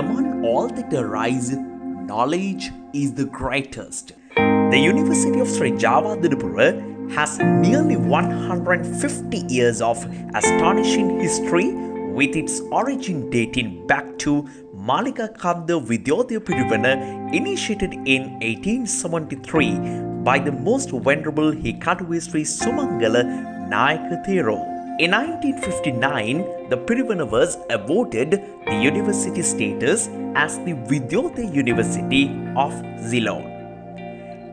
Among all that arise, knowledge is the greatest. The University of Sri Jayewardenepura has nearly 150 years of astonishing history with its origin dating back to Malika Kanda Vidyodaya Pirivena initiated in 1873 by the most venerable Hikkaduwe Sri Sumangala Nayaka Thero. In 1959, the Pirivena was awarded the university status as the Vidyodaya University of Ceylon.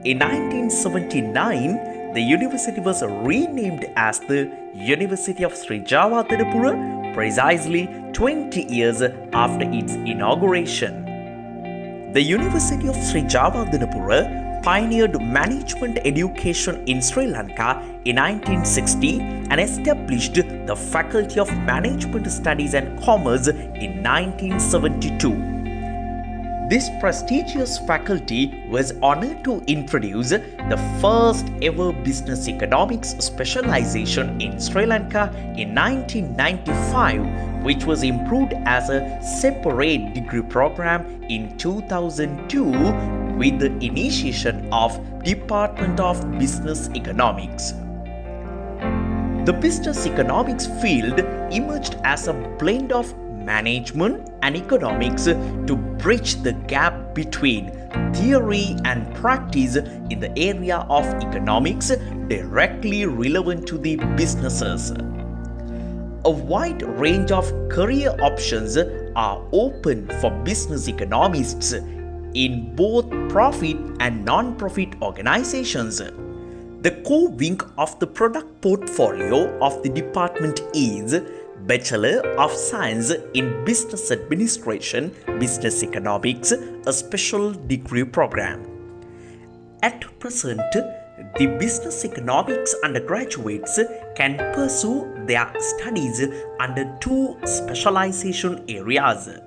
In 1979, the university was renamed as the University of Sri Jayewardenepura precisely 20 years after its inauguration. The University of Sri Jayewardenepura pioneered management education in Sri Lanka in 1960 and established the Faculty of Management Studies and Commerce in 1972. This prestigious faculty was honored to introduce the first ever business economics specialization in Sri Lanka in 1995, which was improved as a separate degree program in 2002 with the initiation of Department of Business Economics. The business economics field emerged as a blend of management and economics to bridge the gap between theory and practice in the area of economics directly relevant to the businesses. A wide range of career options are open for business economists in both profit and non-profit organizations. The core wing of the product portfolio of the department is Bachelor of Science in Business Administration, Business Economics, a special degree program. At present, the business economics undergraduates can pursue their studies under two specialization areas.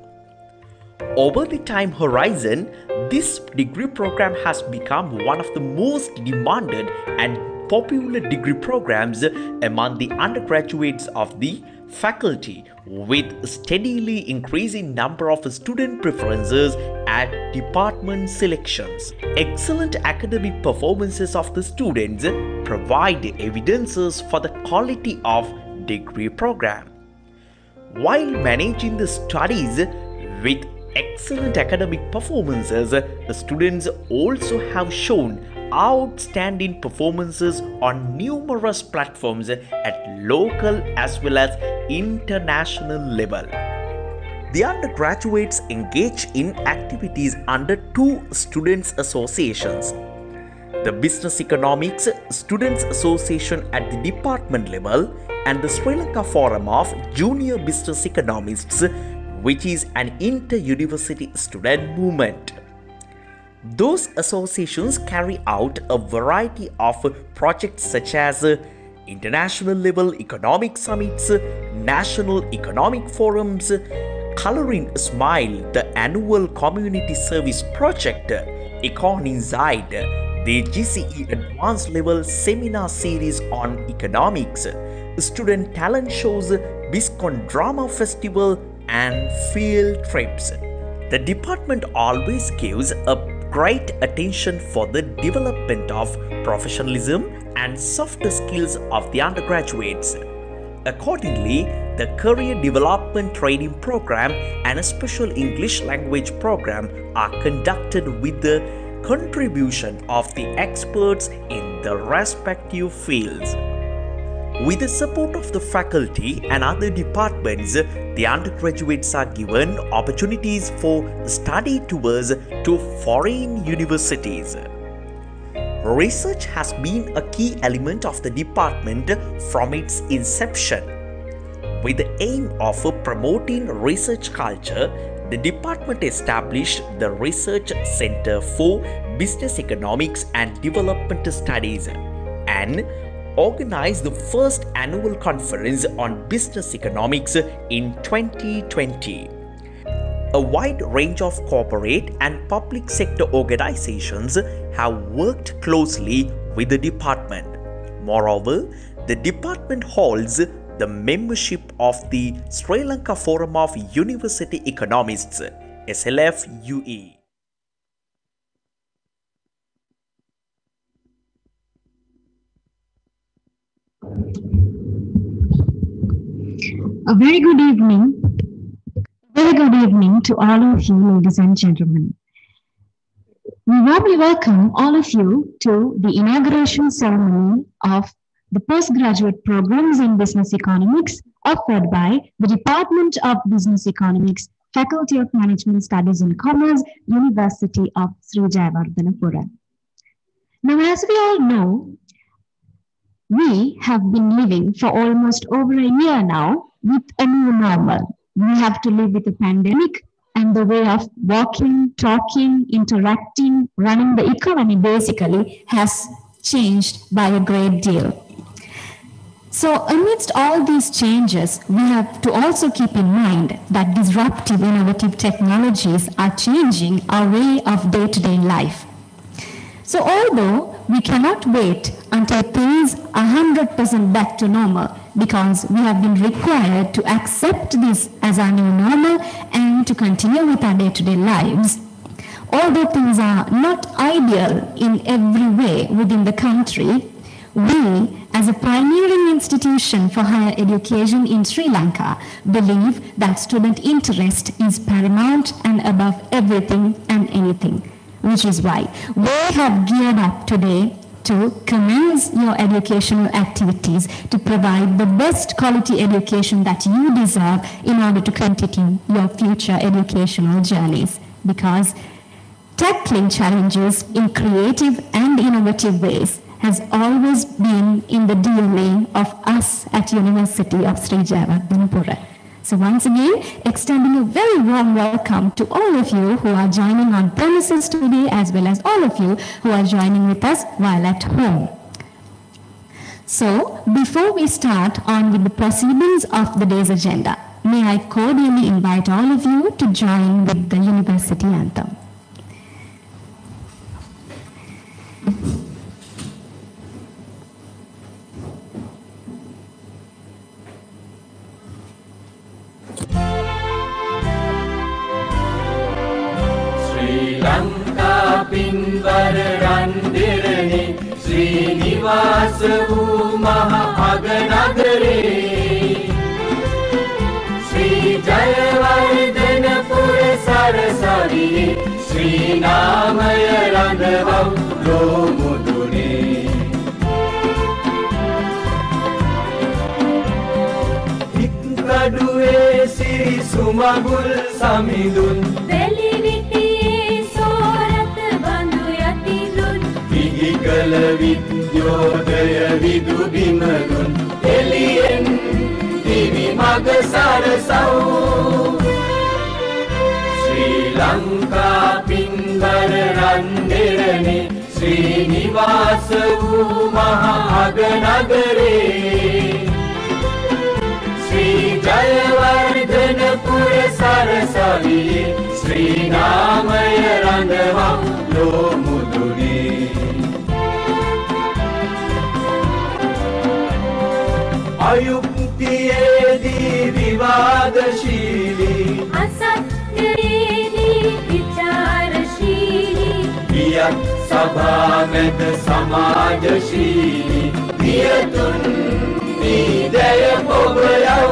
Over the time horizon, this degree program has become one of the most demanded and popular degree programs among the undergraduates of the faculty with steadily increasing number of student preferences at department selections. Excellent academic performances of the students provide evidences for the quality of degree program. While managing the studies with excellent academic performances, the students also have shown outstanding performances on numerous platforms at local as well as international level. The undergraduates engage in activities under two students' associations. The Business Economics Students Association at the department level and the Sri Lanka Forum of Junior Business Economists, which is an inter-university student movement. Those associations carry out a variety of projects such as international level economic summits, national economic forums, Coloring Smile, the annual community service project, Econ Inside, the GCE Advanced Level Seminar Series on Economics, Student Talent Shows, BISCON Drama Festival, and field trips. The department always gives a great attention for the development of professionalism and softer skills of the undergraduates. Accordingly, the Career Development Training Program and a special English language program are conducted with the contribution of the experts in the respective fields. With the support of the faculty and other departments, the undergraduates are given opportunities for study tours to foreign universities. Research has been a key element of the department from its inception. With the aim of promoting research culture, the department established the Research Center for Business Economics and Development Studies and organized the first annual conference on business economics in 2020. A wide range of corporate and public sector organizations have worked closely with the department. Moreover, the department holds the membership of the Sri Lanka Forum of University Economists, SLF UE. A very good evening. Very good evening to all of you, ladies and gentlemen. We warmly welcome all of you to the inauguration ceremony of the postgraduate programs in business economics offered by the Department of Business Economics, Faculty of Management Studies and Commerce, University of Sri Jayewardenepura. Now, as we all know, we have been living for almost over a year now with a new normal. We have to live with a pandemic and the way of walking, talking, interacting, running the economy basically has changed by a great deal. So, amidst all these changes, we have to also keep in mind that disruptive, innovative technologies are changing our way of day to day life. So, although we cannot wait until things are 100% back to normal because we have been required to accept this as our new normal and to continue with our day to day lives, although things are not ideal in every way within the country, we, as a pioneering institution for higher education in Sri Lanka, believe that student interest is paramount and above everything and anything, which is why we have geared up today to commence your educational activities to provide the best quality education that you deserve in order to continue your future educational journeys. Because tackling challenges in creative and innovative ways has always been in the DNA of us at University of Sri Jayewardenepura. So once again, extending a very warm welcome to all of you who are joining on premises today, as well as all of you who are joining with us while at home. So before we start on with the proceedings of the day's agenda, may I cordially invite all of you to join with the university anthem. පින්වර රන්දිරණි ශ්‍රීනිවාස වූ මහ අගනගරේ. ශ්‍රී ජයවර්ධනපුර සරසරියේ ශ්‍රීනාමය රඳවම් ලෝමුදුනේ හික්කඩුවේ සිරි සුමගුල් සමිඳුන් කළ විද්‍යෝදය විදුබිමදුන් එලියෙන් දිවි මග සරසව්. ශ්‍රී ලංකා පින්බර රන්දෙරනේ ශ්‍රීනිවාස වූ මහාගනගරේ. ශ්‍රී ජයවර්ධනපුර සරසවියේ ශ්‍රීනාමය රඳවම් ලෝමුදුනේ අයුක්තියේදී විවාදශීලී. අසත්‍යයේදී විචාරශීලී. වියත් සභාමැද සමාජශීලී. වියතුන් නීදය පොබයව්.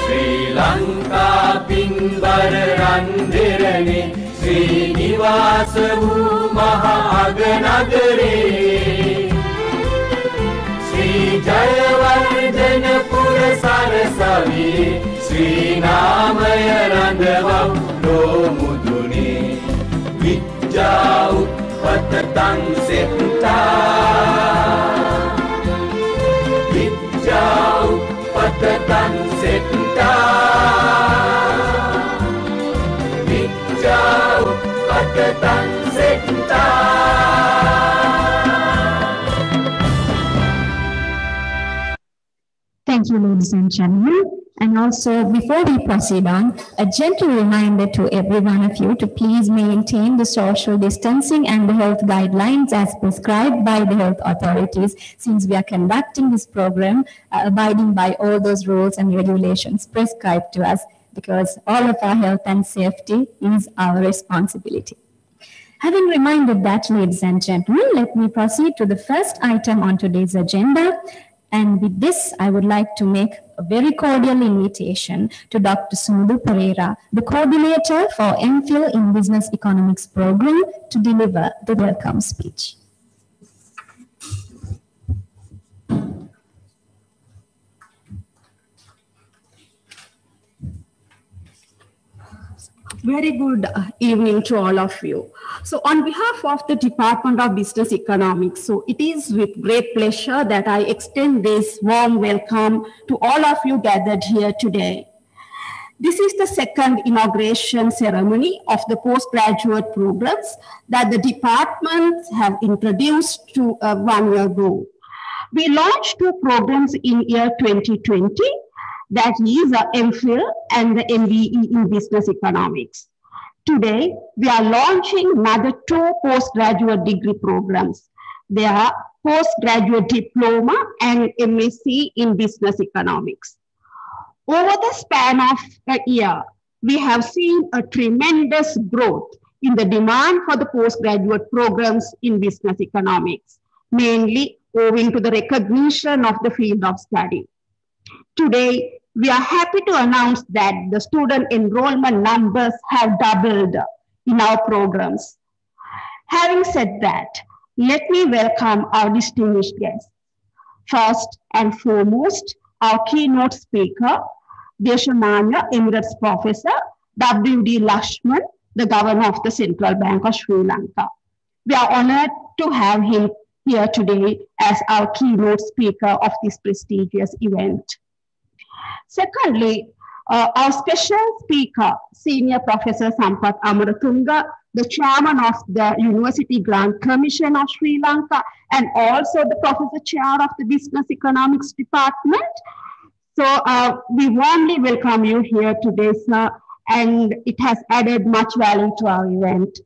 ශ්‍රී ලංකා පින්බර රන්දෙරනේ ශ්‍රීනිවාස වූ මහාගනගරේ ජයවර්ධනපුර සරසවී ශ්‍රීනාමය රඳවම් ලෝමුදුනේ විද්‍යා උත්පතතන් සෙත්තා විද්‍යා උත්පතතන් සෙත්තා විද්‍යා උත්පතතන් සෙත්තා Thank you, ladies and gentlemen. And also, before we proceed on, a gentle reminder to every one of you to please maintain the social distancing and the health guidelines as prescribed by the health authorities, since we are conducting this program uh, abiding by all those rules and regulations prescribed to us because all of our health and safety is our responsibility. Having reminded that, ladies and gentlemen, let me proceed to the first item on today's agenda. And with this, I would like to make a very cordial invitation to Dr. Sumudu Pereira, the coordinator for MPhil in Business Economics program, to deliver the welcome speech. Very good uh, evening to all of you. So on behalf of the Department of Business Economics, so it is with great pleasure that I extend this warm welcome to all of you gathered here today. This is the second inauguration ceremony of the postgraduate programs that the department have introduced to uh, one year ago. We launched two programs in year 2020 that is the MPhil and the MBE in Business Economics. Today, we are launching another two postgraduate degree programs. They are postgraduate diploma and MSc in Business Economics. Over the span of a year, we have seen a tremendous growth in the demand for the postgraduate programs in business economics, mainly owing to the recognition of the field of study. Today, we are happy to announce that the student enrollment numbers have doubled in our programs. Having said that, let me welcome our distinguished guests. First and foremost, our keynote speaker, Deshamanya Emeritus Professor, W.D. Lakshman, the Governor of the Central Bank of Sri Lanka. We are honored to have him here today as our keynote speaker of this prestigious event. Secondly, uh, our special speaker, Senior Professor Sampath Amaratunge, the chairman of the University Grant Commission of Sri Lanka, and also the professor chair of the Business Economics Department. So uh, we warmly welcome you here today, sir, and it has added much value to our event.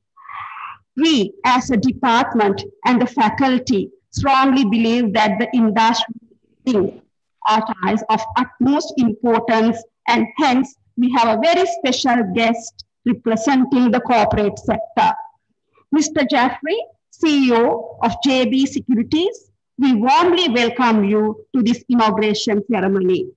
We, as a department and the faculty, strongly believe that the industry are of utmost importance and hence we have a very special guest representing the corporate sector. Mr. Jafferjee, CEO of JB Securities, we warmly welcome you to this inauguration ceremony.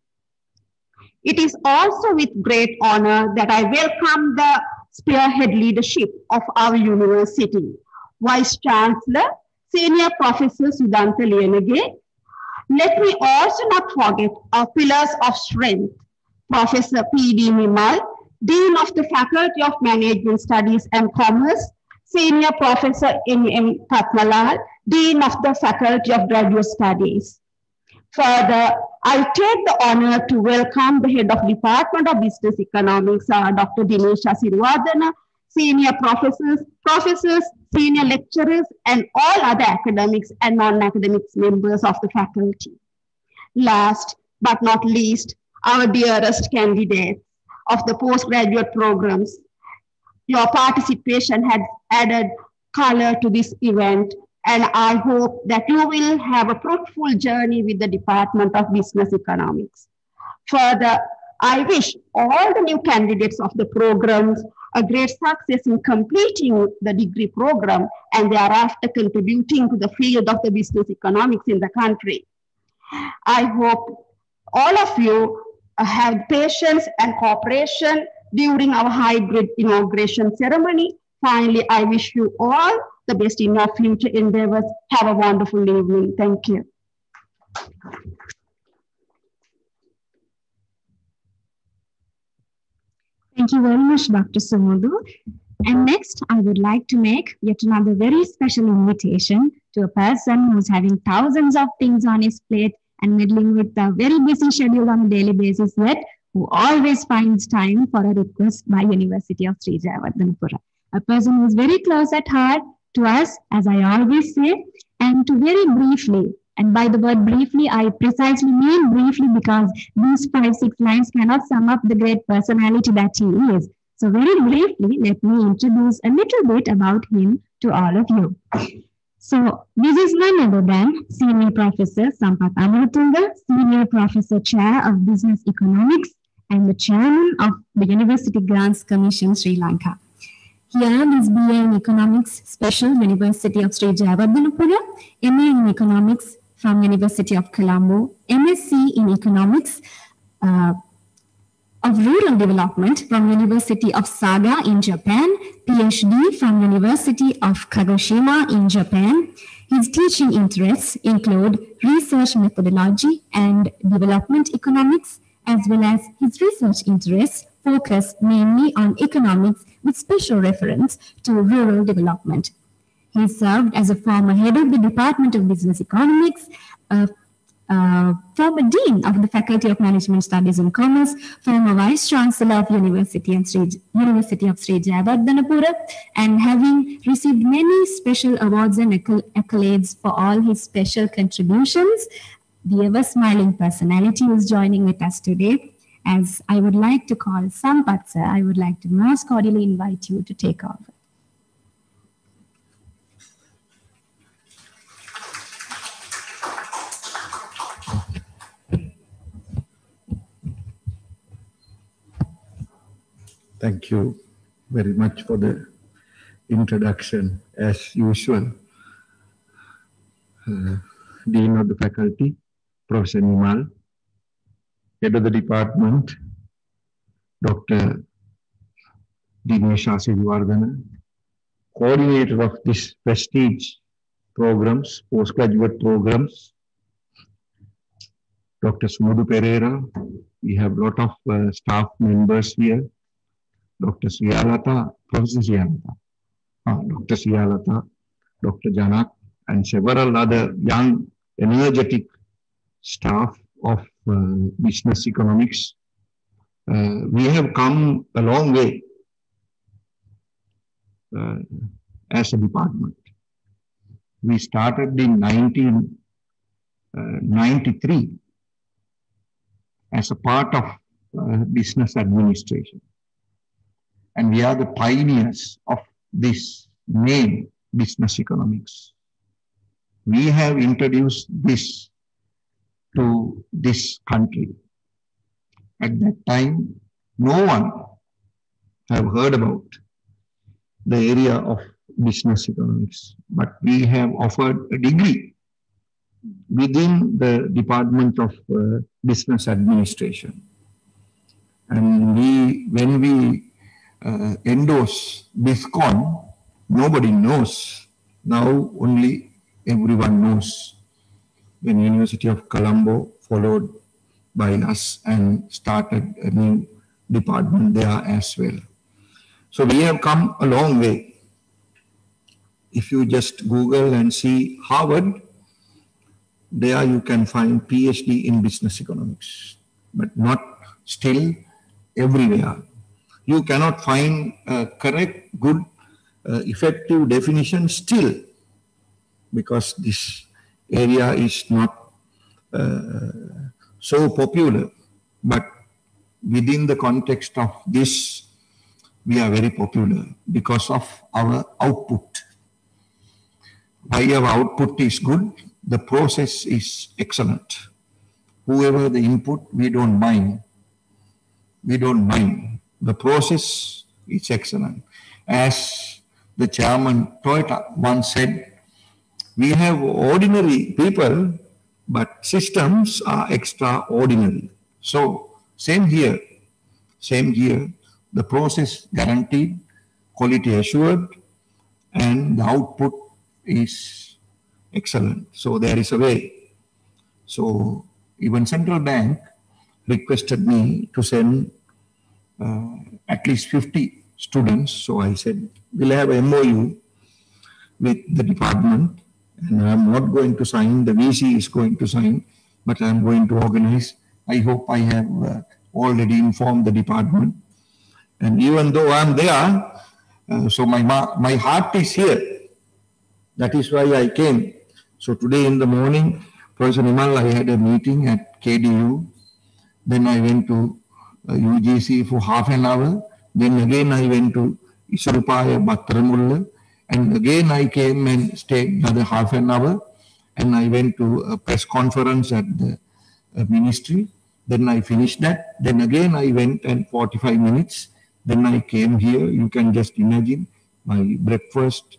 It is also with great honor that I welcome the spearhead leadership of our university, Vice Chancellor, Senior Professor Sudantha Liyanage, let me also not forget our pillars of strength, Professor P.D. Nimal, Dean of the Faculty of Management Studies and Commerce, Senior Professor M.M. Pathmalal, Dean of the Faculty of Graduate Studies. Further, I take the honor to welcome the Head of Department of Business Economics, uh, Dr. Dinesh Asirwadana, Senior Professors, Professors, senior lecturers, and all other academics and non-academics members of the faculty. Last but not least, our dearest candidates of the postgraduate programs. Your participation has added color to this event, and I hope that you will have a fruitful journey with the Department of Business Economics. Further, I wish all the new candidates of the programs a great success in completing the degree program and thereafter contributing to the field of the business economics in the country. I hope all of you have patience and cooperation during our hybrid inauguration ceremony. Finally, I wish you all the best in your future endeavors. Have a wonderful evening. Thank you. Thank you very much, Dr. Sumudu. And next, I would like to make yet another very special invitation to a person who's having thousands of things on his plate and meddling with a very busy schedule on a daily basis, yet who always finds time for a request by University of Sri Jayewardenepura. A person who's very close at heart to us, as I always say, and to very briefly and by the word briefly, I precisely mean briefly because these five, six lines cannot sum up the great personality that he is. So very briefly, let me introduce a little bit about him to all of you. So this is none other than Senior Professor Sampath Amaratunge, Senior Professor Chair of Business Economics and the chairman of the University Grants Commission, Sri Lanka. He earned his BA in Economics, Special University of Sri Jayewardenepura, MA in Economics from University of Colombo, MSc in Economics uh, of Rural Development from University of Saga in Japan, PhD from University of Kagoshima in Japan. His teaching interests include research methodology and development economics, as well as his research interests focus mainly on economics with special reference to rural development. He served as a former head of the Department of Business Economics, a former dean of the Faculty of Management Studies and Commerce, former vice chancellor of University of Sri, University of Sri Jayewardenepura, and having received many special awards and accolades for all his special contributions. The ever smiling personality is joining with us today. As I would like to call Sampath sir, I would like to most cordially invite you to take over. Thank you very much for the introduction, as usual. Uh, Dean of the Faculty, Professor Nimal, Head of the Department, Dr. Dinesh Asirivardhana, Coordinator of this prestige programs, postgraduate programs, Dr. Sumudu Pereira. We have a lot of uh, staff members here. Dr. Sriyalata, Professor Sriyalata, uh, Dr. Sriyalata, Dr. Janak, and several other young, energetic staff of uh, business economics. Uh, we have come a long way uh, as a department. We started in 1993 as a part of uh, business administration and we are the pioneers of this name, business economics. We have introduced this to this country. At that time, no one have heard about the area of business economics, but we have offered a degree within the Department of uh, Business Administration. And we, when we uh, endorse BISCON, nobody knows. Now only everyone knows. When University of Colombo followed by us and started a new department there as well. So we have come a long way. If you just Google and see Harvard, there you can find PhD in business economics, but not still everywhere you cannot find a correct, good, uh, effective definition still because this area is not uh, so popular. But within the context of this, we are very popular because of our output. Why our output is good, the process is excellent. Whoever the input, we don't mind. We don't mind the process is excellent. As the chairman Toyota once said, we have ordinary people, but systems are extraordinary. So same here, same here, the process guaranteed, quality assured, and the output is excellent. So there is a way. So even central bank requested me to send at least 50 students. So I said, we'll have a MOU with the department and I'm not going to sign, the VC is going to sign, but I'm going to organize. I hope I have uh, already informed the department. And even though I'm there, uh, so my, my heart is here. That is why I came. So today in the morning, Professor Nimal, I had a meeting at KDU. Then I went to UGC for half an hour. Then again I went to Isurupaya Battaramulla. And again I came and stayed another half an hour. And I went to a press conference at the uh, ministry. Then I finished that. Then again I went and 45 minutes. Then I came here. You can just imagine my breakfast,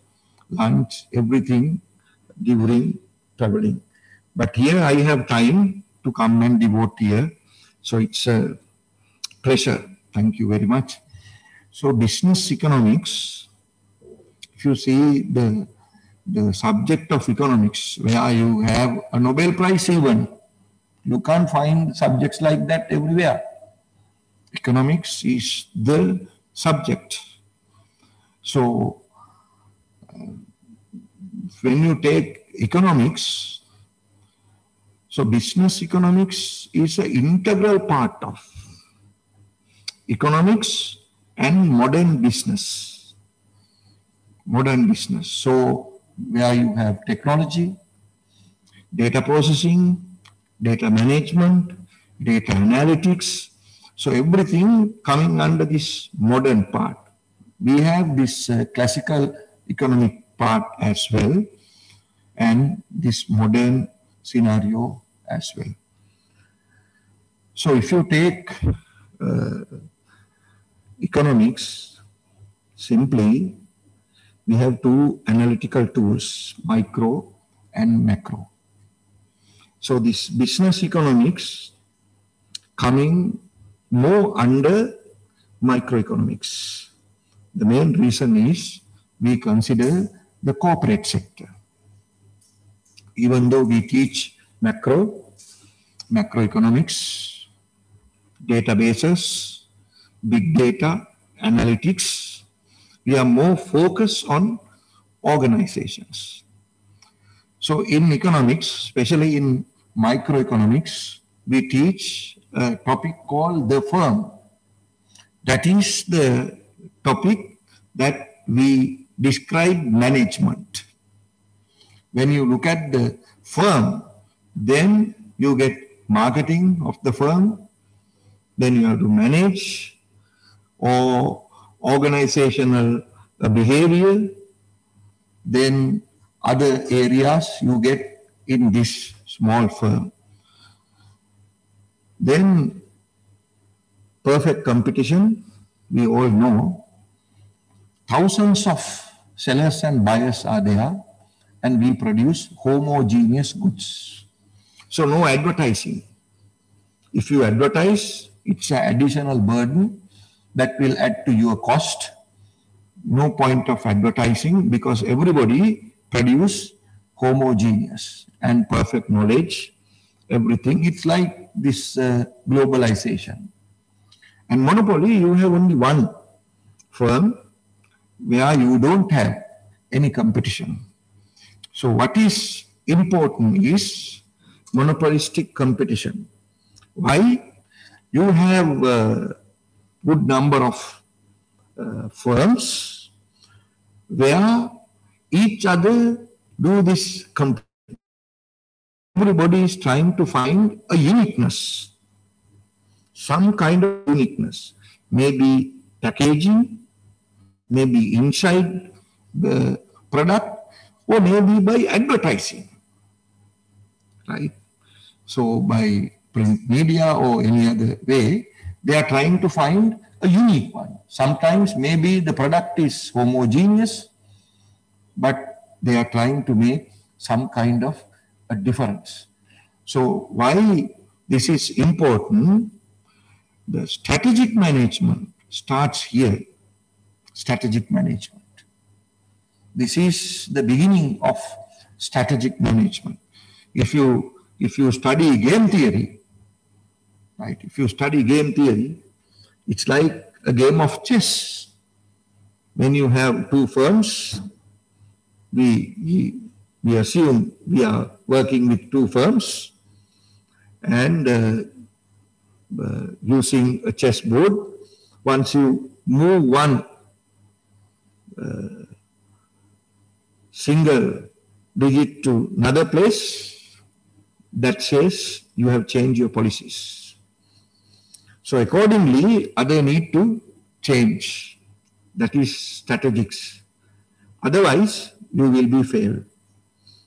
lunch, everything during traveling. But here I have time to come and devote here. So it's a pleasure. Thank you very much. So business economics, if you see the, the subject of economics, where you have a Nobel Prize even, you can't find subjects like that everywhere. Economics is the subject. So uh, when you take economics, so business economics is an integral part of economics and modern business. Modern business. So where you have technology, data processing, data management, data analytics. So everything coming under this modern part. We have this uh, classical economic part as well and this modern scenario as well. So if you take uh, economics, simply we have two analytical tools, micro and macro. So this business economics coming more under microeconomics. The main reason is we consider the corporate sector. Even though we teach macro, macroeconomics, databases, big data, analytics, we are more focused on organizations. So in economics, especially in microeconomics, we teach a topic called the firm. That is the topic that we describe management. When you look at the firm, then you get marketing of the firm, then you have to manage or organizational uh, behavior, then other areas you get in this small firm. Then perfect competition, we all know thousands of sellers and buyers are there and we produce homogeneous goods. So no advertising. If you advertise, it's an additional burden that will add to your cost. No point of advertising because everybody produce homogeneous and perfect knowledge, everything. It's like this uh, globalization. And monopoly, you have only one firm where you don't have any competition. So what is important is monopolistic competition. Why? You have a good number of uh, firms where each other do this competition. Everybody is trying to find a uniqueness, some kind of uniqueness, maybe packaging, maybe inside the product, or maybe by advertising, right? So by print media or any other way, they are trying to find a unique one. Sometimes maybe the product is homogeneous, but they are trying to make some kind of a difference. So why this is important, the strategic management starts here, strategic management. This is the beginning of strategic management. If you, if you study game theory, right, if you study game theory, it's like a game of chess. When you have two firms, we, we, we assume we are working with two firms and uh, uh, using a chessboard. Once you move one uh, single digit to another place, that says you have changed your policies. So accordingly, other need to change. That is strategics. Otherwise, you will be failed.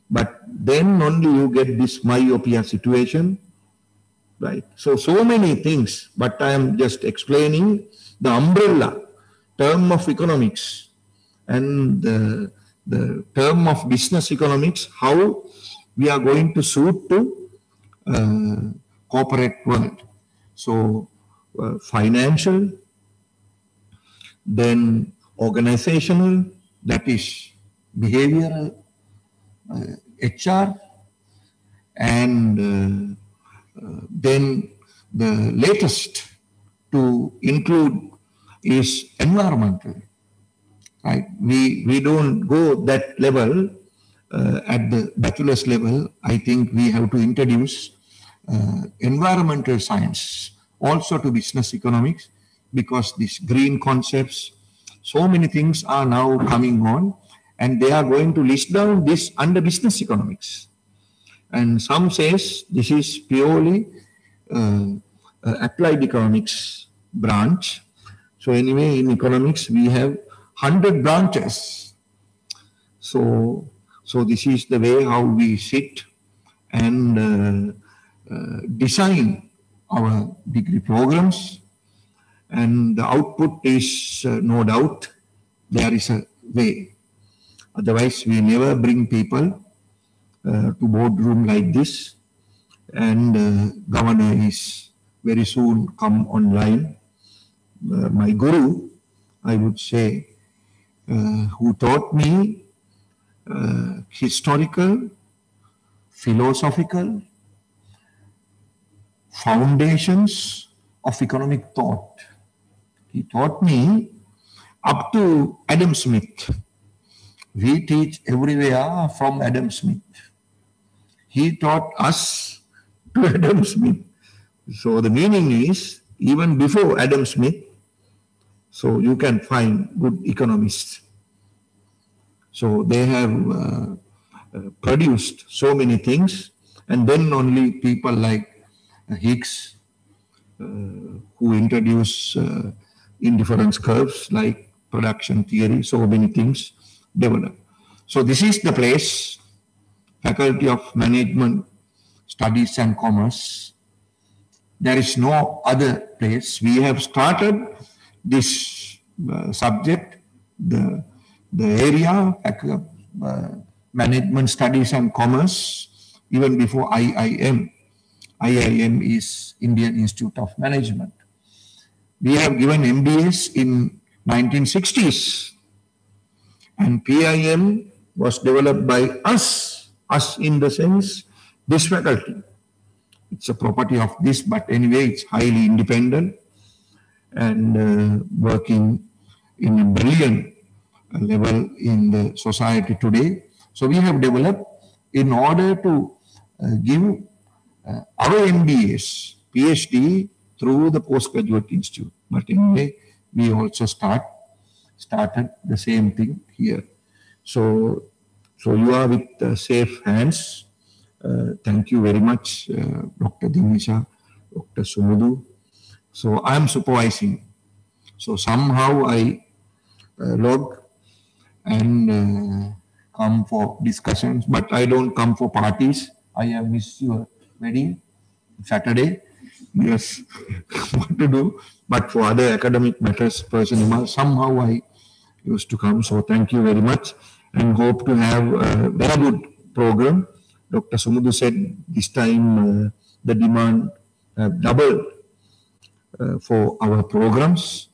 But then only you get this myopia situation right? So, so many things, but I am just explaining the umbrella term of economics and the, the term of business economics, how we are going to suit to uh, corporate world. So, uh, financial, then organizational, that is behavioral, uh, HR, and uh, uh, then the latest to include is environmental. Right? We, we don't go that level uh, at the bachelor's level. I think we have to introduce uh, environmental science also to business economics because these green concepts, so many things are now coming on and they are going to list down this under business economics. And some says this is purely uh, uh, applied economics branch. So anyway, in economics, we have 100 branches. So, so this is the way how we sit and uh, uh, design our degree programs. And the output is uh, no doubt there is a way. Otherwise, we never bring people uh, to boardroom like this. And uh, governor is very soon come online. Uh, my guru, I would say, uh, who taught me uh, historical, philosophical foundations of economic thought. He taught me up to Adam Smith. We teach everywhere from Adam Smith. He taught us to Adam Smith. So the meaning is even before Adam Smith, so you can find good economists. So they have uh, uh, produced so many things, and then only people like Hicks, uh, who introduce uh, indifference curves like production theory, so many things develop. So this is the place, Faculty of Management Studies and Commerce. There is no other place. We have started this uh, subject, the, the area, uh, Management Studies and Commerce, even before IIM. IIM is Indian Institute of Management. We have given MBAs in 1960s and PIM was developed by us, us in the sense this faculty. It's a property of this, but anyway, it's highly independent and uh, working in a brilliant level in the society today. So we have developed in order to uh, give uh, our MBAs, PhD through the postgraduate institute. But anyway, we also start started the same thing here. So, so you are with uh, safe hands. Uh, thank you very much, uh, Dr. Dinisha, Dr. Sumudu. So I am supervising. So somehow I uh, log and uh, come for discussions, but I don't come for parties. I have missed your wedding Saturday. Yes, what to do? But for other academic matters, personally, somehow I used to come. So thank you very much and hope to have a very good program. Dr. Sumudu said this time uh, the demand uh, doubled uh, for our programs.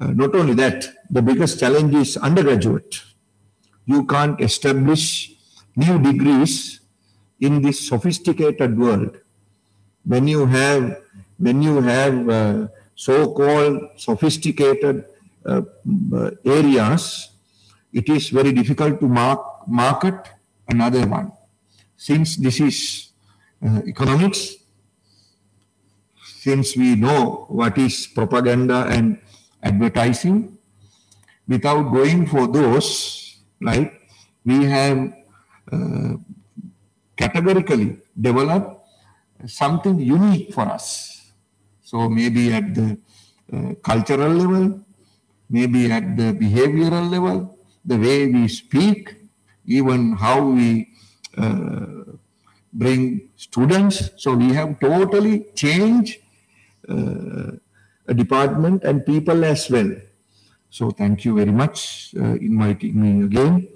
Uh, not only that, the biggest challenge is undergraduate. You can't establish new degrees in this sophisticated world. When you have when you have uh, so-called sophisticated uh, uh, areas, it is very difficult to mark, market another one. Since this is uh, economics, since we know what is propaganda and advertising, without going for those, right, we have uh, categorically develop something unique for us. So maybe at the uh, cultural level, maybe at the behavioral level, the way we speak, even how we uh, bring students. So we have totally changed uh, a department and people as well. So thank you very much uh, inviting me again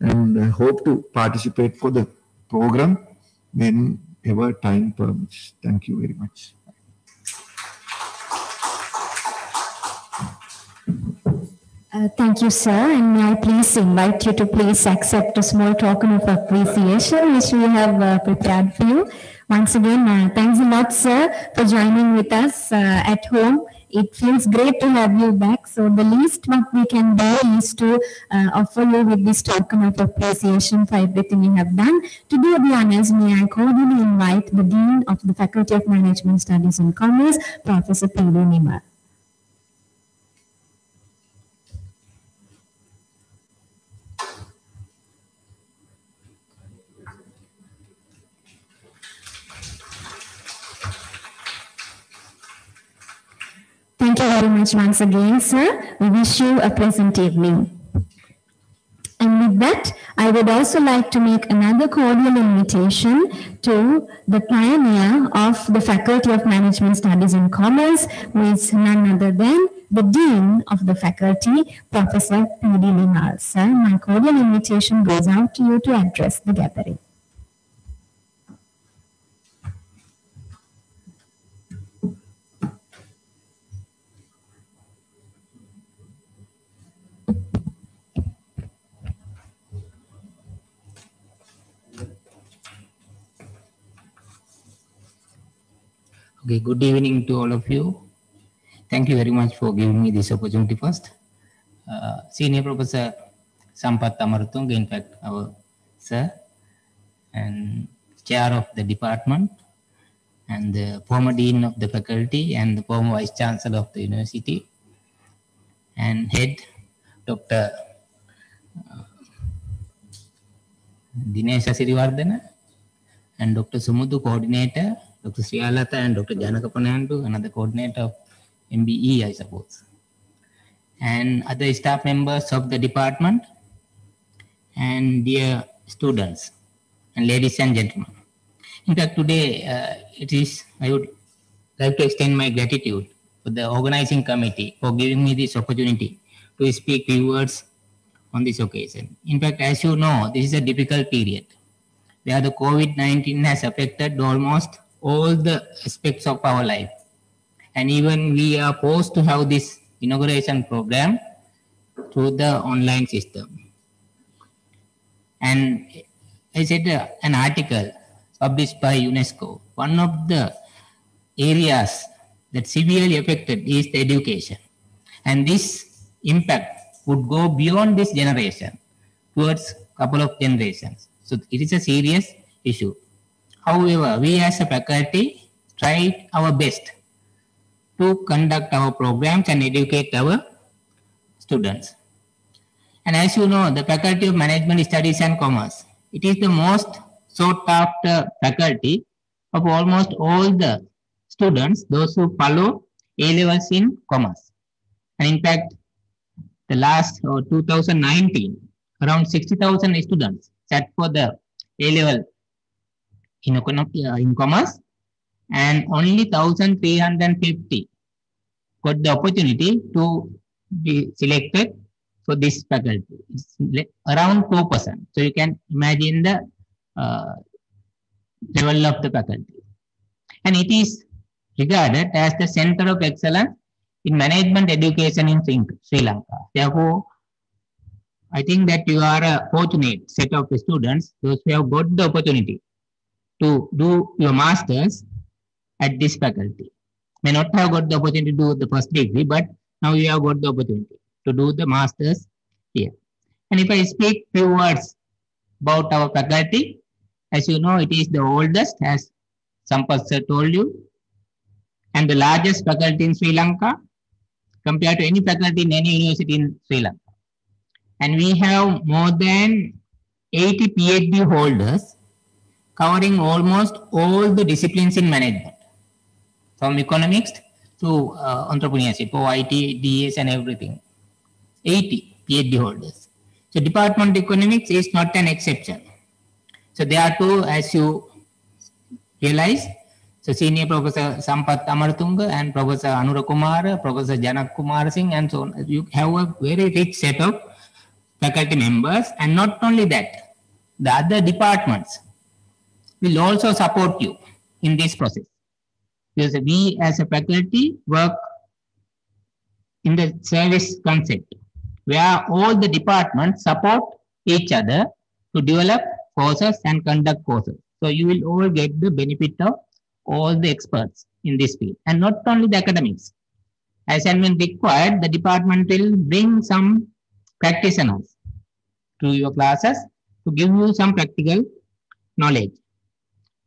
and I hope to participate for the program whenever time permits. Thank you very much. Uh, thank you, sir. And may I please invite you to please accept a small token of appreciation which we have uh, prepared for you. Once again, uh, thanks a lot, sir, for joining with us uh, at home. It feels great to have you back. So the least what we can do is to uh, offer you with this token of appreciation for everything you have done. To do the honors, may I cordially invite the Dean of the Faculty of Management Studies and Commerce, Professor P.D. Nimal. Thank you very much once again, sir. We wish you a pleasant evening. And with that, I would also like to make another cordial invitation to the pioneer of the Faculty of Management Studies and Commerce, who is none other than the Dean of the faculty, Professor P.D. Nimal. Sir, my cordial invitation goes out to you to address the gathering. Okay, good evening to all of you. Thank you very much for giving me this opportunity first. Uh, Senior Professor Sampath Amaratunge, in fact, our sir and chair of the department and the former dean of the faculty and the former vice chancellor of the university and head Dr. uh, Dinesh Asiriwardena and Dr. Sumudu coordinator Dr. Srialata and Dr. Janaka Panandu, another coordinator of MBE, I suppose. And other staff members of the department and dear students and ladies and gentlemen. In fact, today uh, it is, I would like to extend my gratitude for the organizing committee for giving me this opportunity to speak few words on this occasion. In fact, as you know, this is a difficult period where the COVID-19 has affected almost all the aspects of our life. And even we are forced to have this inauguration program through the online system. And I said uh, an article published by UNESCO. One of the areas that severely affected is the education. And this impact would go beyond this generation towards couple of generations. So it is a serious issue. However, we as a faculty tried our best to conduct our programs and educate our students. And as you know, the Faculty of Management Studies and Commerce, it is the most sought after faculty of almost all the students, those who follow A-levels in commerce. And in fact, the last uh, 2019, around 60,000 students sat for the A-level in, in commerce and only 1350 got the opportunity to be selected for this faculty. It's around 4%. So you can imagine the uh, level of the faculty. And it is regarded as the center of excellence in management education in Sri Lanka. Therefore, I think that you are a fortunate set of students, those who have got the opportunity to do your master's at this faculty. May not have got the opportunity to do the first degree, but now you have got the opportunity to do the master's here. And if I speak few words about our faculty, as you know, it is the oldest, as Sampath sir told you, and the largest faculty in Sri Lanka compared to any faculty in any university in Sri Lanka. And we have more than 80 PhD holders covering almost all the disciplines in management, from economics to uh, entrepreneurship, OIT, DS, and everything. 80 PhD holders. So Department of Economics is not an exception. So there are two, as you realize. So senior Professor Sampath Amaratunge and Professor Anura Kumar, Professor Janak Kumar Singh and so on. You have a very rich set of faculty members and not only that, the other departments will also support you in this process. Because we as a faculty work in the service concept where all the departments support each other to develop courses and conduct courses. So you will all get the benefit of all the experts in this field and not only the academics. As and when required, the department will bring some practitioners to your classes to give you some practical knowledge.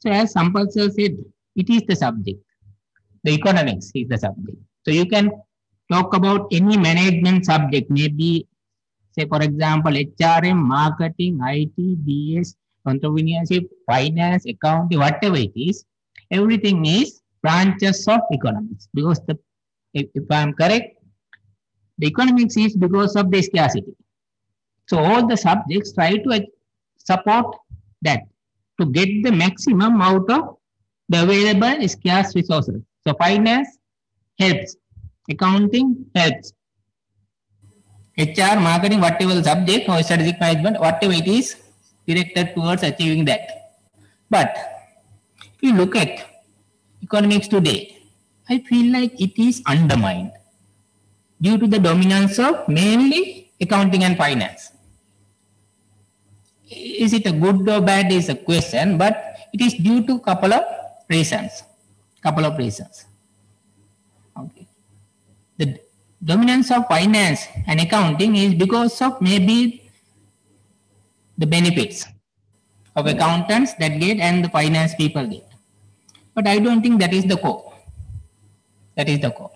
So as Sampath sir said, it is the subject. The economics is the subject. So you can talk about any management subject, maybe say for example, HRM, marketing, IT, BS, entrepreneurship, finance, accounting, whatever it is, everything is branches of economics. Because the if, if I am correct, the economics is because of the scarcity. So all the subjects try to support that to get the maximum out of the available scarce resources. So finance helps, accounting helps, HR, marketing, whatever the subject or strategic management, whatever it is directed towards achieving that. But if you look at economics today, I feel like it is undermined due to the dominance of mainly accounting and finance. Is it a good or bad is a question, but it is due to couple of reasons. Couple of reasons. Okay. The dominance of finance and accounting is because of maybe the benefits of accountants that get and the finance people get. But I don't think that is the core. That is the core.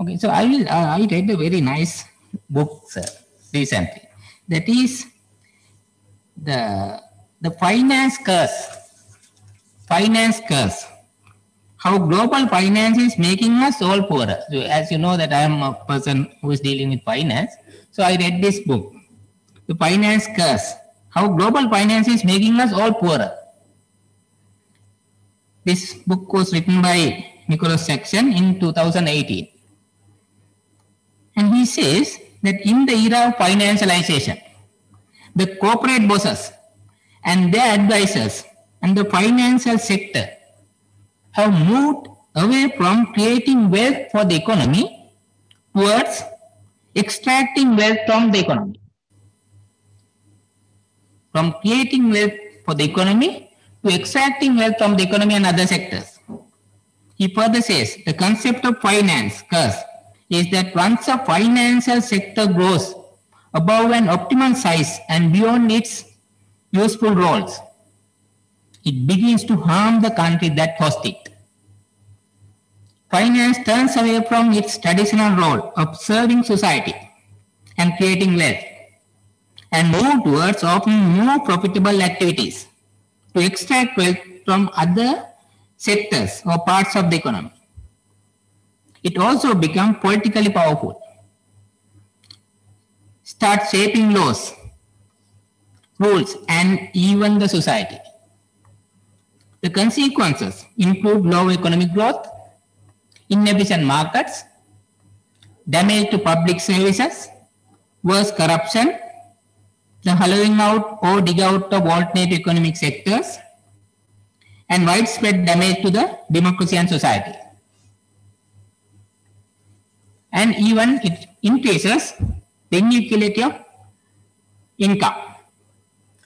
Okay, so I will. Uh, I read a very nice book sir, recently. That is the the finance curse. Finance curse how global finance is making us all poorer. So as you know that I am a person who is dealing with finance. So I read this book, The Finance Curse, how global finance is making us all poorer. This book was written by Nicholas Shaxson in 2018. And he says that in the era of financialization, the corporate bosses and their advisors and the financial sector have moved away from creating wealth for the economy towards extracting wealth from the economy. From creating wealth for the economy to extracting wealth from the economy and other sectors. He further says the concept of finance curse is that once a financial sector grows above an optimal size and beyond its useful roles, it begins to harm the country that hosts it. Finance turns away from its traditional role of serving society and creating wealth and move towards offering more profitable activities to extract wealth from other sectors or parts of the economy. It also becomes politically powerful, start shaping laws, rules, and even the society. The consequences include low economic growth, inefficient markets, damage to public services, worse corruption, the hollowing out or dig out of alternate economic sectors, and widespread damage to the democracy and society. And even it increases the inequality of income.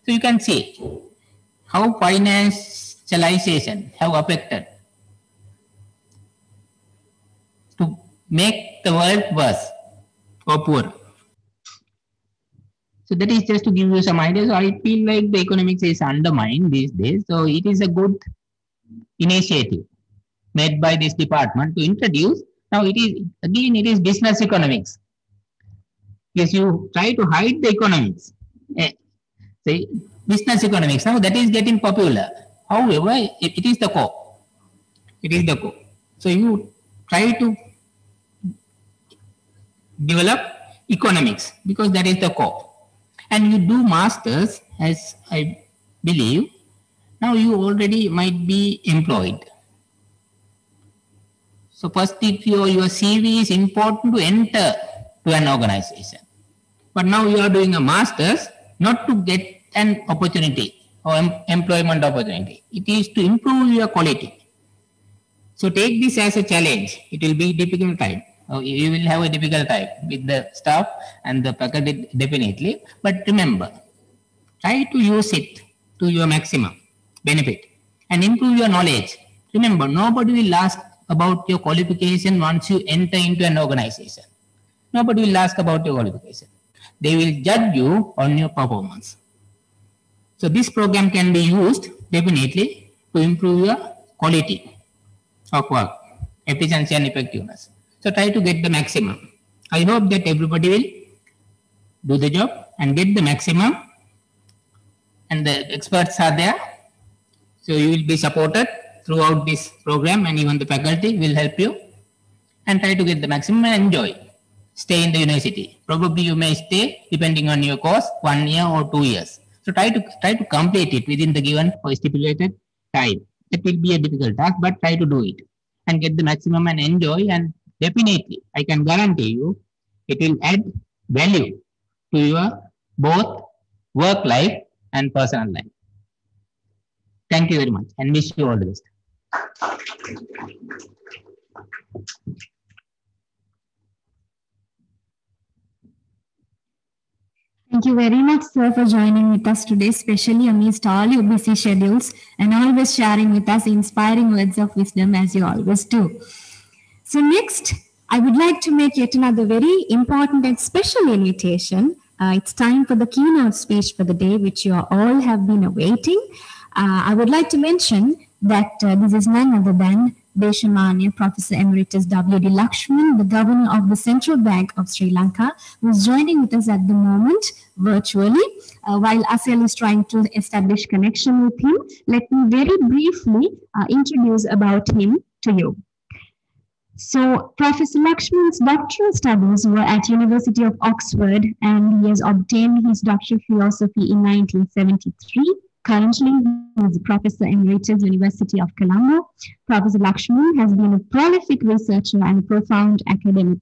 So you can see how financialization have affected to make the world worse or poor. So that is just to give you some ideas. I feel like the economics is undermined these days. So it is a good initiative made by this department to introduce. Now it is again it is business economics. Yes, you try to hide the economics. Eh, say business economics. Now that is getting popular. However, it, it is the core. It is the core. So you try to develop economics because that is the core and you do masters as i believe Now you already might be employed. So first if your, your CV is important to enter to an organization. But now you are doing a master's not to get an opportunity or em employment opportunity. It is to improve your quality. So take this as a challenge. It will be difficult time. You will have a difficult time with the staff and the faculty definitely. But remember, try to use it to your maximum benefit and improve your knowledge. Remember, nobody will ask about your qualification once you enter into an organization. Nobody will ask about your qualification. They will judge you on your performance. So this program can be used definitely to improve your quality of work, efficiency and effectiveness. So try to get the maximum. I hope that everybody will do the job and get the maximum and the experts are there. So you will be supported throughout this program and even the faculty will help you and try to get the maximum and enjoy. Stay in the university. Probably you may stay depending on your course, one year or two years. So try to try to complete it within the given or stipulated time. It will be a difficult task, but try to do it and get the maximum and enjoy. And definitely, I can guarantee you, it will add value to your both work life and personal life. Thank you very much and wish you all the best. Thank you very much, sir, for joining with us today, especially amidst all your busy schedules and always sharing with us inspiring words of wisdom as you always do. So, next, I would like to make yet another very important and special invitation. Uh, it's time for the keynote speech for the day, which you all have been awaiting. Uh, I would like to mention that uh, this is none other than Deshamanya Professor Emeritus W.D. Lakshman, the Governor of the Central Bank of Sri Lanka, who is joining with us at the moment virtually. Uh, while ASEL is trying to establish connection with him, let me very briefly uh, introduce about him to you. So Professor Lakshman's doctoral studies were at University of Oxford and he has obtained his doctoral philosophy in 1973 Currently, he is a professor emeritus University of Colombo. Professor Lakshman has been a prolific researcher and a profound academic.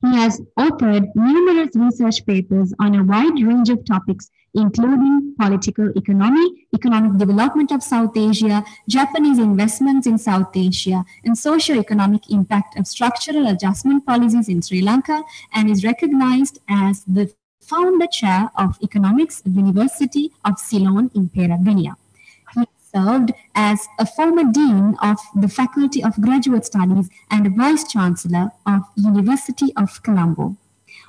He has authored numerous research papers on a wide range of topics, including political economy, economic development of South Asia, Japanese investments in South Asia, and socio-economic impact of structural adjustment policies in Sri Lanka, and is recognized as the founder chair of economics at the University of Ceylon in Perak, He served as a former dean of the Faculty of Graduate Studies and vice chancellor of University of Colombo.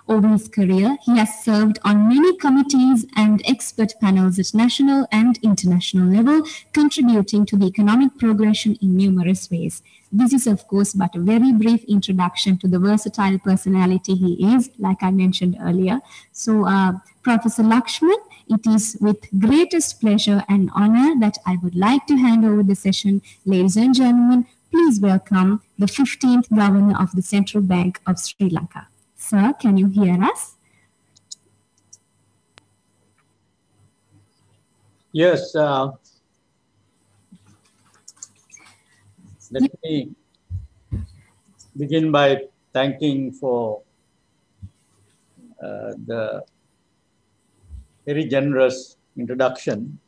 Over his career, he has served on many committees and expert panels at national and international level, contributing to the economic progression in numerous ways. This is, of course, but a very brief introduction to the versatile personality he is, like I mentioned earlier. So, uh, Professor Lakshman, it is with greatest pleasure and honor that I would like to hand over the session. Ladies and gentlemen, please welcome the 15th Governor of the Central Bank of Sri Lanka. Sir, can you hear us? Yes. Uh, let me begin by thanking for uh, the very generous introduction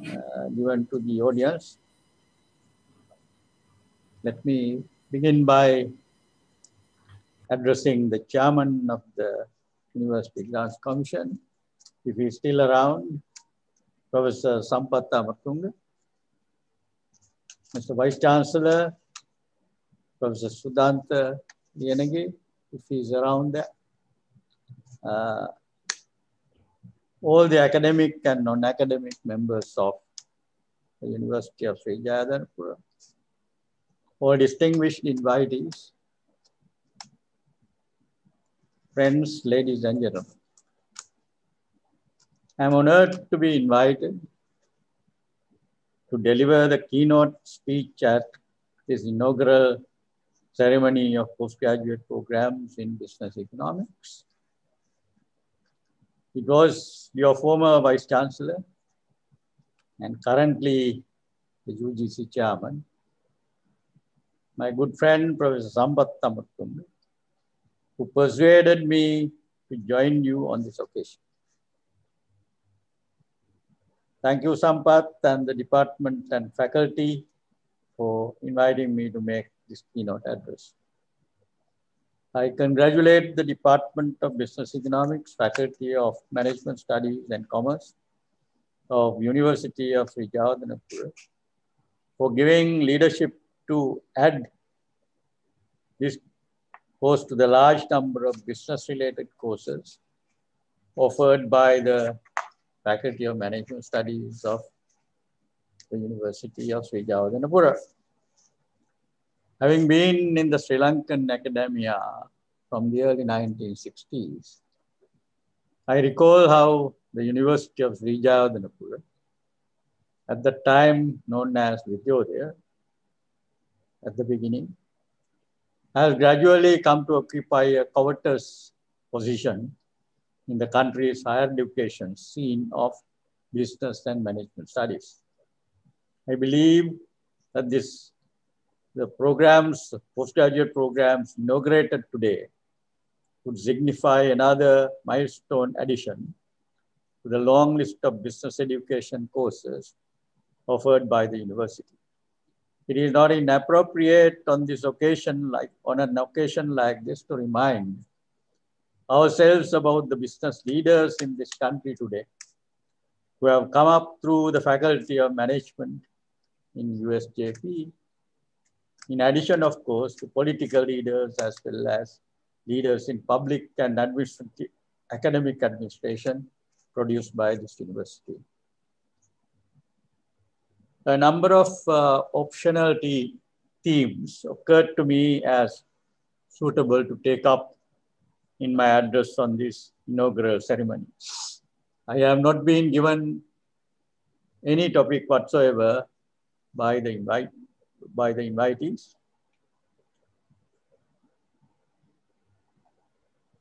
uh, given to the audience. Let me begin by addressing the chairman of the University Grants Commission, if he's still around, Professor Sampath Amaratunge, Mr. Vice Chancellor, Professor Sudantha Liyanage, if he's around there. Uh, all the academic and non-academic members of the University of Sri all distinguished invitees, friends, ladies and gentlemen. I'm honored to be invited to deliver the keynote speech at this inaugural ceremony of postgraduate programs in business economics. It was your former Vice Chancellor, and currently the UGC chairman, my good friend Professor Sampath Amaratunge, who persuaded me to join you on this occasion. Thank you, Sampath, and the department and faculty for inviting me to make this keynote address. I congratulate the Department of Business Economics, Faculty of Management Studies and Commerce of University of Sri Jayewardenepura for giving leadership to add this course to the large number of business-related courses offered by the Faculty of Management Studies of the University of Sri Jayewardenepura. Having been in the Sri Lankan academia from the early 1960s, I recall how the University of Sri Jayewardenepura, at the time known as Vidyodaya, at the beginning, has gradually come to occupy a covetous position in the country's higher education scene of business and management studies. I believe that this the programs, postgraduate programs inaugurated today would signify another milestone addition to the long list of business education courses offered by the university. It is not inappropriate on this occasion, like on an occasion like this, to remind ourselves about the business leaders in this country today who have come up through the Faculty of Management in USJP. In addition, of course, to political leaders as well as leaders in public and administrative, academic administration produced by this university. A number of uh, optional themes occurred to me as suitable to take up in my address on this inaugural ceremony. I have not been given any topic whatsoever by the invite by the invitees,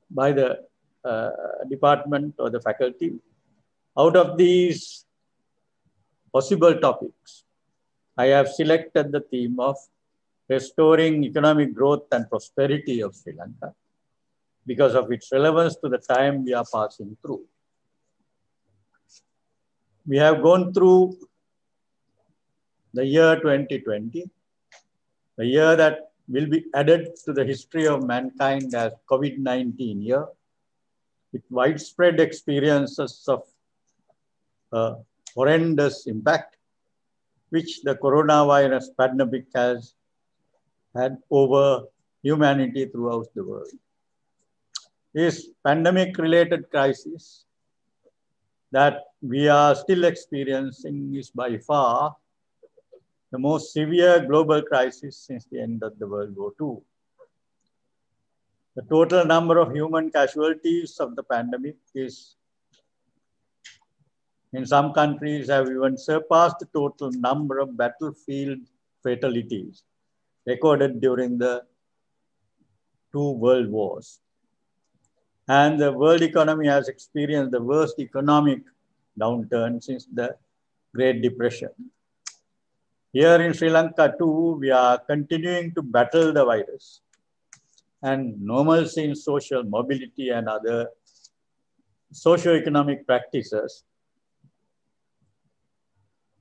by the uh, department or the faculty. Out of these possible topics, I have selected the theme of restoring economic growth and prosperity of Sri Lanka because of its relevance to the time we are passing through. We have gone through the year 2020, the year that will be added to the history of mankind as COVID-19 year, with widespread experiences of uh, horrendous impact, which the coronavirus pandemic has had over humanity throughout the world. This pandemic related crisis that we are still experiencing is by far the most severe global crisis since the end of the World War II. The total number of human casualties of the pandemic is in some countries have even surpassed the total number of battlefield fatalities recorded during the two world wars. And the world economy has experienced the worst economic downturn since the Great Depression. Here in Sri Lanka too, we are continuing to battle the virus and normalcy in social mobility and other socio-economic practices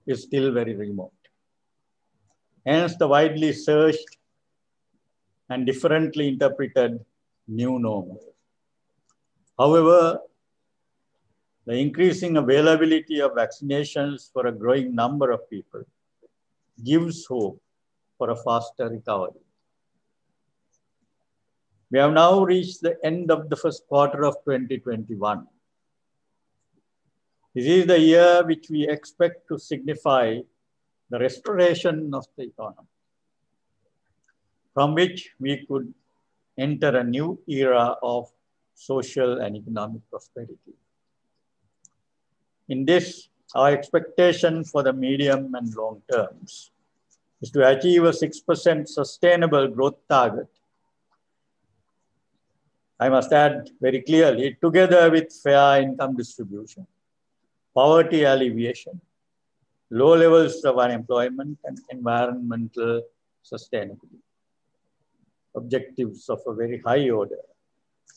is still very remote. Hence the widely searched and differently interpreted new normal. However, the increasing availability of vaccinations for a growing number of people gives hope for a faster recovery. We have now reached the end of the first quarter of 2021. This is the year which we expect to signify the restoration of the economy, from which we could enter a new era of social and economic prosperity. In this, our expectation for the medium and long terms is to achieve a 6% sustainable growth target. I must add very clearly, together with fair income distribution, poverty alleviation, low levels of unemployment, and environmental sustainability. Objectives of a very high order.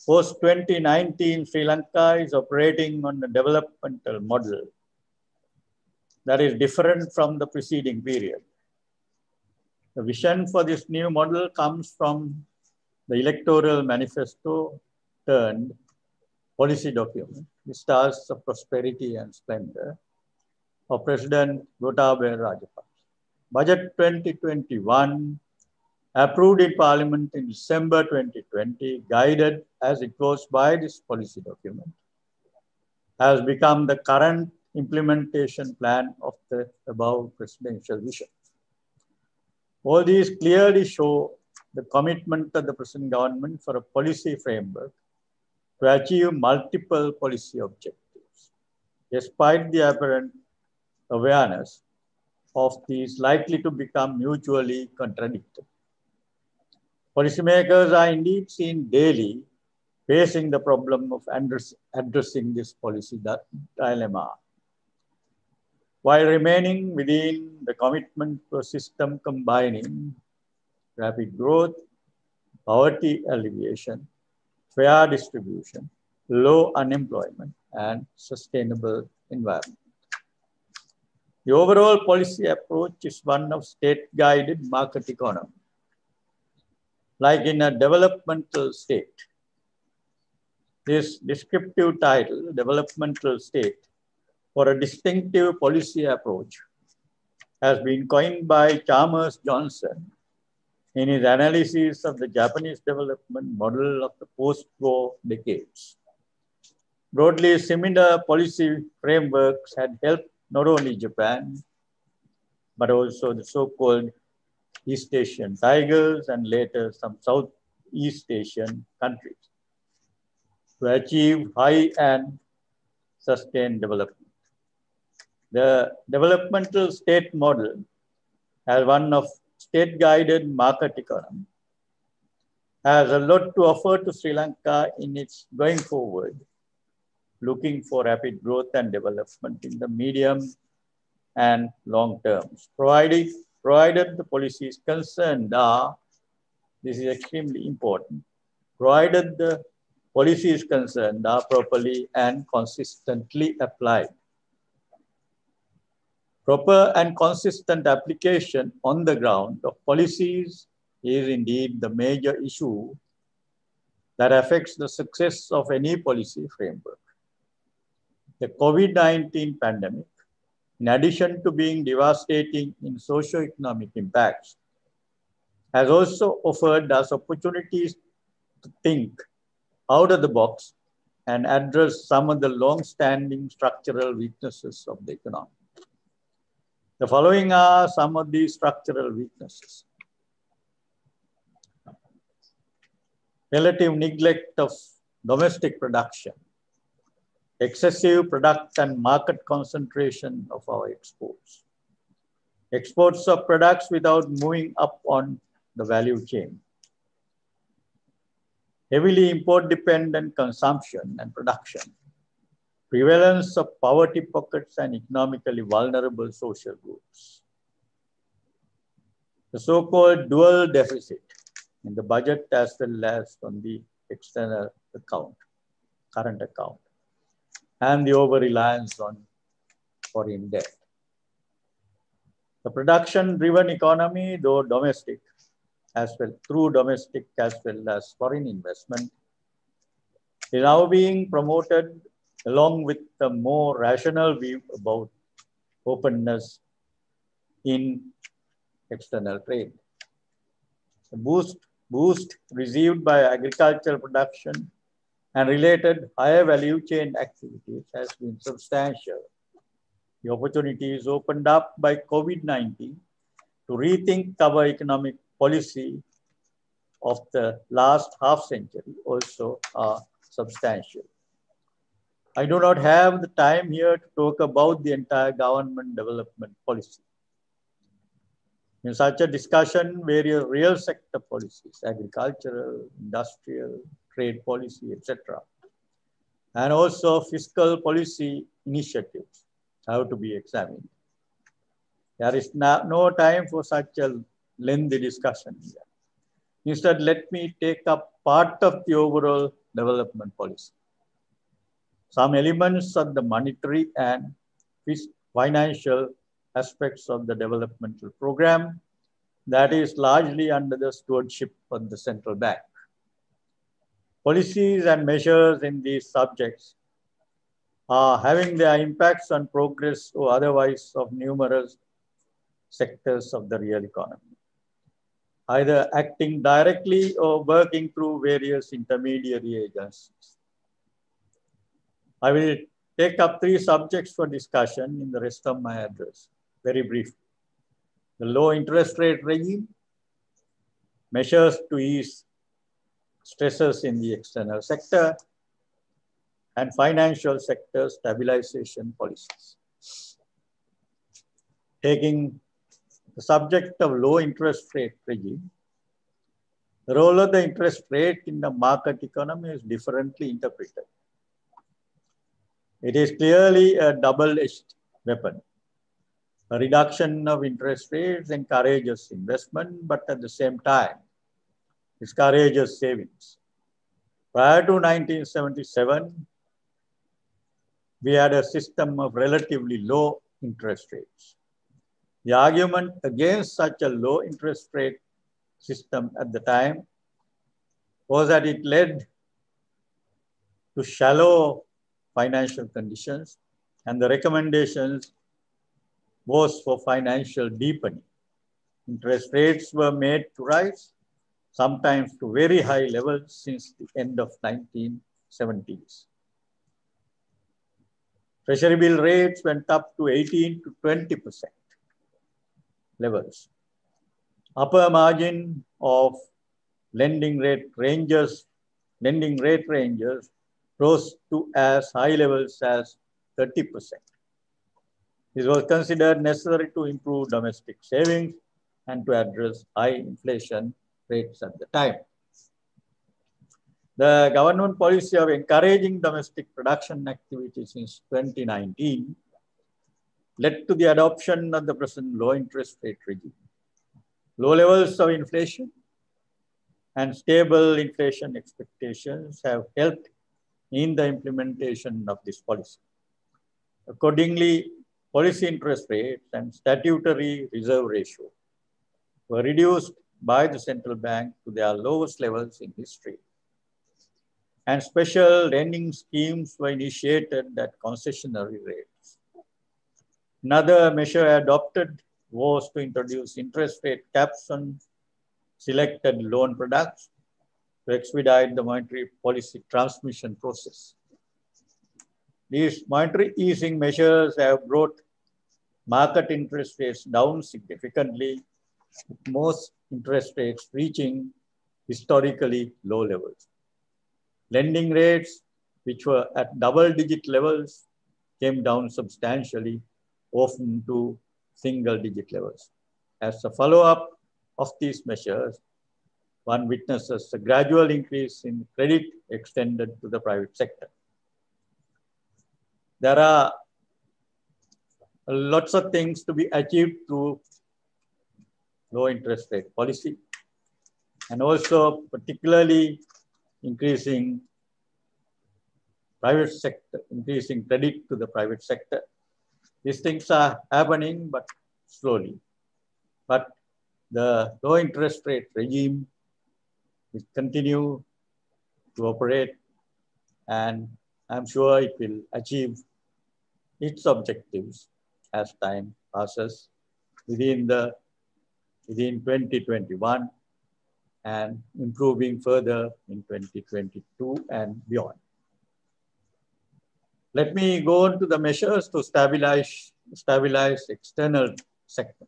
Post 2019, Sri Lanka is operating on a developmental model that is different from the preceding period. The vision for this new model comes from the electoral manifesto turned policy document, the Vistas of Prosperity and Splendor of President Gotabaya Rajapaksa. Budget 2021 approved in Parliament in December 2020, guided as it was by this policy document, has become the current implementation plan of the above presidential vision. All these clearly show the commitment of the present government for a policy framework to achieve multiple policy objectives, despite the apparent awareness of these likely to become mutually contradictory. Policymakers are indeed seen daily facing the problem of address, addressing this policy dilemma while remaining within the commitment to a system combining rapid growth, poverty alleviation, fair distribution, low unemployment, and sustainable environment. The overall policy approach is one of state-guided market economy. Like in a developmental state, this descriptive title, developmental state, for a distinctive policy approach, has been coined by Chalmers Johnson in his analysis of the Japanese development model of the post-war decades. Broadly similar policy frameworks had helped not only Japan, but also the so-called East Asian tigers and later some Southeast Asian countries to achieve high and sustained development. The developmental state model as one of state-guided market economy has a lot to offer to Sri Lanka in its going forward looking for rapid growth and development in the medium and long terms, provided, provided the policies concerned are, this is extremely important, provided the policies concerned are properly and consistently applied. Proper and consistent application on the ground of policies is indeed the major issue that affects the success of any policy framework the COVID-19 pandemic, in addition to being devastating in socio-economic impacts, has also offered us opportunities to think out of the box and address some of the long-standing structural weaknesses of the economy. The following are some of the structural weaknesses. Relative neglect of domestic production, excessive product and market concentration of our exports. Exports of products without moving up on the value chain. Heavily import dependent consumption and production. Prevalence of poverty pockets and economically vulnerable social groups. The so-called dual deficit in the budget as well as on the external account, current account and the over-reliance on foreign debt. The production-driven economy, though domestic, as well through domestic as well as foreign investment, is now being promoted along with a more rational view about openness in external trade. The boost, boost received by agricultural production and related higher value chain activities has been substantial. The opportunities opened up by COVID-19 to rethink our economic policy of the last half century also are substantial. I do not have the time here to talk about the entire government development policy. In such a discussion, various real sector policies, agricultural, industrial, trade policy, etc. And also fiscal policy initiatives have to be examined. There is no, no time for such a lengthy discussion here. Instead, let me take up part of the overall development policy. Some elements of the monetary and financial aspects of the developmental program that is largely under the stewardship of the central bank. Policies and measures in these subjects are having their impacts on progress or otherwise of numerous sectors of the real economy, either acting directly or working through various intermediary agencies. I will take up three subjects for discussion in the rest of my address, very briefly. The low interest rate regime, measures to ease stresses in the external sector, and financial sector stabilization policies. Taking the subject of low interest rate regime, the role of the interest rate in the market economy is differently interpreted. It is clearly a double-edged weapon. A reduction of interest rates encourages investment, but at the same time, discourages savings. Prior to 1977, we had a system of relatively low interest rates. The argument against such a low interest rate system at the time was that it led to shallow financial conditions and the recommendations was for financial deepening. Interest rates were made to rise, sometimes to very high levels since the end of 1970s. Treasury bill rates went up to 18 to 20 percent levels. Upper margin of lending rate ranges, lending rate ranges rose to as high levels as 30%. This was considered necessary to improve domestic savings and to address high inflation rates at the time. The government policy of encouraging domestic production activity since 2019 led to the adoption of the present low interest rate regime. Low levels of inflation and stable inflation expectations have helped in the implementation of this policy. Accordingly, policy interest rates and statutory reserve ratio were reduced by the central bank to their lowest levels in history. And special lending schemes were initiated at concessionary rates Another measure adopted was to introduce interest rate caps on selected loan products to expedite the monetary policy transmission process. These monetary easing measures have brought market interest rates down significantly, most interest rates reaching historically low levels. Lending rates, which were at double digit levels, came down substantially often to single digit levels. As a follow-up of these measures, one witnesses a gradual increase in credit extended to the private sector. There are lots of things to be achieved through low interest rate policy and also particularly increasing private sector, increasing credit to the private sector these things are happening, but slowly. But the low interest rate regime will continue to operate and I'm sure it will achieve its objectives as time passes within the within 2021 and improving further in 2022 and beyond. Let me go on to the measures to stabilize, stabilize external sector.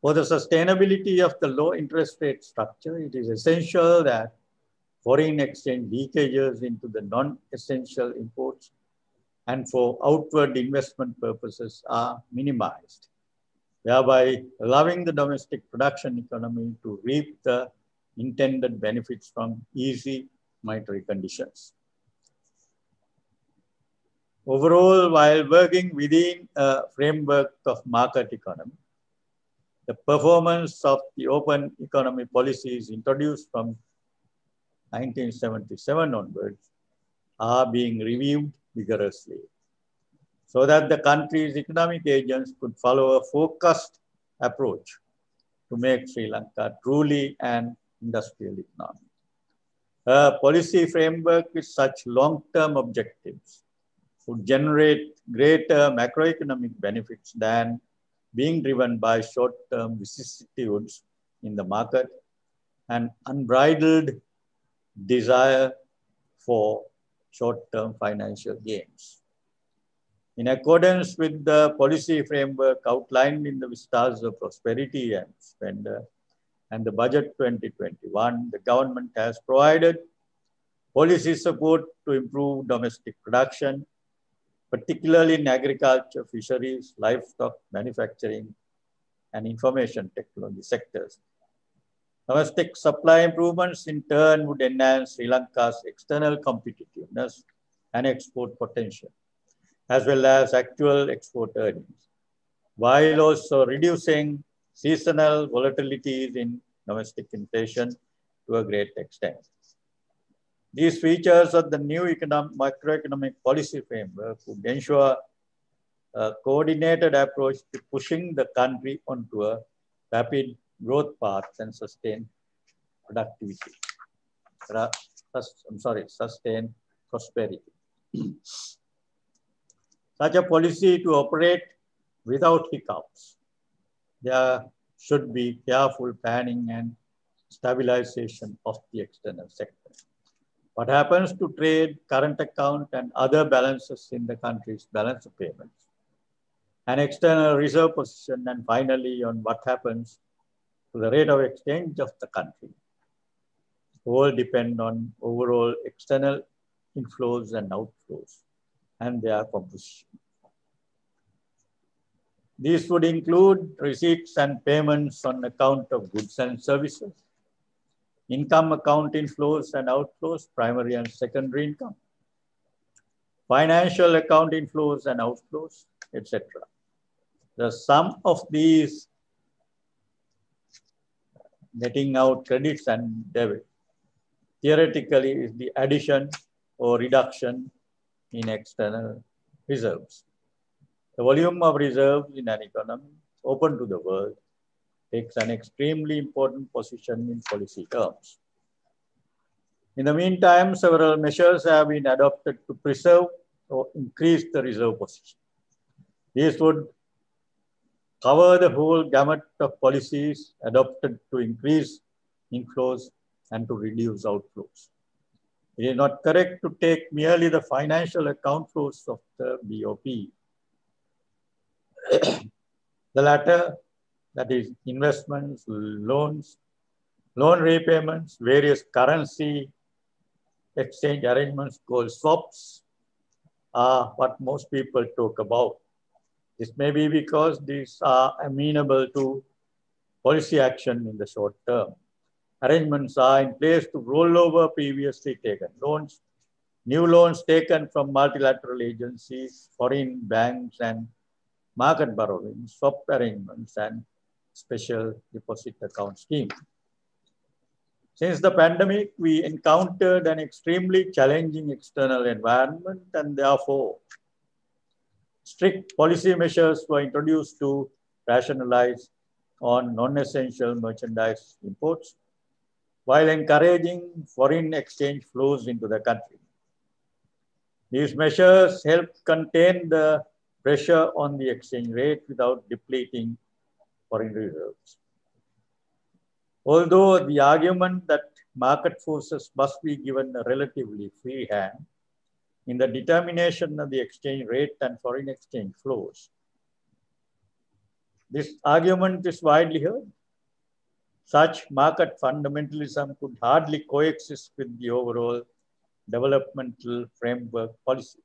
For the sustainability of the low interest rate structure, it is essential that foreign exchange leakages into the non-essential imports and for outward investment purposes are minimized, thereby allowing the domestic production economy to reap the intended benefits from easy monetary conditions. Overall, while working within a framework of market economy, the performance of the open economy policies introduced from 1977 onwards are being reviewed vigorously so that the country's economic agents could follow a focused approach to make Sri Lanka truly an industrial economy. A policy framework with such long-term objectives would generate greater macroeconomic benefits than being driven by short-term vicissitudes in the market and unbridled desire for short-term financial gains. In accordance with the policy framework outlined in the Vistas of Prosperity and Splendour and the Budget 2021, the government has provided policy support to improve domestic production, particularly in agriculture, fisheries, livestock, manufacturing, and information technology sectors. Domestic supply improvements in turn would enhance Sri Lanka's external competitiveness and export potential, as well as actual export earnings, while also reducing seasonal volatilities in domestic inflation to a great extent. These features of the new economic, macroeconomic policy framework would ensure a coordinated approach to pushing the country onto a rapid growth path and sustain productivity. I'm sorry, sustain prosperity. Such a policy to operate without hiccups. There should be careful planning and stabilization of the external sector. What happens to trade, current account, and other balances in the country's balance of payments? An external reserve position, and finally, on what happens to the rate of exchange of the country. All depend on overall external inflows and outflows and their composition. These would include receipts and payments on account of goods and services, income account inflows and outflows, primary and secondary income, financial account inflows and outflows, etc. The sum of these netting out credits and debit theoretically is the addition or reduction in external reserves. The volume of reserves in an economy open to the world takes an extremely important position in policy terms. In the meantime, several measures have been adopted to preserve or increase the reserve position. These would cover the whole gamut of policies adopted to increase inflows and to reduce outflows. It is not correct to take merely the financial account flows of the BOP. the latter, that is investments, loans, loan repayments, various currency exchange arrangements called swaps are what most people talk about. This may be because these are amenable to policy action in the short term. Arrangements are in place to roll over previously taken loans, new loans taken from multilateral agencies, foreign banks, and market borrowings, swap arrangements, and special deposit account scheme. Since the pandemic, we encountered an extremely challenging external environment and therefore strict policy measures were introduced to rationalize on non-essential merchandise imports while encouraging foreign exchange flows into the country. These measures helped contain the pressure on the exchange rate without depleting foreign reserves. Although the argument that market forces must be given a relatively free hand in the determination of the exchange rate and foreign exchange flows, this argument is widely heard. Such market fundamentalism could hardly coexist with the overall developmental framework policy,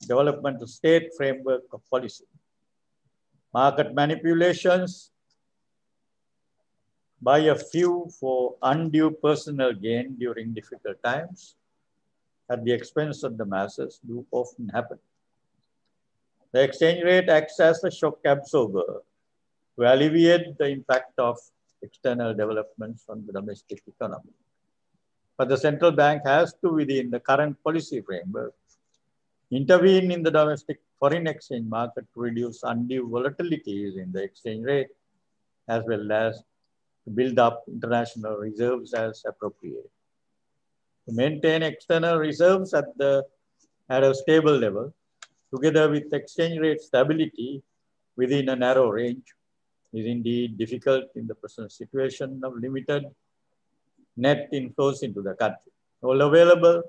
developmental state framework of policy. Market manipulations by a few for undue personal gain during difficult times at the expense of the masses do often happen. The exchange rate acts as a shock absorber to alleviate the impact of external developments on the domestic economy. But the central bank has to, within the current policy framework, intervene in the domestic foreign exchange market to reduce undue volatilities in the exchange rate, as well as to build up international reserves as appropriate. To maintain external reserves at, the, at a stable level, together with exchange rate stability within a narrow range, is indeed difficult in the present situation of limited net inflows into the country. All available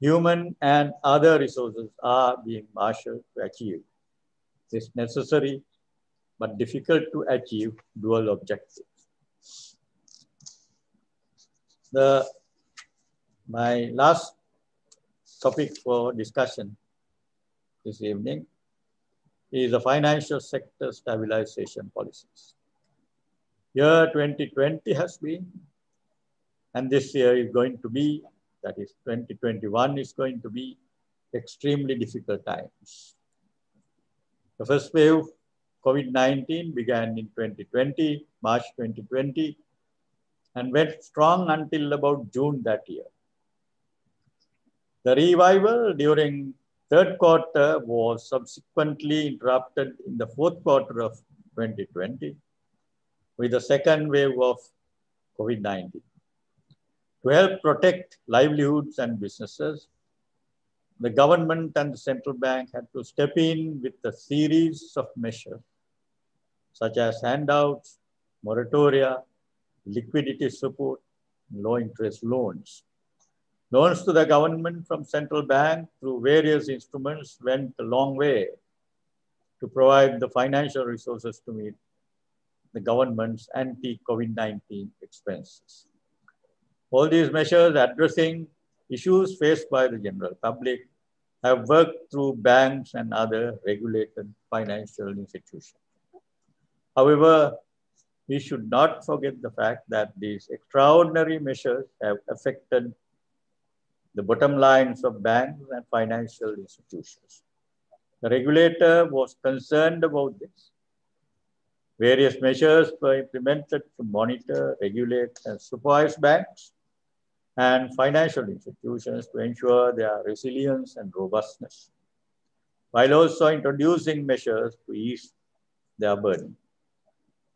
human and other resources are being marshaled to achieve this necessary but difficult to achieve dual objectives. The, my last topic for discussion this evening is the financial sector stabilization policies. Year 2020 has been, and this year is going to be, that is 2021 is going to be extremely difficult times. The first wave COVID-19 began in 2020, March 2020, and went strong until about June that year. The revival during third quarter was subsequently interrupted in the fourth quarter of 2020 with the second wave of COVID-19. To help protect livelihoods and businesses, the government and the central bank had to step in with a series of measures such as handouts, moratoria, liquidity support, low interest loans. Loans to the government from central bank through various instruments went a long way to provide the financial resources to meet the government's anti-COVID-19 expenses. All these measures addressing issues faced by the general public have worked through banks and other regulated financial institutions. However, we should not forget the fact that these extraordinary measures have affected the bottom lines of banks and financial institutions. The regulator was concerned about this. Various measures were implemented to monitor, regulate, and supervise banks and financial institutions to ensure their resilience and robustness, while also introducing measures to ease their burden.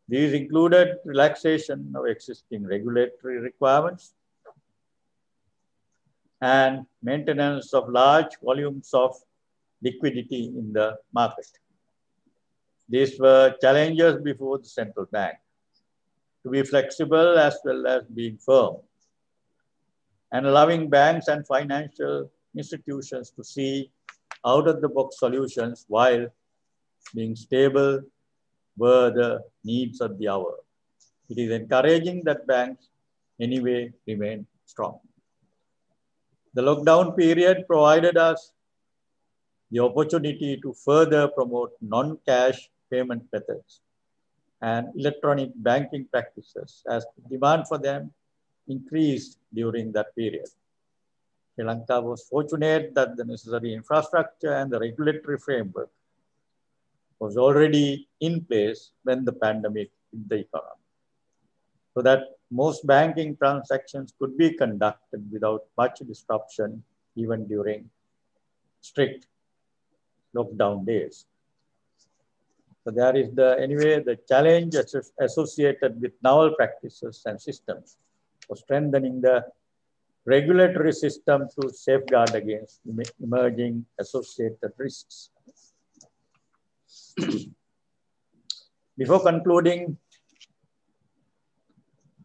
These included relaxation of existing regulatory requirements, and maintenance of large volumes of liquidity in the market. These were challenges before the central bank to be flexible as well as being firm and allowing banks and financial institutions to see out of the box solutions while being stable were the needs of the hour. It is encouraging that banks anyway remain strong. The lockdown period provided us the opportunity to further promote non-cash payment methods and electronic banking practices as demand for them increased during that period. Sri Lanka was fortunate that the necessary infrastructure and the regulatory framework was already in place when the pandemic hit the economy. So that most banking transactions could be conducted without much disruption even during strict lockdown days. So there is the, anyway, the challenge associated with novel practices and systems for strengthening the regulatory system to safeguard against emerging associated risks. Before concluding,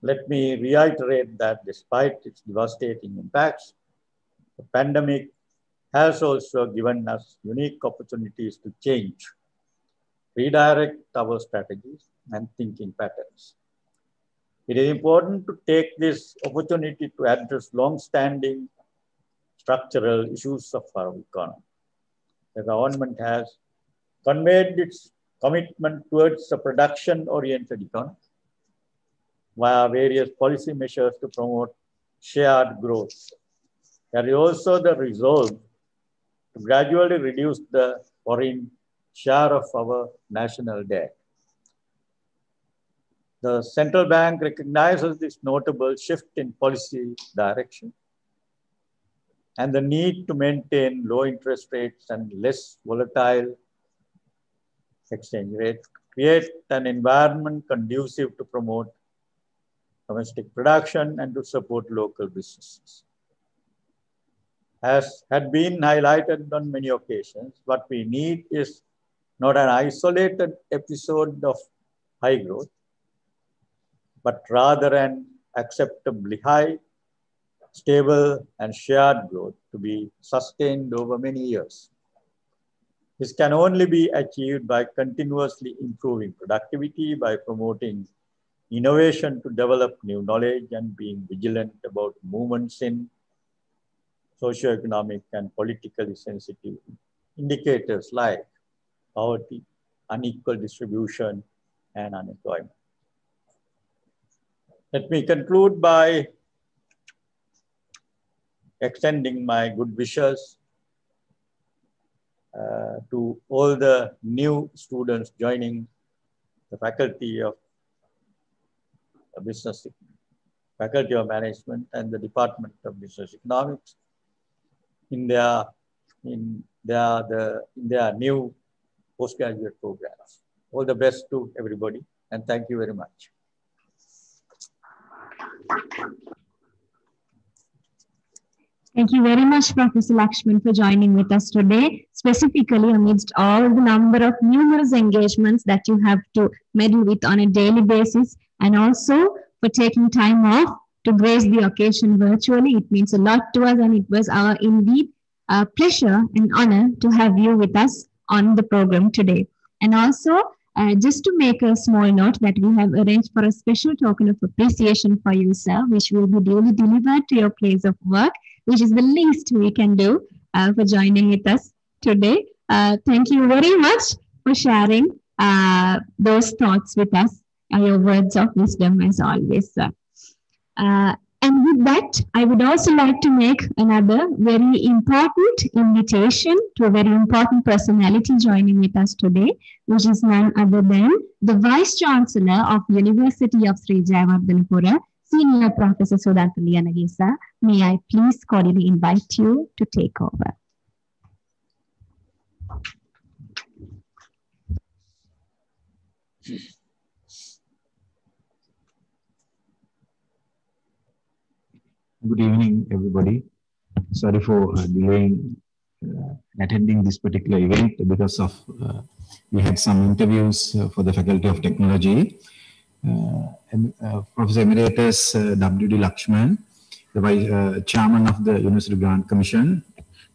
let me reiterate that despite its devastating impacts, the pandemic has also given us unique opportunities to change, redirect our strategies and thinking patterns. It is important to take this opportunity to address long-standing structural issues of our economy. The government has conveyed its commitment towards a production-oriented economy via various policy measures to promote shared growth. There is also the resolve to gradually reduce the foreign share of our national debt. The central bank recognizes this notable shift in policy direction and the need to maintain low interest rates and less volatile exchange rates, create an environment conducive to promote domestic production and to support local businesses. As had been highlighted on many occasions, what we need is not an isolated episode of high growth, but rather an acceptably high, stable, and shared growth to be sustained over many years. This can only be achieved by continuously improving productivity, by promoting innovation to develop new knowledge, and being vigilant about movements in socioeconomic and politically sensitive indicators like poverty, unequal distribution, and unemployment. Let me conclude by extending my good wishes uh, to all the new students joining the faculty of business, faculty of management and the department of business economics in their in their the in their new postgraduate programs. All the best to everybody and thank you very much. Thank you very much, Professor Lakshman, for joining with us today, specifically amidst all the number of numerous engagements that you have to meddle with on a daily basis, and also for taking time off to grace the occasion virtually. It means a lot to us, and it was our indeed uh, pleasure and honor to have you with us on the program today. And also, uh, just to make a small note that we have arranged for a special token of appreciation for you, sir, which will be duly delivered to your place of work, which is the least we can do uh, for joining with us today. Uh, thank you very much for sharing uh, those thoughts with us, uh, your words of wisdom as always, sir. And with that, I would also like to make another very important invitation to a very important personality joining with us today, which is none other than the Vice Chancellor of University of Sri Jayewardenepura, Senior Professor Sudantha Liyanage. May I please cordially invite you to take over. Good evening, everybody. Sorry for uh, delaying uh, attending this particular event because of uh, we had some interviews uh, for the Faculty of Technology. Uh, uh, Professor Emeritus uh, W.D. Lakshman, the Vice uh, Chairman of the University Grant Commission.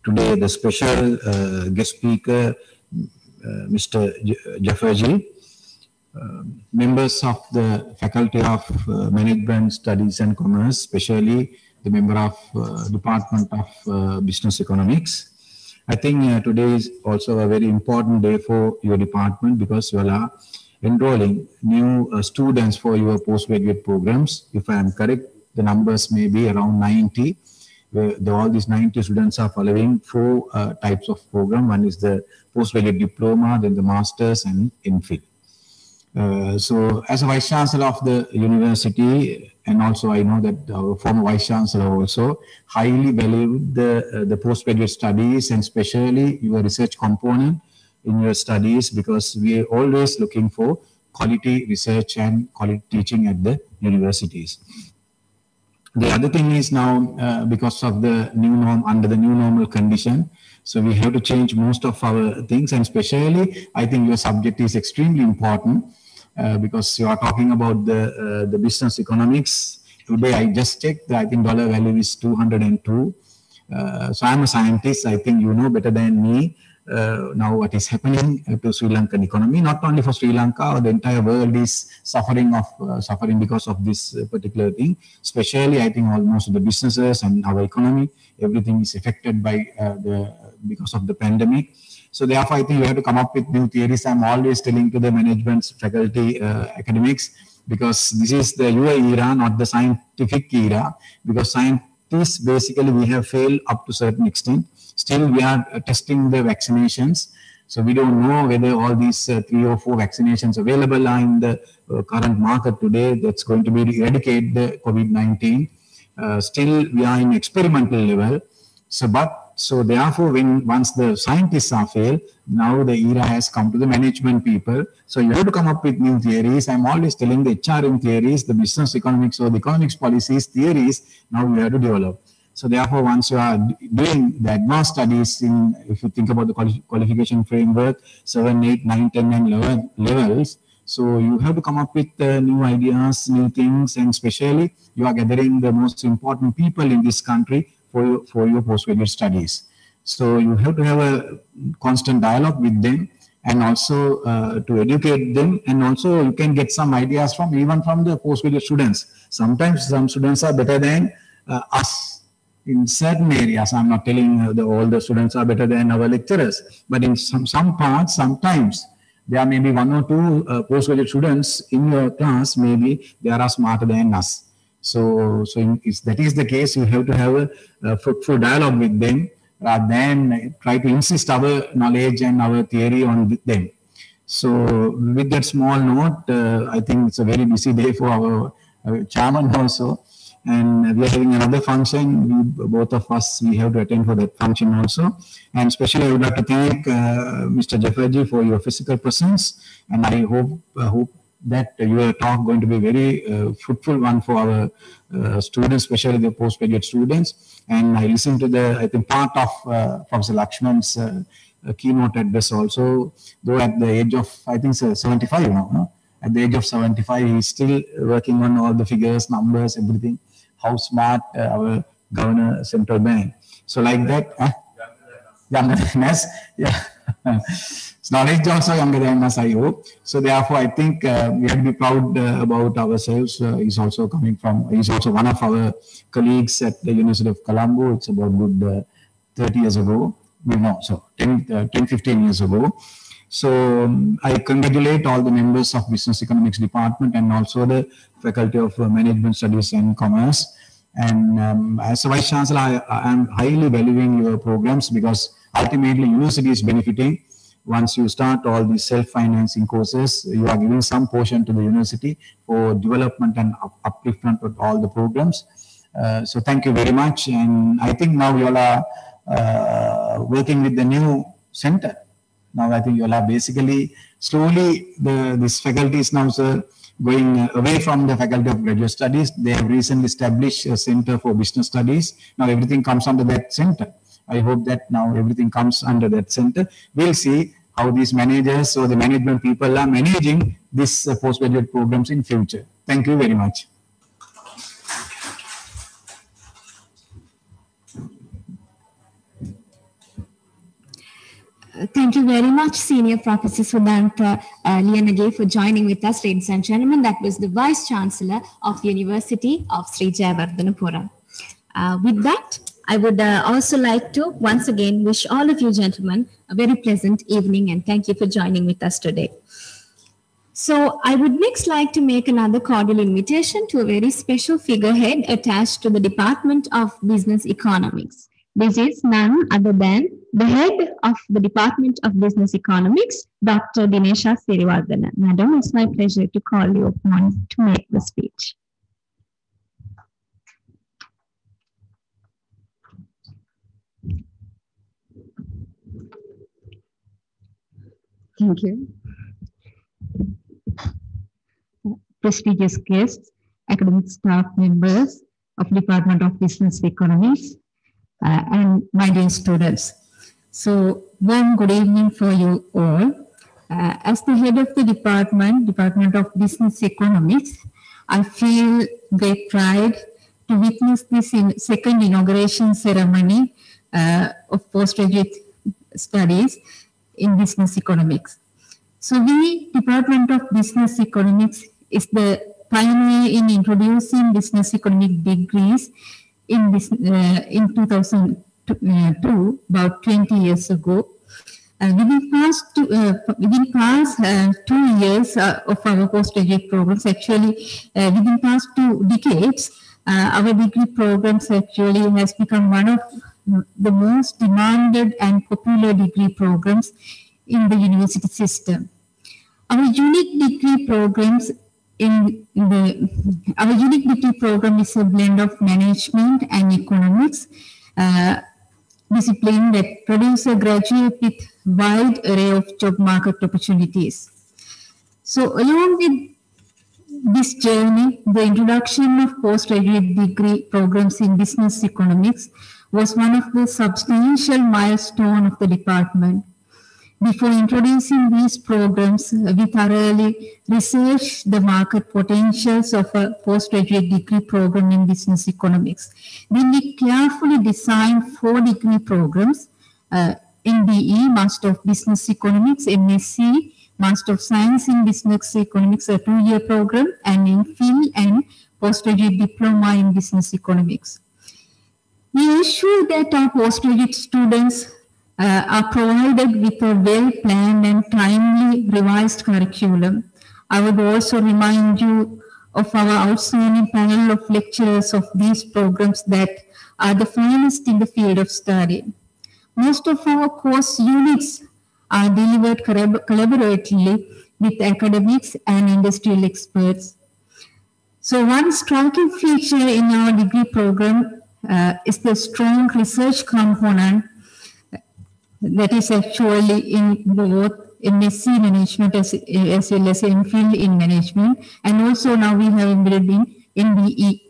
Today, the special uh, guest speaker, uh, Mr. J- Jafferjee, um, members of the Faculty of uh, Management Studies and Commerce, especially the member of uh, Department of uh, Business Economics. I think uh, today is also a very important day for your department because you are enrolling new uh, students for your postgraduate programs. If I am correct, the numbers may be around 90. Where the, all these 90 students are following four uh, types of program. One is the postgraduate diploma, then the master's and MPhil. Uh, so as a vice chancellor of the university, and also I know that our former vice chancellor also highly valued the, uh, the postgraduate studies and especially your research component in your studies because we are always looking for quality research and quality teaching at the universities. The other thing is now uh, because of the new norm under the new normal condition, so we have to change most of our things and especially I think your subject is extremely important because you are talking about the uh, the business economics. Today I just checked. I think dollar value is 202. Uh, so I'm a scientist. I think you know better than me uh, now what is happening to Sri Lankan economy. Not only for Sri Lanka, the entire world is suffering of uh, suffering because of this uh, particular thing. Especially, I think almost the businesses and our economy, everything is affected by uh, the because of the pandemic. So therefore, I think you have to come up with new theories. I'm always telling to the management faculty, uh, academics, because this is the UA era, not the scientific era. Because scientists basically we have failed up to certain extent. Still, we are uh, testing the vaccinations. So we don't know whether all these uh, three or four vaccinations available are in the uh, current market today that's going to be eradicate the COVID-19. Uh, still, we are in experimental level. So, but so therefore, when once the scientists are failed, now the era has come to the management people. So you have to come up with new theories. I'm always telling the HRM theories, the business economics or the economics policies theories. Now we have to develop. So therefore, once you are doing the advanced studies in, if you think about the quali qualification framework, 7, 8, 9, 10, and 11 levels, so you have to come up with uh, new ideas, new things, and especially you are gathering the most important people in this country for your, for your postgraduate studies. So you have to have a constant dialogue with them and also uh, to educate them and also you can get some ideas from even from the postgraduate students. Sometimes some students are better than uh, us in certain areas. I'm not telling uh, the, all the students are better than our lecturers, but in some, some parts, sometimes there may be one or two uh, postgraduate students in your class, maybe they are smarter than us. So, so if that is the case, you have to have a, a fruitful dialogue with them rather than try to insist our knowledge and our theory on them. So with that small note, uh, I think it's a very busy day for our, our chairman also and we are having another function. We, both of us, we have to attend for that function also. And especially, I would like to thank uh, Mr. Jafferjee for your physical presence. And I hope uh, hope that your talk going to be very uh, fruitful one for our uh, students, especially the postgraduate students. And I listened to the, I think, part of uh, Professor Lakshman's uh, keynote address also, though at the age of, I think, 75 now. No? At the age of 75, he's still working on all the figures, numbers, everything how smart uh, our governor central bank. So like that, huh? younger than yeah. knowledge also younger than us, I hope. So therefore, I think uh, we have to be proud uh, about ourselves. Uh, he's also coming from, he's also one of our colleagues at the University of Colombo. It's about good uh, 30 years ago. Know, so 10, uh, 10 15 years ago. So um, I congratulate all the members of Business Economics Department and also the Faculty of uh, Management Studies and Commerce. And um, as a Vice Chancellor, I, am highly valuing your programs because ultimately university is benefiting. Once you start all these self-financing courses, you are giving some portion to the university for development and up upliftment of all the programs. Uh, so thank you very much. And I think now you all are uh, working with the new center. Now I think you all are basically slowly the this faculty is now sir, going away from the Faculty of Graduate Studies. They have recently established a Center for Business Studies. Now everything comes under that center. I hope that now everything comes under that center. We'll see how these managers or the management people are managing these uh, postgraduate programs in future. Thank you very much. Thank you very much, Senior Professor Sudantha uh, Liyanage, for joining with us, ladies and gentlemen. That was the Vice Chancellor of the University of Sri Jayewardenepura. Uh, with that, I would uh, also like to once again wish all of you gentlemen a very pleasant evening and thank you for joining with us today. So I would next like to make another cordial invitation to a very special figurehead attached to the Department of Business Economics. This is none other than the head of the Department of Business Economics, Dr. Dinesha Sirivardhana. Madam, it's my pleasure to call you upon to make the speech. Thank you. Prestigious guests, academic staff members of Department of Business Economics, uh, and my dear students. So, warm good evening for you all. Uh, as the head of the department, Department of Business Economics, I feel great pride to witness this in second inauguration ceremony uh, of postgraduate studies in business economics. So we, Department of Business Economics, is the pioneer in introducing business economic degrees in this uh, in 2002, about 20 years ago. Uh, within past two, uh, within past uh, two years uh, of our postgraduate programs, actually uh, within past two decades, uh, our degree programs actually has become one of the most demanded and popular degree programs in the university system. Our unique degree programs in, the our unique degree program is a blend of management and economics uh, discipline that produce a graduate with wide array of job market opportunities. So along with this journey, the introduction of postgraduate degree programs in business economics was one of the substantial milestone of the department. Before introducing these programs, we thoroughly researched the market potentials of a postgraduate degree program in business economics. Then we carefully designed four degree programs, uh, MBE, Master of Business Economics, MSc, Master of Science in Business Economics, a two-year program, and MPhil and Postgraduate Diploma in Business Economics. We ensure that our postgraduate students uh, are provided with a well-planned and timely revised curriculum. I would also remind you of our outstanding panel of lecturers of these programs that are the finest in the field of study. Most of our course units are delivered collaboratively with academics and industrial experts. So one striking feature in our degree program uh, is the strong research component that is actually in both MSc management as, as well as MPhil in management and also now we have embedded in MBE.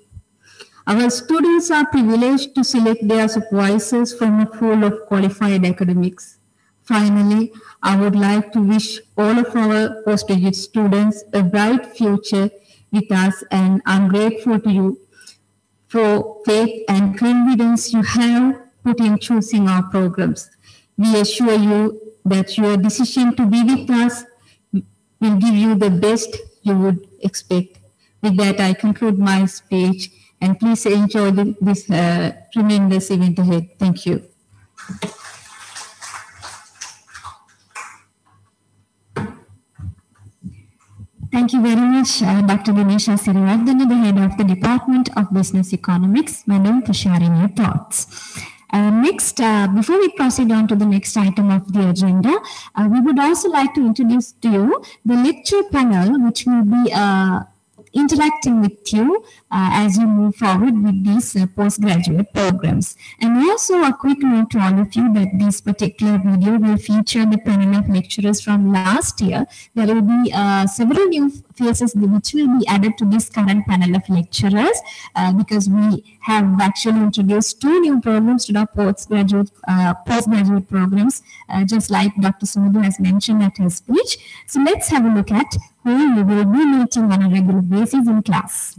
Our students are privileged to select their supervisors from a pool of qualified academics. Finally, I would like to wish all of our postgraduate students a bright future with us and I'm grateful to you for faith and confidence you have put in choosing our programs. We assure you that your decision to be with us will give you the best you would expect. With that, I conclude my speech and please enjoy this uh, tremendous event ahead. Thank you. Thank you very much, uh, Dr. Dinesha Sirivardhana, the head of the Department of Business Economics, Madam, for sharing your thoughts. Uh, next, uh, before we proceed on to the next item of the agenda, uh, we would also like to introduce to you the lecture panel, which will be uh, interacting with you uh, as you move forward with these uh, postgraduate programs. And also a quick note to all of you that this particular video will feature the panel of lecturers from last year. There will be uh, several new faces which will be added to this current panel of lecturers uh, because we have actually introduced two new programs to the postgraduate, uh, postgraduate programs, uh, just like Dr. Sumudu has mentioned at her speech. So let's have a look at who we will be meeting on a regular basis in class.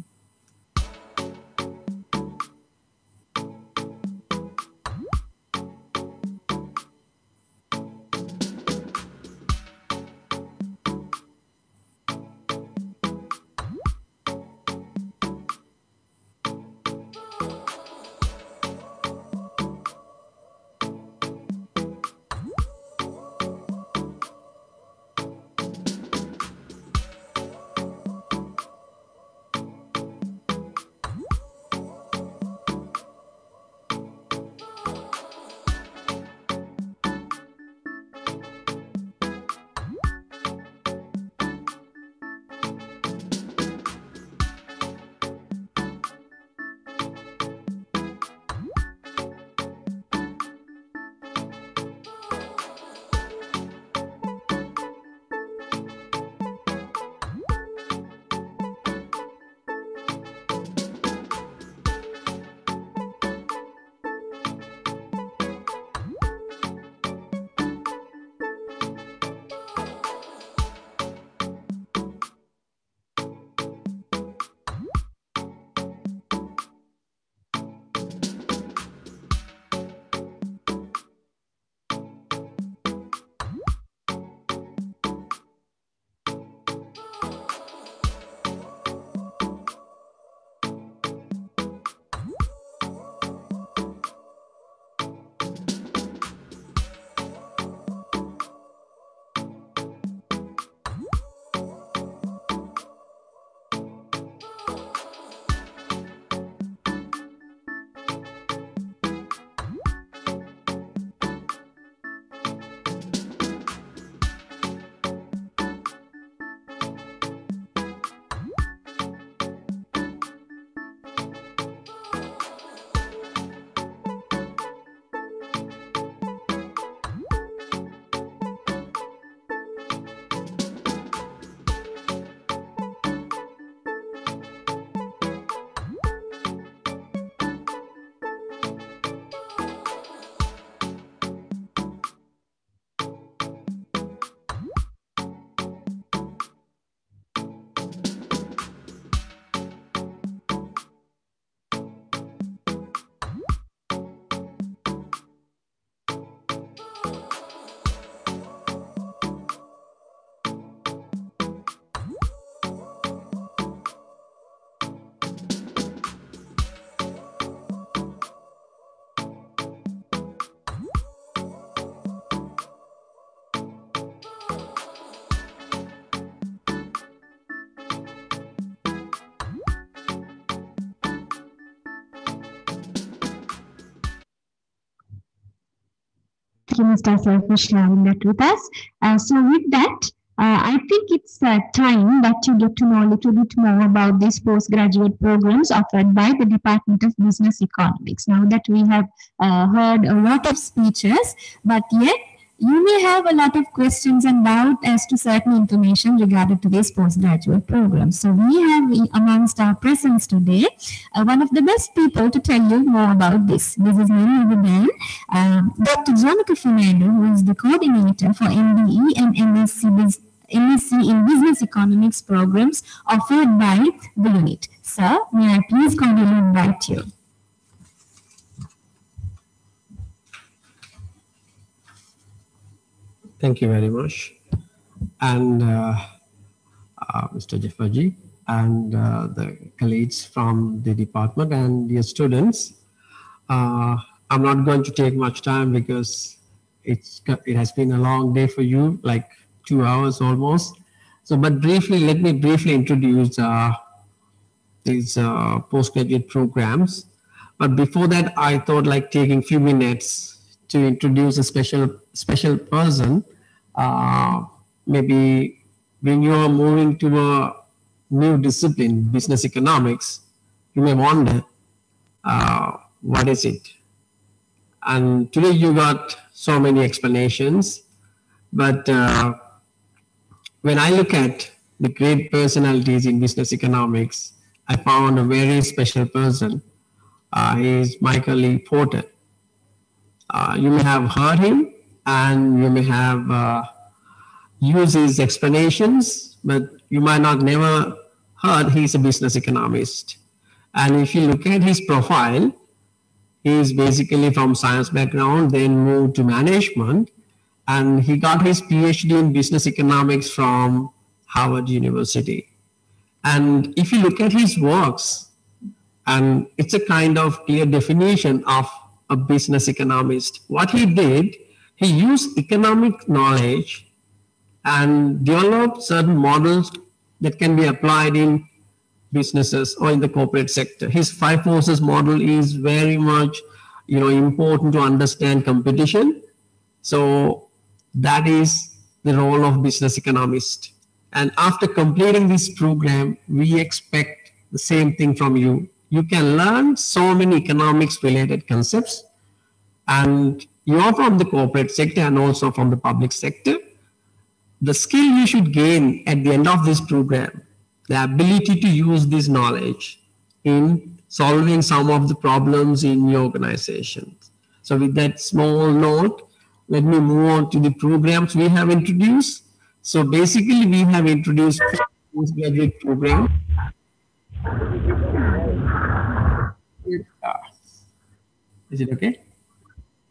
You, Mr. Asal, for sharing that with us. Uh, so with that, uh, I think it's uh, time that you get to know a little bit more about these postgraduate programs offered by the Department of Business Economics. Now that we have uh, heard a lot of speeches, but yet you may have a lot of questions and doubt as to certain information regarding to this postgraduate program. So we have amongst our presence today uh, one of the best people to tell you more about this. This is none other um, Dr. Janaka Fernando, who is the coordinator for MBE and MSc, MSc in Business Economics programs offered by the unit. Sir, may I please cordially invite you? Thank you very much. And uh, uh, Mr. Jafferjee and uh, the colleagues from the department and dear students. I'm not going to take much time because it's it has been a long day for you, like two hours almost. So, but briefly, let me briefly introduce uh, these uh, postgraduate programs. But before that, I thought like taking few minutes to introduce a special special person. Uh, maybe when you are moving to a new discipline, business economics, you may wonder uh, what is it. And today you got so many explanations, but uh, when I look at the great personalities in business economics, I found a very special person. Uh, he is Michael Lee Porter. Uh, you may have heard him and you may have uh, used his explanations, but you might not never heard he's a business economist. And if you look at his profile, he is basically from science background, then moved to management, and he got his PhD in business economics from Harvard University. And if you look at his works, and it's a kind of clear definition of a business economist. What he did, he used economic knowledge and developed certain models that can be applied in businesses or in the corporate sector. His five forces model is very much, you know, important to understand competition. So that is the role of business economist. And after completing this program, we expect the same thing from you. You can learn so many economics related concepts and you are from the corporate sector and also from the public sector. The skill you should gain at the end of this program, the ability to use this knowledge in solving some of the problems in your organization. So with that small note, let me move on to the programs we have introduced. So basically we have introduced postgraduate program. Is it okay?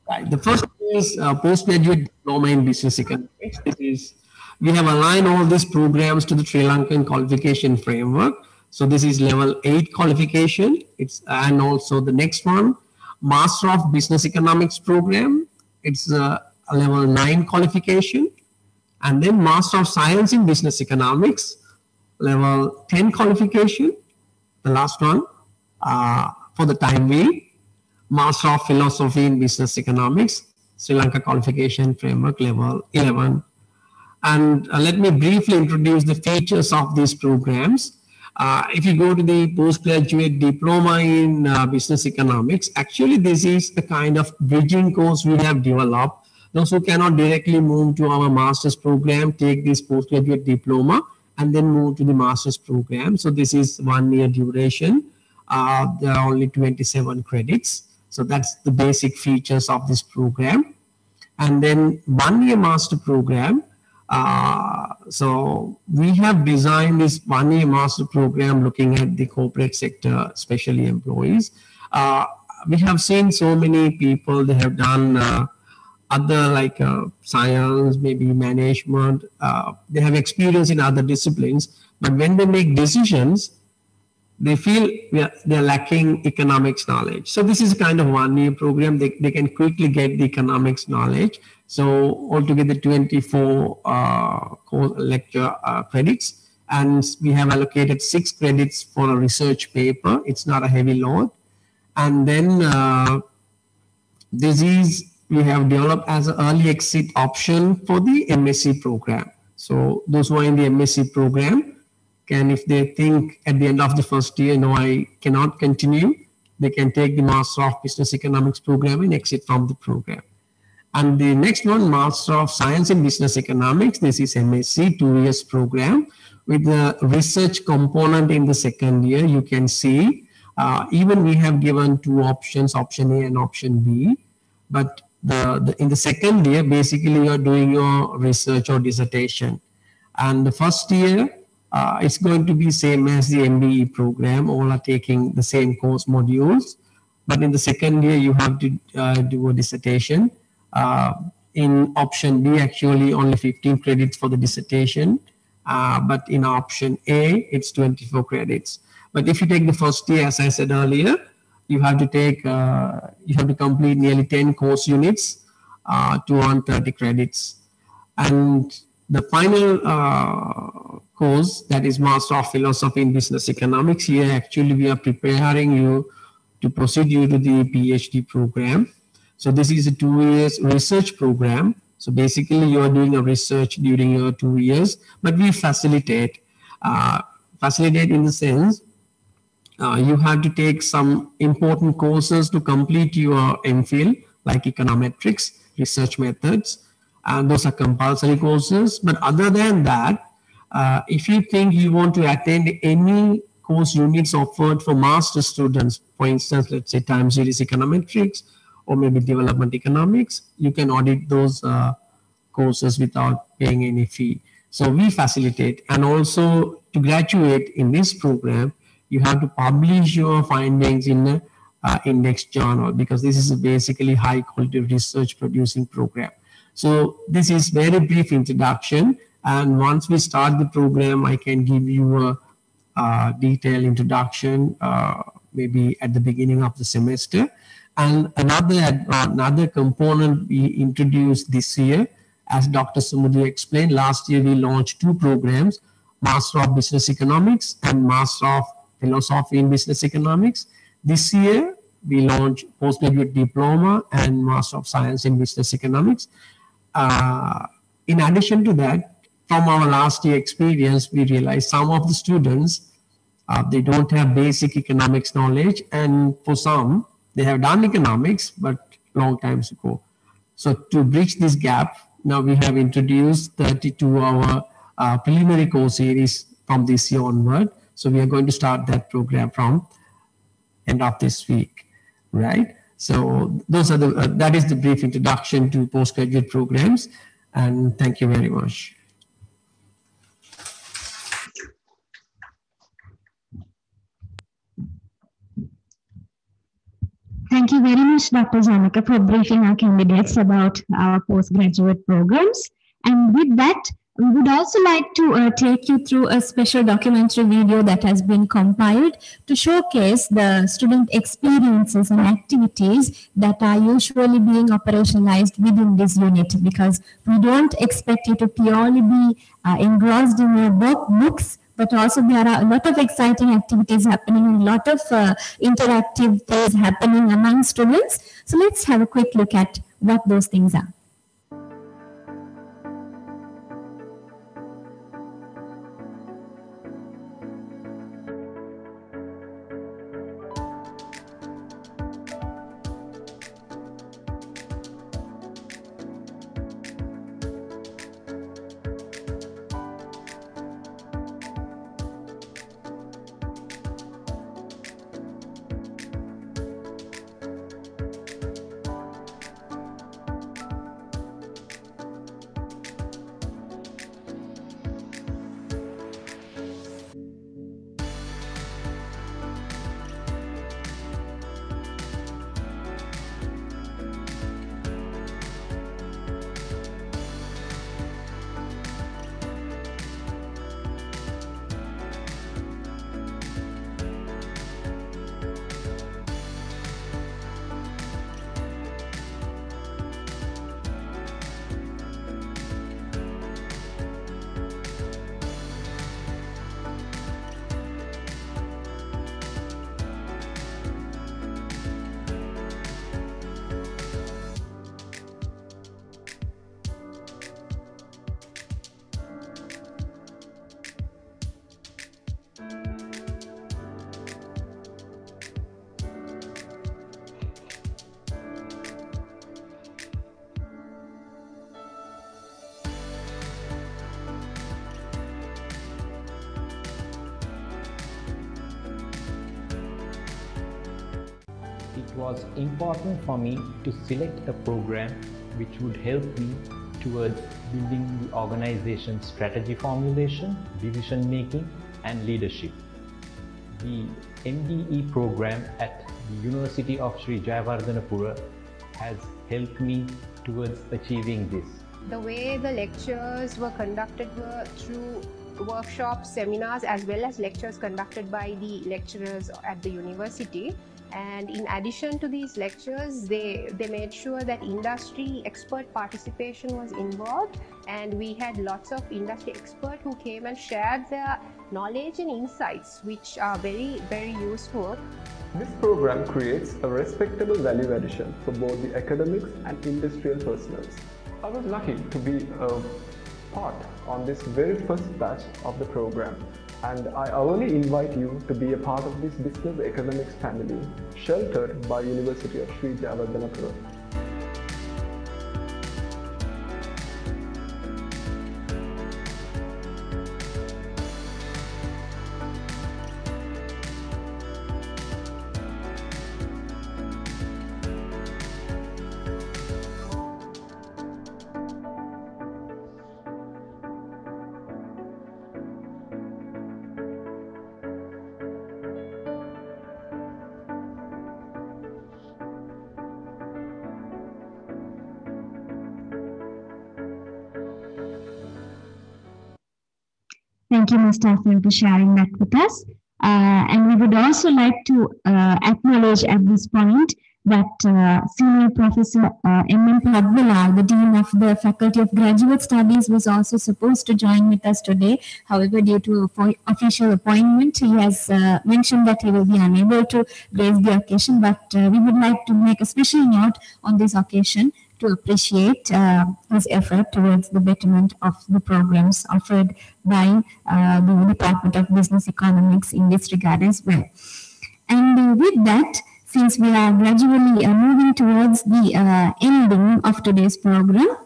Right. The first is uh, postgraduate diploma in business economics. This is we have aligned all these programs to the Sri Lankan qualification framework. So this is level eight qualification. It's and also the next one, Master of Business Economics program. It's uh, a level nine qualification, and then Master of Science in Business Economics, level ten qualification. The last one uh, for the time being, Master of Philosophy in Business Economics, Sri Lanka Qualification Framework level 11. And uh, let me briefly introduce the features of these programs. Uh, if you go to the postgraduate diploma in uh, business economics, actually this is the kind of bridging course we have developed. Those who cannot directly move to our master's program, take this postgraduate diploma and then move to the master's program. So this is one year duration. Uh, there are only 27 credits. So that's the basic features of this program. And then one year master program. Uh, so we have designed this one year master program looking at the corporate sector, especially employees. Uh, we have seen so many people, they have done uh, other like uh, science, maybe management, uh, they have experience in other disciplines, but when they make decisions, they feel they're lacking economics knowledge. So this is kind of one year program. They, they can quickly get the economics knowledge. So altogether 24 uh, lecture uh, credits. And we have allocated six credits for a research paper. It's not a heavy load. And then uh, this is we have developed as an early exit option for the MSc program. So those who are in the MSc program can, if they think at the end of the first year, no, I cannot continue, they can take the Master of Business Economics program and exit from the program. And the next one, Master of Science in Business Economics. This is MSc, two years program with the research component in the second year. You can see uh, even we have given two options, option A and option B. But the, the in the second year, basically you're doing your research or dissertation. And the first year, uh, it's going to be same as the MBE program. All are taking the same course modules. But in the second year, you have to uh, do a dissertation. Uh, in option B, actually only 15 credits for the dissertation. Uh, but in option A, it's 24 credits. But if you take the first year, as I said earlier, you have to take, uh, you have to complete nearly 10 course units uh, to earn 30 credits. And the final uh, course, that is Master of Philosophy in Business Economics, here actually we are preparing you to proceed you to the PhD program. So this is a two years research program. So basically you are doing a research during your two years, but we facilitate, uh, facilitate in the sense uh, you have to take some important courses to complete your MPhil, like econometrics, research methods, and those are compulsory courses. But other than that, uh, if you think you want to attend any course units offered for master students, for instance, let's say time series econometrics or maybe development economics, you can audit those uh, courses without paying any fee. So we facilitate and also to graduate in this program, you have to publish your findings in a uh, index journal because this is a basically high quality research producing program. So this is very brief introduction. And once we start the program, I can give you a, a detailed introduction, uh, maybe at the beginning of the semester. And another, another component we introduced this year, as Dr. Sumudu explained, last year we launched two programs, Master of Business Economics and Master of philosophy in business economics. This year, we launched postgraduate diploma and master of science in business economics. Uh, in addition to that, from our last year experience, we realized some of the students, uh, they don't have basic economics knowledge. And for some, they have done economics, but long times ago. So to bridge this gap, now we have introduced 32 hour uh, preliminary course series from this year onward. So we are going to start that program from end of this week, right? So those are the, uh, that is the brief introduction to postgraduate programs. And thank you very much. Thank you very much, Dr. Janaka, for briefing our candidates about our postgraduate programs. And with that, we would also like to uh, take you through a special documentary video that has been compiled to showcase the student experiences and activities that are usually being operationalized within this unit because we don't expect you to purely be uh, engrossed in your book, books, but also there are a lot of exciting activities happening, a lot of uh, interactive things happening among students. So let's have a quick look at what those things are. For me to select a program which would help me towards building the organization's strategy formulation, decision making, and leadership. The MBE program at the University of Sri Jayewardenepura has helped me towards achieving this. The way the lectures were conducted were through workshops, seminars, as well as lectures conducted by the lecturers at the university. And in addition to these lectures, they, they made sure that industry expert participation was involved. And we had lots of industry experts who came and shared their knowledge and insights, which are very, very useful. This program creates a respectable value addition for both the academics and industrial personnel. I was lucky to be a part on this very first batch of the program and I only invite you to be a part of this business economics family sheltered by University of Sri Jayewardenepura. Thank you, Mr. Afan, for sharing that with us. Uh, and we would also like to uh, acknowledge at this point that uh, Senior Professor uh, M.M. Pathmalal, the Dean of the Faculty of Graduate Studies, was also supposed to join with us today. However, due to official appointment, he has uh, mentioned that he will be unable to grace the occasion. But uh, we would like to make a special note on this occasion to appreciate uh, his effort towards the betterment of the programs offered by uh, the Department of Business Economics in this regard as well. And uh, with that, since we are gradually uh, moving towards the uh, ending of today's program,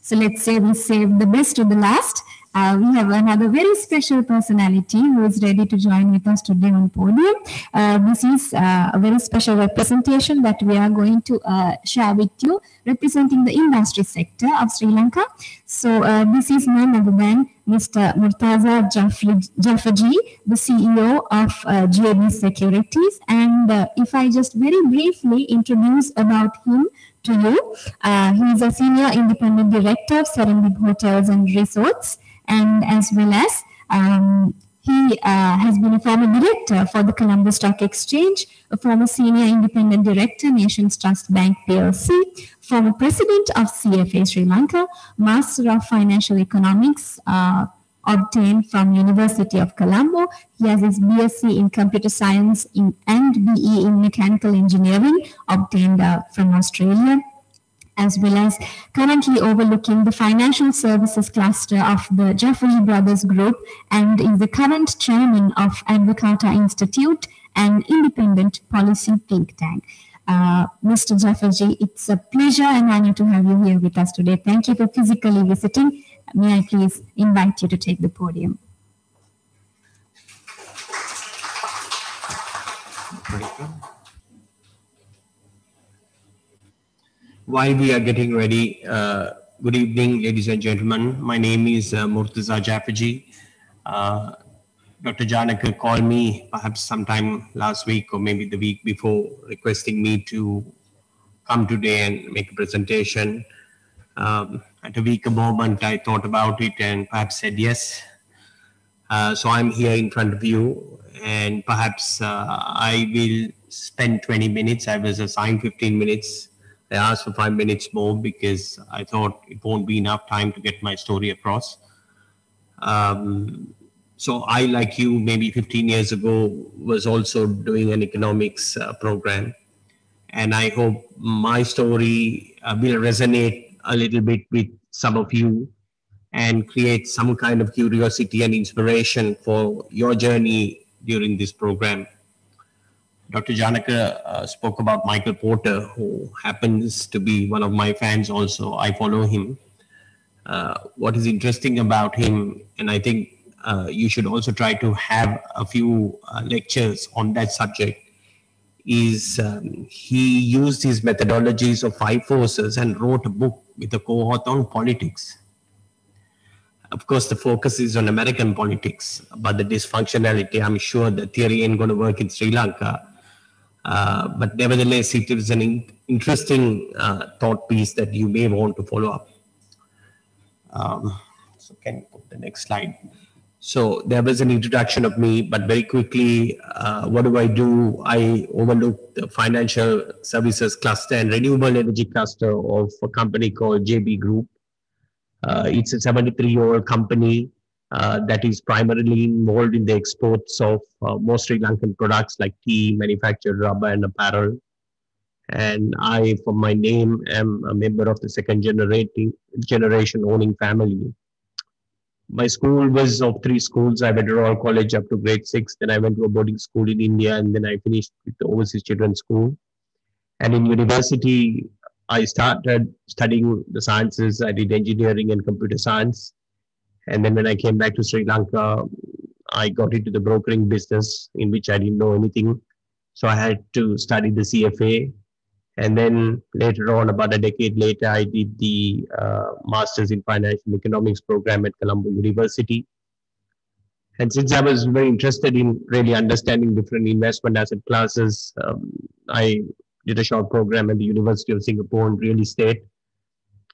so let's say we save the best to the last. Uh, we have another very special personality who is ready to join with us today on podium. Uh, this is uh, a very special representation that we are going to uh, share with you, representing the industry sector of Sri Lanka. So uh, this is none other than Mr. Murtaza Jafferjee, the CEO of uh, JB Securities. And if I just very briefly introduce about him to you, he is a senior independent director of Serendip Hotels and Resorts and as well as um, he uh, has been a former director for the Colombo Stock Exchange, a former senior independent director, Nations Trust Bank PLC, former president of CFA Sri Lanka, Master of Financial Economics, uh, obtained from University of Colombo. He has his BSc in Computer Science in, and BE in Mechanical Engineering, obtained uh, from Australia as well as currently overlooking the financial services cluster of the Jafferjee Brothers Group and is the current chairman of Advocata Institute, an independent policy think tank. Uh, Mr. Jafferjee, it's a pleasure and honor to have you here with us today. Thank you for physically visiting. May I please invite you to take the podium. While we are getting ready, uh, good evening, ladies and gentlemen. My name is uh, Murtaza Jafferjee. Uh, Dr. Janaka called me perhaps sometime last week or maybe the week before, requesting me to come today and make a presentation. Um, at a weaker moment, I thought about it and perhaps said yes. Uh, so I'm here in front of you, and perhaps uh, I will spend 20 minutes. I was assigned 15 minutes I asked for five minutes more because I thought it won't be enough time to get my story across. Um, so I, like you, maybe 15 years ago, was also doing an economics uh, program. And I hope my story uh, will resonate a little bit with some of you and create some kind of curiosity and inspiration for your journey during this program. Dr. Janaka uh, spoke about Michael Porter, who happens to be one of my fans also. I follow him. Uh, what is interesting about him, and I think uh, you should also try to have a few uh, lectures on that subject, is um, he used his methodologies of five forces and wrote a book with a cohort on politics. Of course, the focus is on American politics, but the dysfunctionality, I'm sure the theory ain't going to work in Sri Lanka. Uh, but nevertheless, it is an in- interesting uh, thought piece that you may want to follow up. Um, so, can you put the next slide? So there was an introduction of me, but very quickly, uh, what do I do? I overlook the financial services cluster and renewable energy cluster of a company called JB Group. Uh, it's a 73 year old company uh, that is primarily involved in the exports of uh, most Sri Lankan products like tea, manufactured rubber, and apparel. And I, for my name, am a member of the second generating, generation owning family my school was of three schools. I went to Royal College up to grade six. Then I went to a boarding school in India, and then I finished with the Overseas Children's School. And in university, I started studying the sciences. I did engineering and computer science. And then when I came back to Sri Lanka, I got into the brokering business in which I didn't know anything. So I had to study the CFA and then later on, about a decade later, I did the uh, Masters in Financial Economics program at Colombo University. And since I was very interested in really understanding different investment asset classes, um, I did a short program at the University of Singapore in real estate.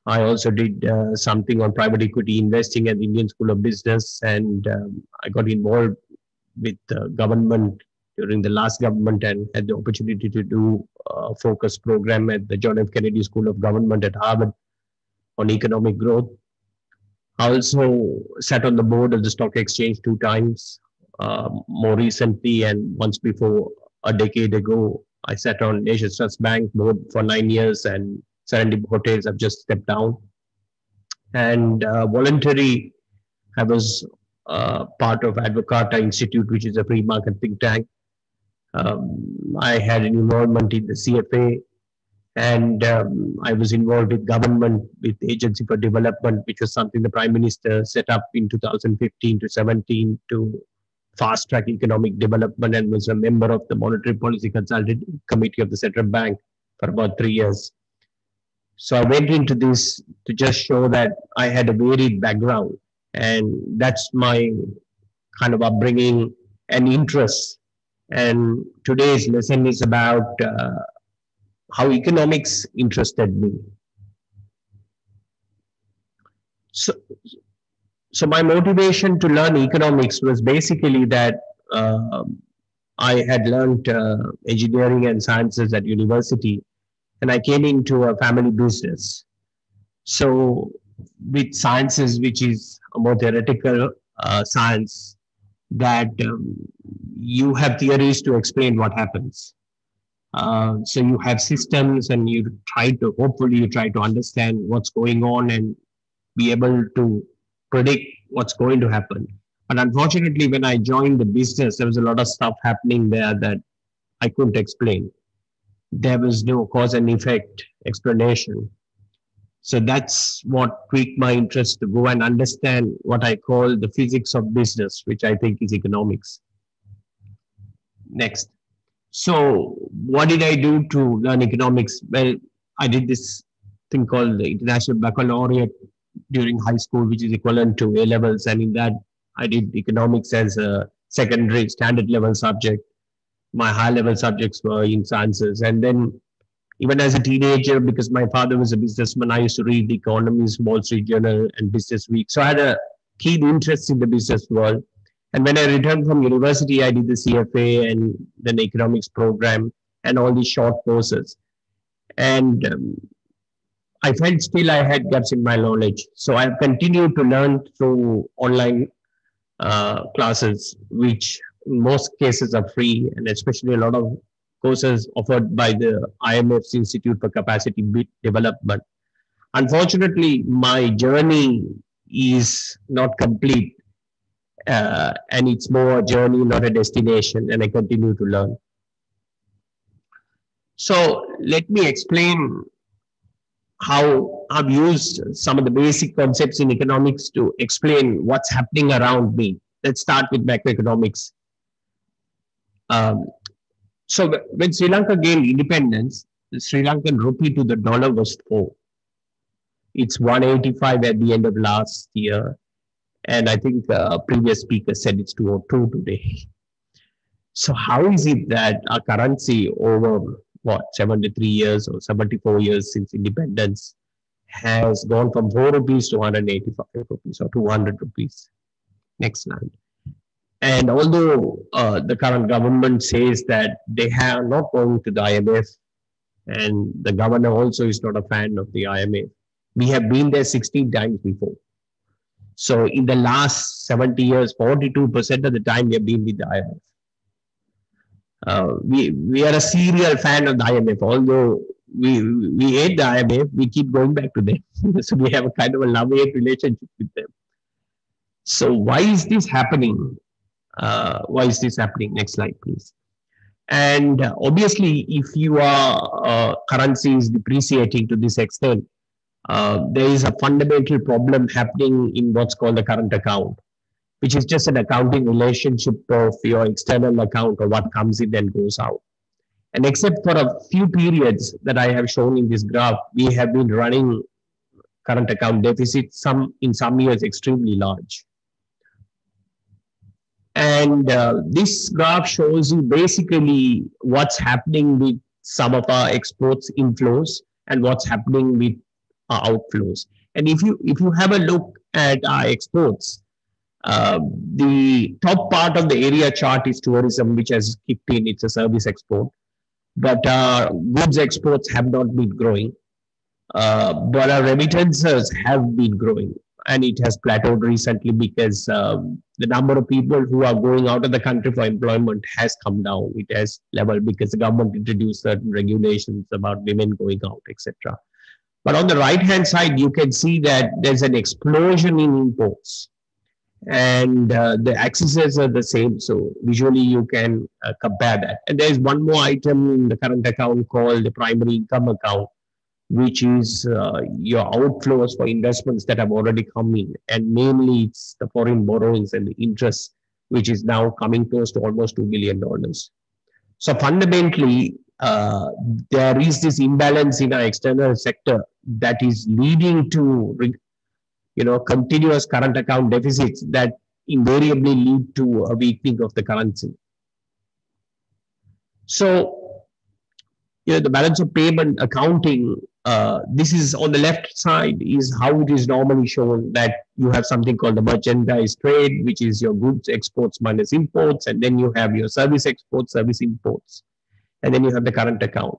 I also did uh, something on private equity investing at the Indian School of Business, and um, I got involved with government during the last government and had the opportunity to do a focus program at the John F. Kennedy School of Government at Harvard on economic growth. I also sat on the board of the stock exchange two times. Uh, more recently, and once before a decade ago, I sat on Nations Trust Bank board for nine years, and Serendip Hotels. I've just stepped down. And uh, voluntary, I was uh, part of Advocata Institute, which is a free market think tank. Um, I had an involvement in the CFA, and um, I was involved with government, with the Agency for Development, which was something the Prime Minister set up in 2015 to 17 to fast track economic development, and was a member of the Monetary Policy Consultative Committee of the Central Bank for about three years. So I went into this to just show that I had a varied background, and that's my kind of upbringing and interest and today's lesson is about uh, how economics interested me. So, so my motivation to learn economics was basically that uh, I had learned uh, engineering and sciences at university, and I came into a family business. So, with sciences, which is a more theoretical uh, science, that um, you have theories to explain what happens. Uh, so you have systems and you try to, hopefully you try to understand what's going on and be able to predict what's going to happen. But unfortunately, when I joined the business, there was a lot of stuff happening there that I couldn't explain. There was no cause and effect explanation. So that's what piqued my interest to go and understand what I call the physics of business, which I think is economics. Next. So, what did I do to learn economics? Well, I did this thing called the International Baccalaureate during high school, which is equivalent to A levels. And in that, I did economics as a secondary standard level subject. My high level subjects were in sciences. And then even as a teenager, because my father was a businessman, I used to read the Economist, Wall Street Journal, and Business Week. So I had a keen interest in the business world. And when I returned from university, I did the CFA and then the economics program and all these short courses. And um, I felt still I had gaps in my knowledge. So I've continued to learn through online uh, classes, which most cases are free, and especially a lot of courses offered by the IMF's Institute for Capacity Development. Unfortunately, my journey is not complete uh, and it's more a journey, not a destination, and I continue to learn. So let me explain how I've used some of the basic concepts in economics to explain what's happening around me. Let's start with macroeconomics. Um, So when Sri Lanka gained independence, the Sri Lankan rupee to the dollar was four. It's 185 at the end of last year. And I think uh, previous speaker said it's 202 today. So how is it that our currency over what 73 years or 74 years since independence has gone from 4 rupees to 185 rupees or 200 rupees? Next slide. And although uh, the current government says that they are not going to the IMF, and the governor also is not a fan of the IMF, we have been there 16 times before. So in the last 70 years, 42% of the time we have been with the IMF. Uh, we, we are a serial fan of the IMF, although we, we hate the IMF, we keep going back to them. so we have a kind of a love-hate relationship with them. So why is this happening? Uh, why is this happening? Next slide, please. And uh, obviously, if your uh, currency is depreciating to this extent, uh, there is a fundamental problem happening in what's called the current account, which is just an accounting relationship of your external account or what comes in and goes out. And except for a few periods that I have shown in this graph, we have been running current account deficit, some in some years extremely large. And uh, this graph shows you basically what's happening with some of our exports inflows and what's happening with our outflows. And if you if you have a look at our exports, uh, the top part of the area chart is tourism, which has kicked in. It's a service export, but uh, goods exports have not been growing. Uh, but our remittances have been growing and it has plateaued recently because um, the number of people who are going out of the country for employment has come down. It has leveled because the government introduced certain regulations about women going out, etc. But on the right hand side, you can see that there's an explosion in imports and uh, the axes are the same. So visually you can uh, compare that. And there's one more item in the current account called the primary income account which is uh, your outflows for investments that have already come in. And mainly it's the foreign borrowings and the interest, which is now coming close to almost $2 billion. So fundamentally, uh, there is this imbalance in our external sector that is leading to, you know, continuous current account deficits that invariably lead to a weakening of the currency. So you know, the balance of payment accounting, uh, this is on the left side is how it is normally shown that you have something called the merchandise trade, which is your goods exports minus imports, and then you have your service exports, service imports, and then you have the current account.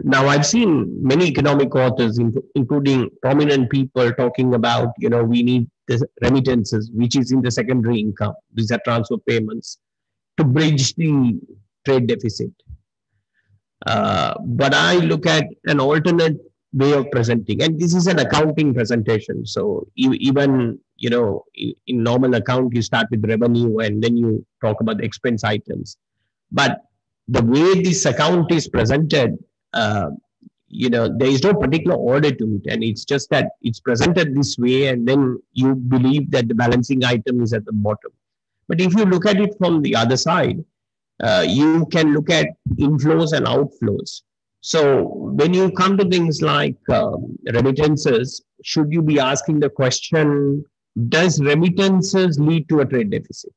Now, I've seen many economic authors, including prominent people, talking about, you know, we need the remittances, which is in the secondary income. These are transfer payments to bridge the trade deficit. Uh, but I look at an alternate way of presenting, and this is an accounting presentation. So even you know, in, normal account, you start with revenue and then you talk about the expense items. But the way this account is presented, uh, you know, there is no particular order to it, and it's just that it's presented this way, and then you believe that the balancing item is at the bottom. But if you look at it from the other side, uh, you can look at inflows and outflows. So when you come to things like um, remittances, should you be asking the question, does remittances lead to a trade deficit?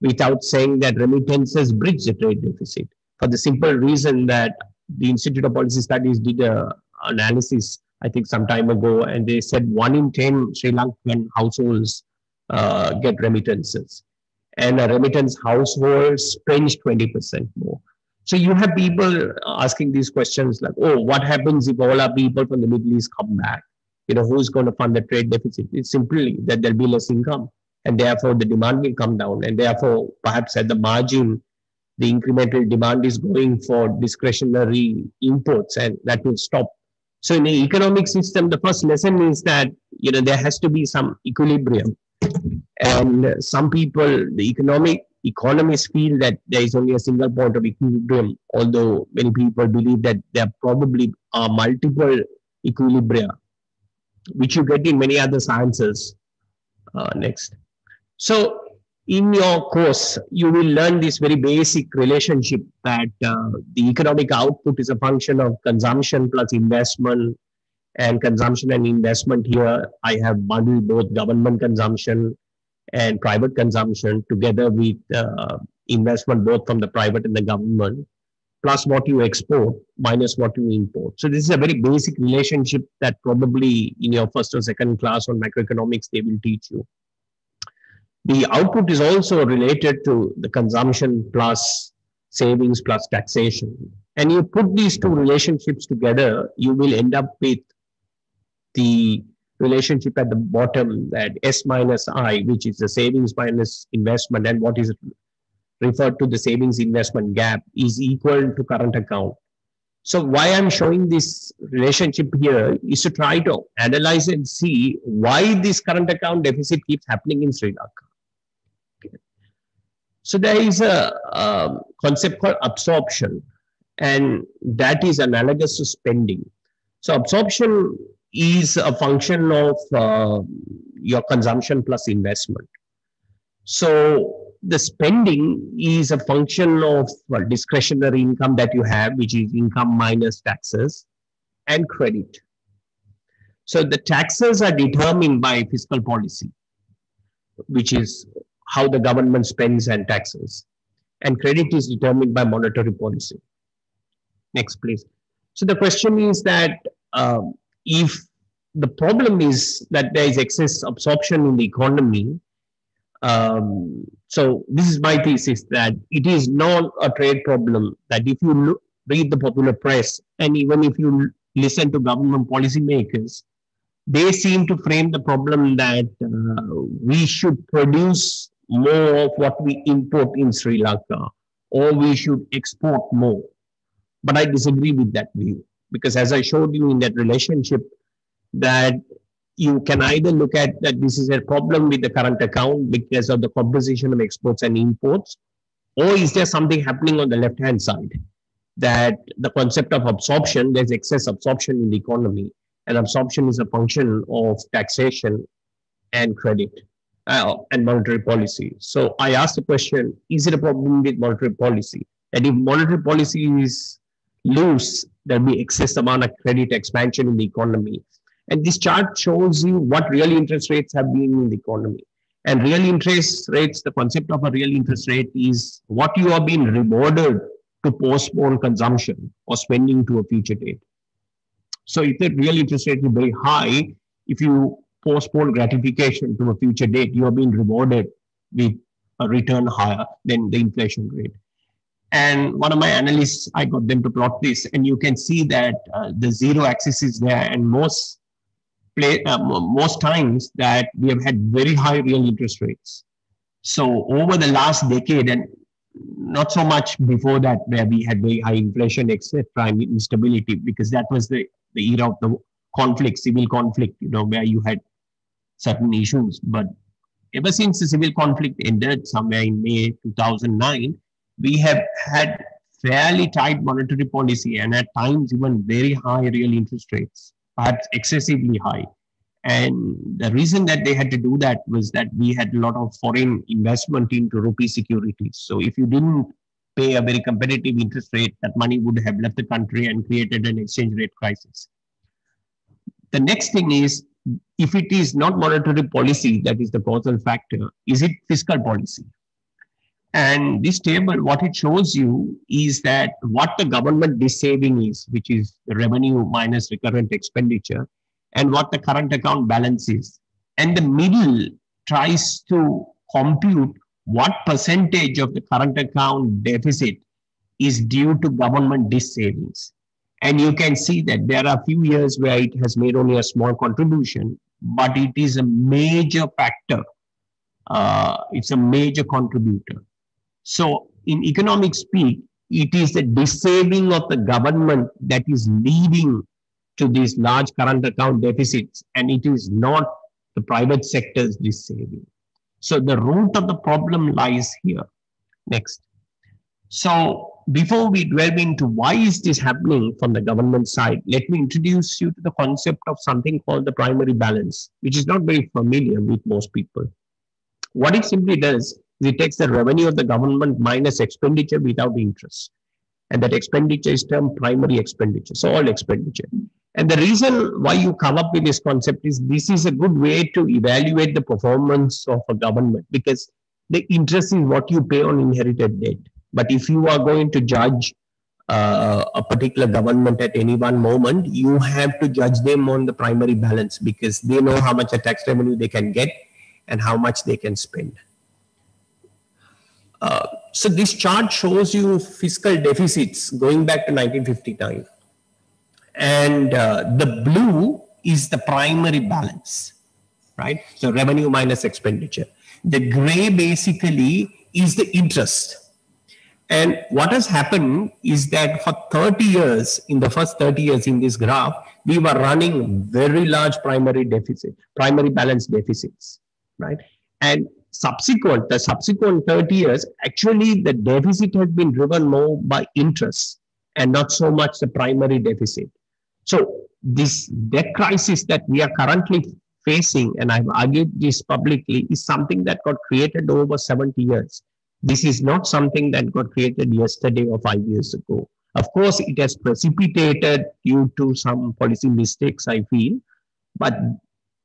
Without saying that remittances bridge the trade deficit. For the simple reason that the Institute of Policy Studies did a analysis, I think some time ago, and they said one in 10 Sri Lankan households uh, get remittances and a remittance household spends 20% more. So you have people asking these questions like, oh, what happens if all our people from the Middle East come back? You know, who's going to fund the trade deficit? It's simply that there'll be less income and therefore the demand will come down. And therefore, perhaps at the margin, the incremental demand is going for discretionary imports and that will stop. So in the economic system, the first lesson is that, you know, there has to be some equilibrium and some people, the economic economists feel that there is only a single point of equilibrium, although many people believe that there probably are multiple equilibria, which you get in many other sciences. Uh, next. So in your course, you will learn this very basic relationship that uh, the economic output is a function of consumption plus investment and consumption and investment here. I have bundled both government consumption and private consumption together with uh, investment both from the private and the government plus what you export minus what you import. So this is a very basic relationship that probably in your first or second class on macroeconomics they will teach you. The output is also related to the consumption plus savings plus taxation. And you put these two relationships together, you will end up with the relationship at the bottom that S minus I, which is the savings minus investment, and what is referred to the savings investment gap is equal to current account. So why I'm showing this relationship here is to try to analyze and see why this current account deficit keeps happening in Sri Lanka. So there is a um, concept called absorption, and that is analogous to spending. So absorption is a function of uh, your consumption plus investment. So the spending is a function of well, discretionary income that you have, which is income minus taxes and credit. So the taxes are determined by fiscal policy, which is how the government spends and taxes. And credit is determined by monetary policy. Next, please. So the question is that um, if the problem is that there is excess absorption in the economy, um, so this is my thesis that it is not a trade problem. That if you look, read the popular press and even if you listen to government policymakers, they seem to frame the problem that uh, we should produce more of what we import in Sri Lanka, or we should export more. But I disagree with that view because, as I showed you in that relationship, that you can either look at that this is a problem with the current account because of the composition of exports and imports, or is there something happening on the left hand side that the concept of absorption, there's excess absorption in the economy, and absorption is a function of taxation and credit uh, and monetary policy. So I asked the question, is it a problem with monetary policy? And if monetary policy is loose, there'll be excess amount of credit expansion in the economy. And this chart shows you what real interest rates have been in the economy. And real interest rates, the concept of a real interest rate is what you are being rewarded to postpone consumption or spending to a future date. So if the real interest rate is very high, if you postpone gratification to a future date, you are being rewarded with a return higher than the inflation rate. And one of my analysts, I got them to plot this, and you can see that uh, the zero axis is there, and most play, uh, most times that we have had very high real interest rates. So over the last decade, and not so much before that, where we had very high inflation, etc., and instability, because that was the, the era of the conflict, civil conflict, you know, where you had certain issues. But ever since the civil conflict ended somewhere in May 2009, we have had fairly tight monetary policy and at times even very high real interest rates, perhaps excessively high. And the reason that they had to do that was that we had a lot of foreign investment into rupee securities. So if you didn't pay a very competitive interest rate, that money would have left the country and created an exchange rate crisis. The next thing is if it is not monetary policy that is the causal factor, is it fiscal policy? And this table, what it shows you is that what the government is saving is, which is the revenue minus recurrent expenditure, and what the current account balance is. And the middle tries to compute what percentage of the current account deficit is due to government savings. And you can see that there are a few years where it has made only a small contribution, but it is a major factor. Uh, it's a major contributor. So in economic speak, it is the dissaving of the government that is leading to these large current account deficits, and it is not the private sector's dissaving. So the root of the problem lies here. Next. So before we delve into why is this happening from the government side, let me introduce you to the concept of something called the primary balance, which is not very familiar with most people. What it simply does, It takes the revenue of the government minus expenditure without interest. And that expenditure is termed primary expenditure. So all expenditure. And the reason why you come up with this concept is this is a good way to evaluate the performance of a government because the interest is what you pay on inherited debt. But if you are going to judge uh, a particular government at any one moment, you have to judge them on the primary balance because they know how much a tax revenue they can get and how much they can spend. Uh, so this chart shows you fiscal deficits going back to 1959. And uh, the blue is the primary balance, right? So revenue minus expenditure. The gray basically is the interest and what has happened is that for 30 years, in the first 30 years in this graph, we were running very large primary deficit, primary balance deficits, right? And subsequent, the subsequent 30 years, actually the deficit has been driven more by interest and not so much the primary deficit. So this debt crisis that we are currently facing, and I've argued this publicly, is something that got created over 70 years this is not something that got created yesterday or five years ago. Of course, it has precipitated due to some policy mistakes, I feel. But,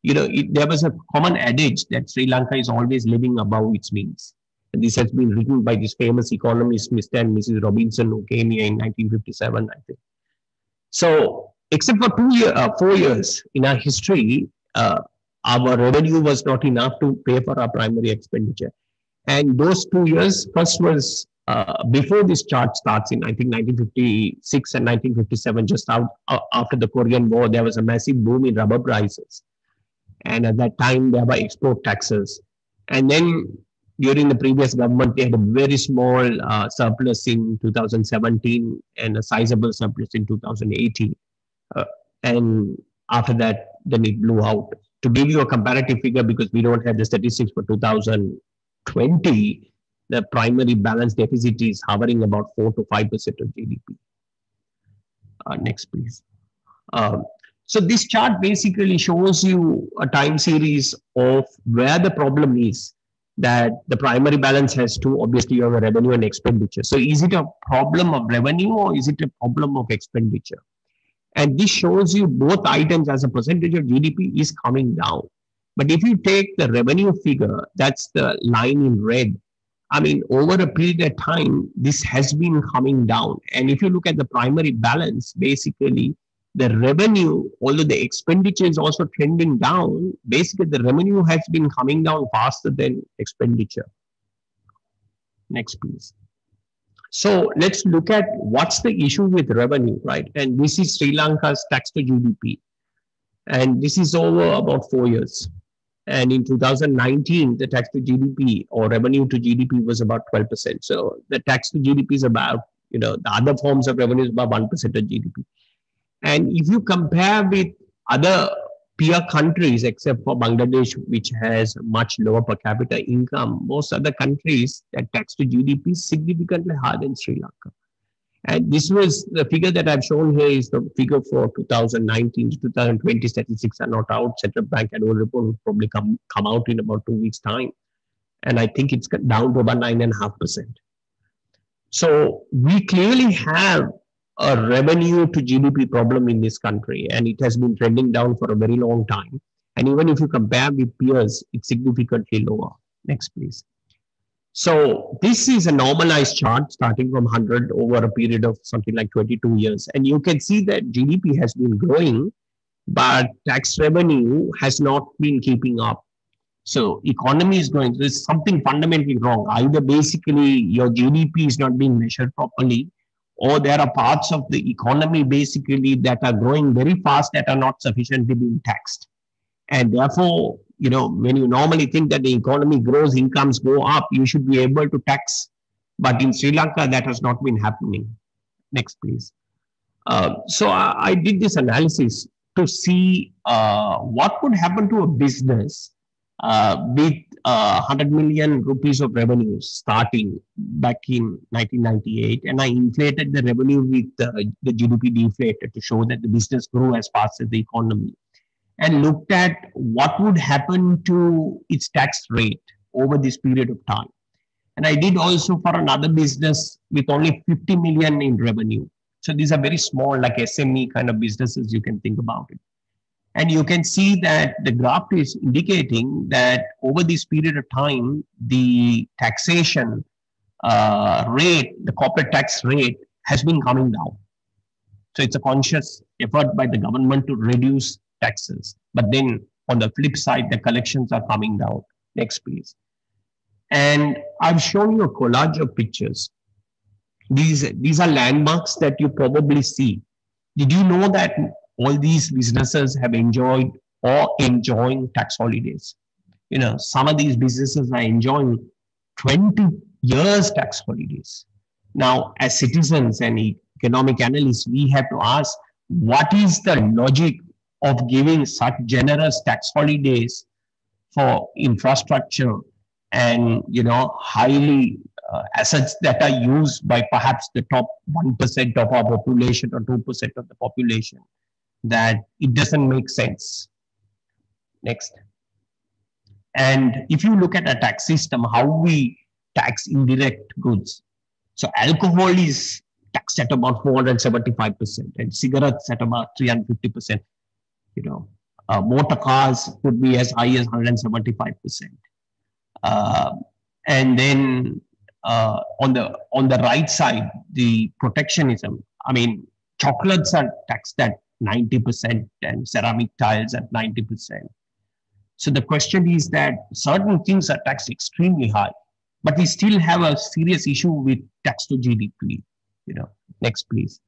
you know, it, there was a common adage that Sri Lanka is always living above its means. And this has been written by this famous economist, Mr. and Mrs. Robinson, who came here in 1957, I think. So, except for two year, uh, four years in our history, uh, our revenue was not enough to pay for our primary expenditure. And those two years, first was uh, before this chart starts in, I think, 1956 and 1957, just out uh, after the Korean War, there was a massive boom in rubber prices. And at that time, there were export taxes. And then during the previous government, they had a very small uh, surplus in 2017 and a sizable surplus in 2018. Uh, and after that, then it blew out. To give you a comparative figure, because we don't have the statistics for 2020, the primary balance deficit is hovering about 4 to 5% of GDP. Uh, next, please. Um, so this chart basically shows you a time series of where the problem is that the primary balance has to obviously you have a revenue and expenditure. So is it a problem of revenue or is it a problem of expenditure? And this shows you both items as a percentage of GDP is coming down. But if you take the revenue figure, that's the line in red. I mean, over a period of time, this has been coming down. And if you look at the primary balance, basically, the revenue, although the expenditure is also trending down, basically the revenue has been coming down faster than expenditure. Next, please. So let's look at what's the issue with revenue, right? And this is Sri Lanka's tax to GDP. And this is over about four years. And in 2019, the tax to GDP or revenue to GDP was about 12%. So the tax to GDP is about, you know, the other forms of revenue is about 1% of GDP. And if you compare with other peer countries, except for Bangladesh, which has much lower per capita income, most other countries, that tax to GDP significantly higher than Sri Lanka. And this was the figure that I've shown here is the figure for 2019 to 2020 statistics are not out. Central Bank annual report will probably come, come out in about two weeks' time. And I think it's down to about nine and a half percent. So we clearly have a revenue to GDP problem in this country, and it has been trending down for a very long time. And even if you compare with peers, it's significantly lower. Next, please. So this is a normalized chart starting from 100 over a period of something like 22 years. And you can see that GDP has been growing, but tax revenue has not been keeping up. So economy is going, there's something fundamentally wrong. Either basically your GDP is not being measured properly, or there are parts of the economy basically that are growing very fast that are not sufficiently being taxed. And therefore, you know, when you normally think that the economy grows, incomes go up, you should be able to tax. But in Sri Lanka, that has not been happening. Next, please. Uh, so I, I, did this analysis to see uh, what would happen to a business uh, with 100 uh, million rupees of revenue starting back in 1998. And I inflated the revenue with uh, the GDP deflator to show that the business grew as fast as the economy and looked at what would happen to its tax rate over this period of time. And I did also for another business with only 50 million in revenue. So these are very small, like SME kind of businesses, you can think about it. And you can see that the graph is indicating that over this period of time, the taxation uh, rate, the corporate tax rate has been coming down. So it's a conscious effort by the government to reduce taxes. But then on the flip side, the collections are coming down. Next, please. And I've shown you a collage of pictures. These, these are landmarks that you probably see. Did you know that all these businesses have enjoyed or enjoying tax holidays? You know, some of these businesses are enjoying 20 years tax holidays. Now, as citizens and economic analysts, we have to ask what is the logic of giving such generous tax holidays for infrastructure and you know highly uh, assets that are used by perhaps the top 1% of our population or 2% of the population that it doesn't make sense next and if you look at a tax system how we tax indirect goods so alcohol is taxed at about 475% and cigarettes at about 350% you know uh, motor cars could be as high as 175%. Uh, and then uh, on the on the right side, the protectionism. I mean, chocolates are taxed at 90% and ceramic tiles at 90%. So the question is that certain things are taxed extremely high, but we still have a serious issue with tax to GDP. You know, next please.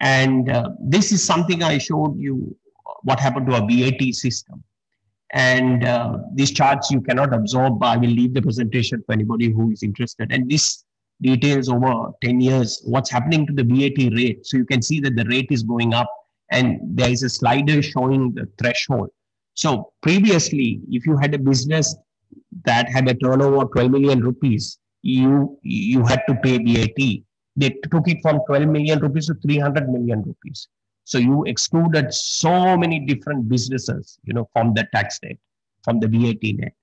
And uh, this is something I showed you what happened to our VAT system. And uh, these charts you cannot absorb. but I will leave the presentation for anybody who is interested. And this details over 10 years what's happening to the VAT rate. So you can see that the rate is going up and there is a slider showing the threshold. So previously, if you had a business that had a turnover of 12 million rupees, you you had to pay VAT. They took it from 12 million rupees to 300 million rupees. So you excluded so many different businesses, you know, from the tax net, from the VAT net.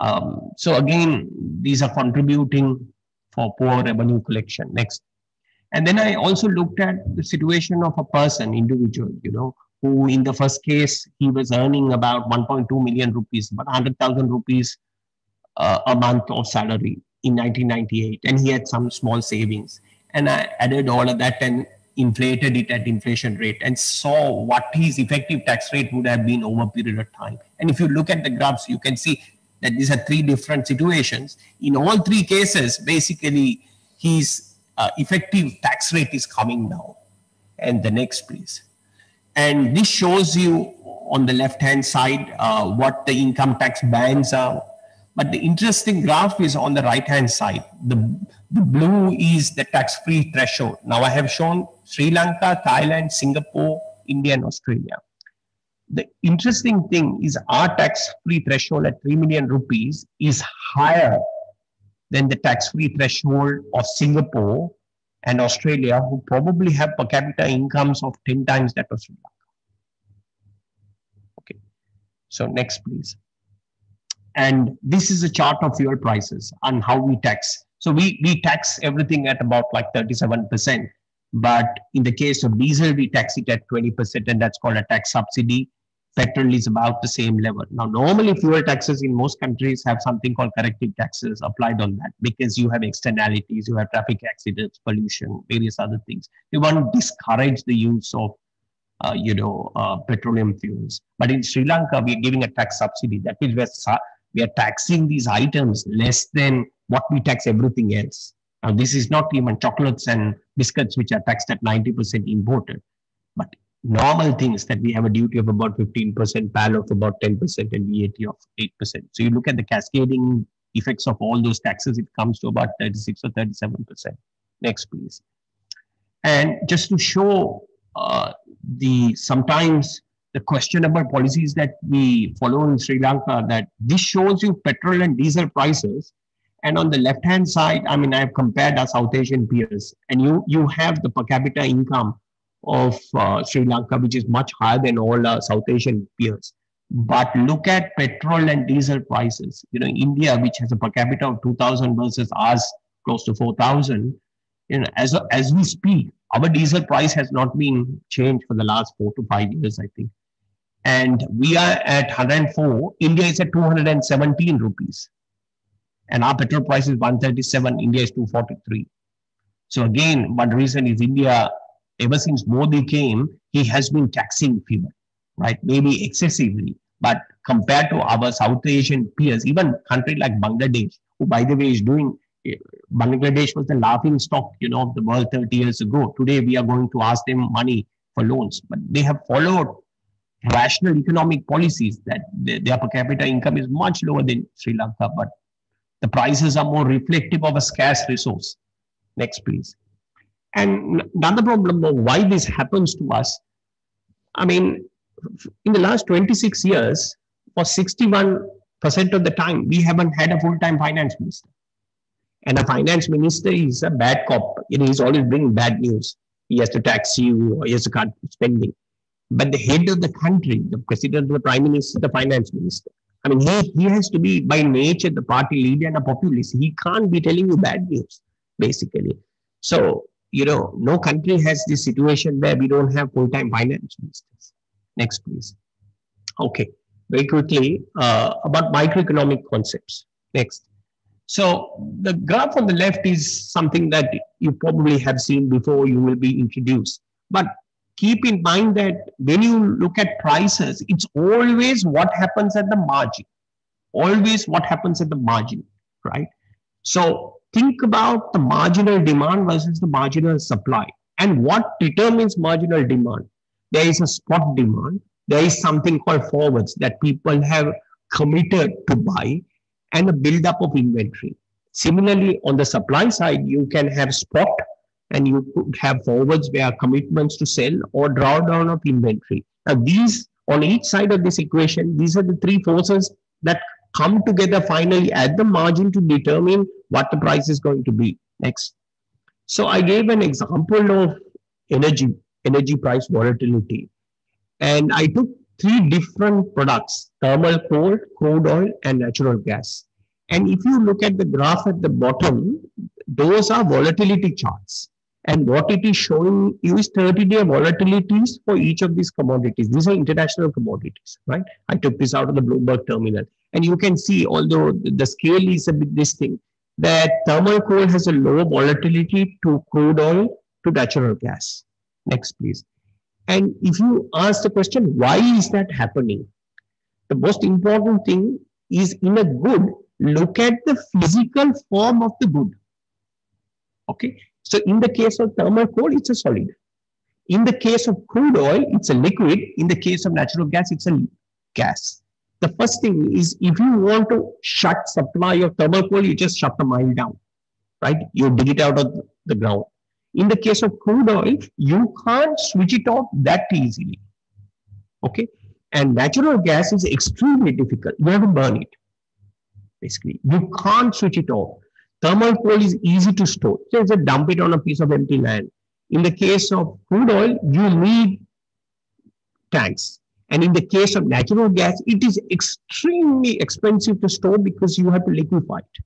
Um, so again, these are contributing for poor revenue collection. Next. And then I also looked at the situation of a person, individual, you know, who in the first case, he was earning about 1.2 million rupees, about 100,000 rupees uh, a month of salary in 1998. And he had some small savings. And I added all of that and inflated it at inflation rate and saw what his effective tax rate would have been over a period of time. And if you look at the graphs, you can see that these are three different situations. In all three cases, basically, his uh, effective tax rate is coming down. And the next, please. And this shows you on the left-hand side uh, what the income tax bands are. But the interesting graph is on the right-hand side. The, the blue is the tax-free threshold. Now I have shown Sri Lanka, Thailand, Singapore, India, and Australia. The interesting thing is our tax-free threshold at 3 million rupees is higher than the tax-free threshold of Singapore and Australia, who probably have per capita incomes of 10 times that of Sri Lanka. Okay, so next please. And this is a chart of fuel prices and how we tax. So we, we tax everything at about like 37%. But in the case of diesel, we tax it at 20%, and that's called a tax subsidy. Petrol is about the same level. Now, normally fuel taxes in most countries have something called corrective taxes applied on that because you have externalities, you have traffic accidents, pollution, various other things. You want to discourage the use of, uh, you know, uh, petroleum fuels. But in Sri Lanka, we are giving a tax subsidy. That means we're, we are taxing these items less than what we tax everything else. Now, this is not even chocolates and biscuits, which are taxed at 90% imported, but normal things that we have a duty of about 15%, PAL of about 10%, and VAT of 8%. So you look at the cascading effects of all those taxes, it comes to about 36 or 37%. Next, please. And just to show uh, the sometimes the questionable policies that we follow in Sri Lanka, that this shows you petrol and diesel prices and on the left hand side, I mean, I've compared our South Asian peers, and you you have the per capita income of uh, Sri Lanka, which is much higher than all our South Asian peers. But look at petrol and diesel prices. You know, India, which has a per capita of 2,000 versus ours close to 4,000, you know, as, as we speak, our diesel price has not been changed for the last four to five years, I think. And we are at 104. India is at 217 rupees. And our petrol price is 137. India is 243. So again, one reason is India, ever since Modi came, he has been taxing people, right? Maybe excessively. But compared to our South Asian peers, even country like Bangladesh, who by the way is doing eh, Bangladesh was the laughing stock, you know, of the world 30 years ago. Today we are going to ask them money for loans, but they have followed rational economic policies that their per capita income is much lower than Sri Lanka, but the prices are more reflective of a scarce resource. Next, please. And another problem of why this happens to us, I mean, in the last 26 years, for 61% of the time, we haven't had a full-time finance minister. And a finance minister is a bad cop. You know, he's always bringing bad news. He has to tax you or he has to cut spending. But the head of the country, the president, the prime minister, the finance minister, I mean, he, he has to be by nature the party leader and a populist. He can't be telling you bad news, basically. So, you know, no country has this situation where we don't have full-time finance ministers. Next, please. Okay, very quickly uh, about microeconomic concepts. Next. So the graph on the left is something that you probably have seen before you will be introduced. But keep in mind that when you look at prices, it's always what happens at the margin. Always what happens at the margin, right? So think about the marginal demand versus the marginal supply. And what determines marginal demand? There is a spot demand. There is something called forwards that people have committed to buy and a buildup of inventory. Similarly, on the supply side, you can have spot and you could have forwards where commitments to sell or drawdown of inventory. Now, these on each side of this equation, these are the three forces that come together finally at the margin to determine what the price is going to be. Next. So I gave an example of energy, energy price volatility. And I took three different products, thermal coal, crude oil, and natural gas. And if you look at the graph at the bottom, those are volatility charts. And what it is showing you is 30-day volatilities for each of these commodities. These are international commodities, right? I took this out of the Bloomberg terminal. And you can see, although the scale is a bit this thing, that thermal coal has a lower volatility to crude oil to natural gas. Next, please. And if you ask the question, why is that happening? The most important thing is in a good, look at the physical form of the good. Okay. So in the case of thermal coal, it's a solid. In the case of crude oil, it's a liquid. In the case of natural gas, it's a gas. The first thing is if you want to shut supply of thermal coal, you just shut the mine down, right? You dig it out of the ground. In the case of crude oil, you can't switch it off that easily. Okay. And natural gas is extremely difficult. You have to burn it. Basically, you can't switch it off. Thermal coal is easy to store. So just dump it on a piece of empty land. In the case of crude oil, you need tanks. And in the case of natural gas, it is extremely expensive to store because you have to liquefy it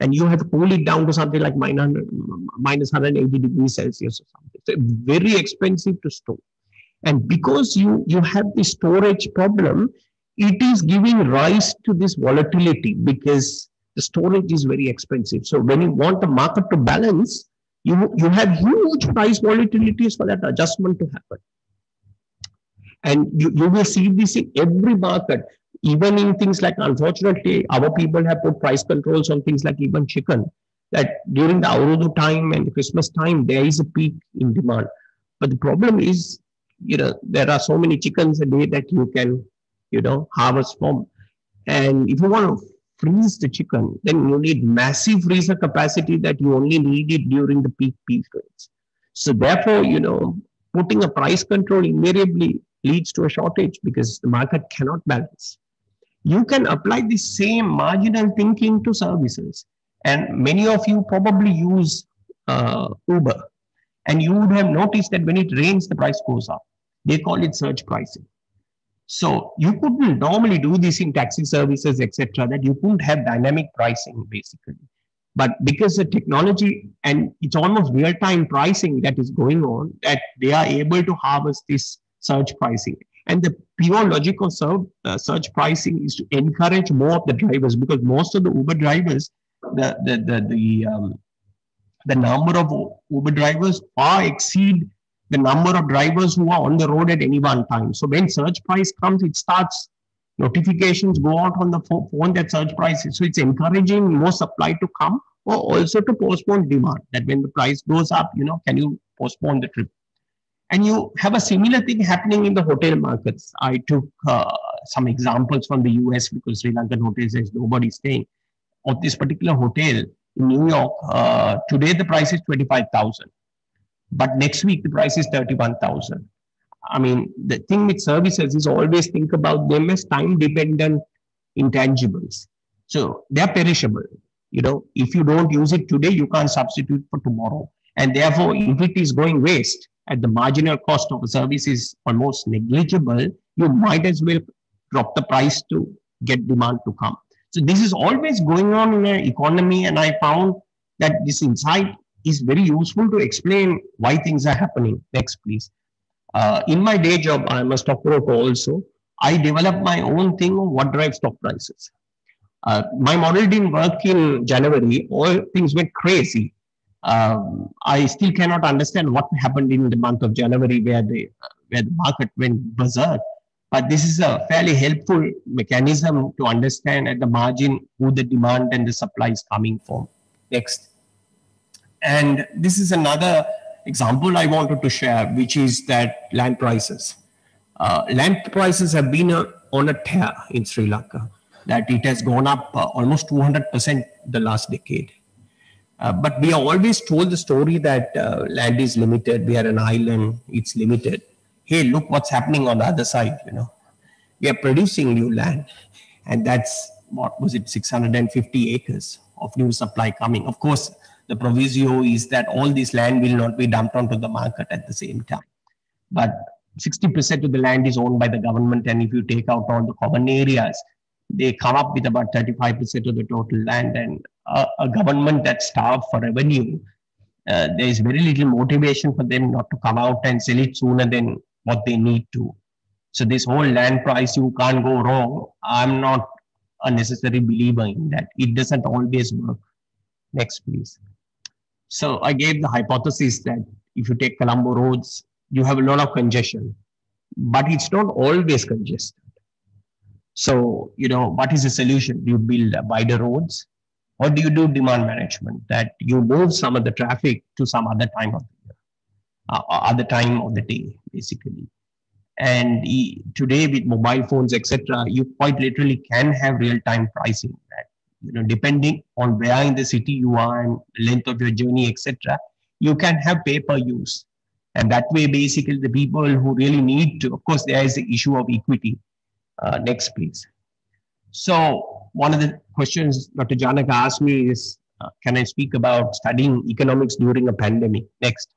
and you have to cool it down to something like minus 180 degrees Celsius or something. So very expensive to store. And because you, you have the storage problem, it is giving rise to this volatility because the storage is very expensive. So when you want the market to balance, you, you have huge price volatilities for that adjustment to happen. And you, you will see this in every market even in things like, unfortunately, our people have put price controls on things like even chicken, that during the Aurudu time and Christmas time, there is a peak in demand. But the problem is, you know, there are so many chickens a day that you can, you know, harvest from. And if you want to freeze the chicken, then you need massive freezer capacity that you only need it during the peak rates. So therefore, you know, putting a price control invariably leads to a shortage because the market cannot balance you can apply the same marginal thinking to services. And many of you probably use uh, Uber. And you would have noticed that when it rains, the price goes up. They call it surge pricing. So you couldn't normally do this in taxi services, etc. That you couldn't have dynamic pricing basically. But because the technology and it's almost real-time pricing that is going on, that they are able to harvest this surge pricing. And the pure logic of surge, uh, surge pricing is to encourage more of the drivers because most of the Uber drivers, the the the the, um, the number of Uber drivers far exceed the number of drivers who are on the road at any one time. So when surge price comes, it starts notifications go out on the phone that surge price is. So it's encouraging more supply to come or also to postpone demand. That when the price goes up, you know, can you postpone the trip? And you have a similar thing happening in the hotel markets. I took uh, some examples from the US because Sri Lankan hotels, there's nobody staying. Of this particular hotel in New York, uh, today the price is 25,000. But next week the price is 31,000. I mean, the thing with services is always think about them as time dependent intangibles. So they are perishable. You know, if you don't use it today, you can't substitute for tomorrow. And therefore, if it is going waste at the marginal cost of a service is almost negligible, you might as well drop the price to get demand to come. So this is always going on in an economy. And I found that this insight is very useful to explain why things are happening. Next, please. Uh, in my day job, I'm a stockbroker also. I developed my own thing on what drives stock prices. Uh, my model didn't work in January. All things went crazy. Um, I still cannot understand what happened in the month of January where the, where the market went berserk. But this is a fairly helpful mechanism to understand at the margin who the demand and the supply is coming from. Next. And this is another example I wanted to share, which is that land prices. Uh, land prices have been a, on a tear in Sri Lanka, that it has gone up uh, almost 200% the last decade. Uh, but we are always told the story that uh, land is limited, we are an island, it's limited. Hey, look what's happening on the other side, you know. We are producing new land, and that's what was it, 650 acres of new supply coming. Of course, the proviso is that all this land will not be dumped onto the market at the same time. But 60% of the land is owned by the government, and if you take out all the common areas, they come up with about 35% of the total land. And a, a government that's starved for revenue, uh, there is very little motivation for them not to come out and sell it sooner than what they need to. So this whole land price, you can't go wrong. I'm not a necessary believer in that. It doesn't always work. Next, please. So I gave the hypothesis that if you take Colombo roads, you have a lot of congestion, but it's not always congested. So, you know, what is the solution? Do you build wider roads or do you do demand management that you move some of the traffic to some other time of the year, uh, other time of the day, basically. And today with mobile phones, etc., you quite literally can have real-time pricing that you know, depending on where in the city you are and length of your journey, etc., you can have pay per use. And that way, basically, the people who really need to, of course, there is the issue of equity. Uh, next, please. So, one of the questions Dr. Janaka asked me is uh, Can I speak about studying economics during a pandemic? Next.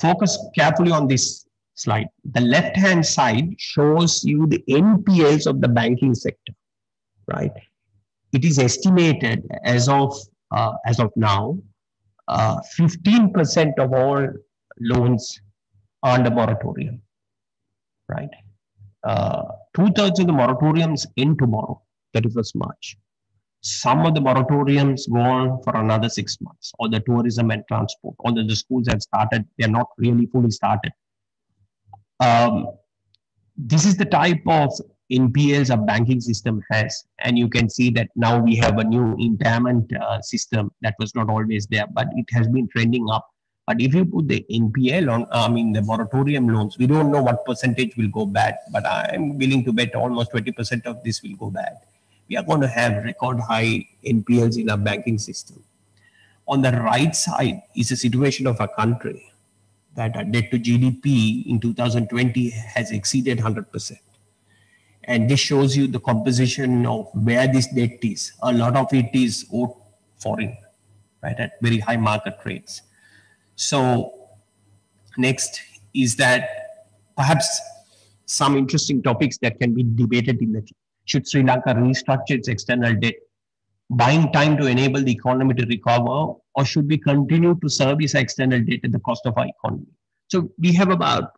Focus carefully on this slide. The left hand side shows you the NPLs of the banking sector right? It is estimated as of uh, as of now, 15% uh, of all loans are under moratorium, right? Uh, two thirds of the moratoriums end tomorrow, 31st March. Some of the moratoriums go on for another six months, or the tourism and transport, although the schools have started, they're not really fully started. Um, this is the type of NPLs our banking system has. And you can see that now we have a new impairment uh, system that was not always there, but it has been trending up. But if you put the NPL on, I mean, the moratorium loans, we don't know what percentage will go bad, but I'm willing to bet almost 20% of this will go bad. We are going to have record high NPLs in our banking system. On the right side is the situation of our country that our debt to GDP in 2020 has exceeded 100%. And this shows you the composition of where this debt is. A lot of it is owed foreign, right, at very high market rates. So next is that perhaps some interesting topics that can be debated in the should Sri Lanka restructure its external debt, buying time to enable the economy to recover, or should we continue to service external debt at the cost of our economy? So we have about,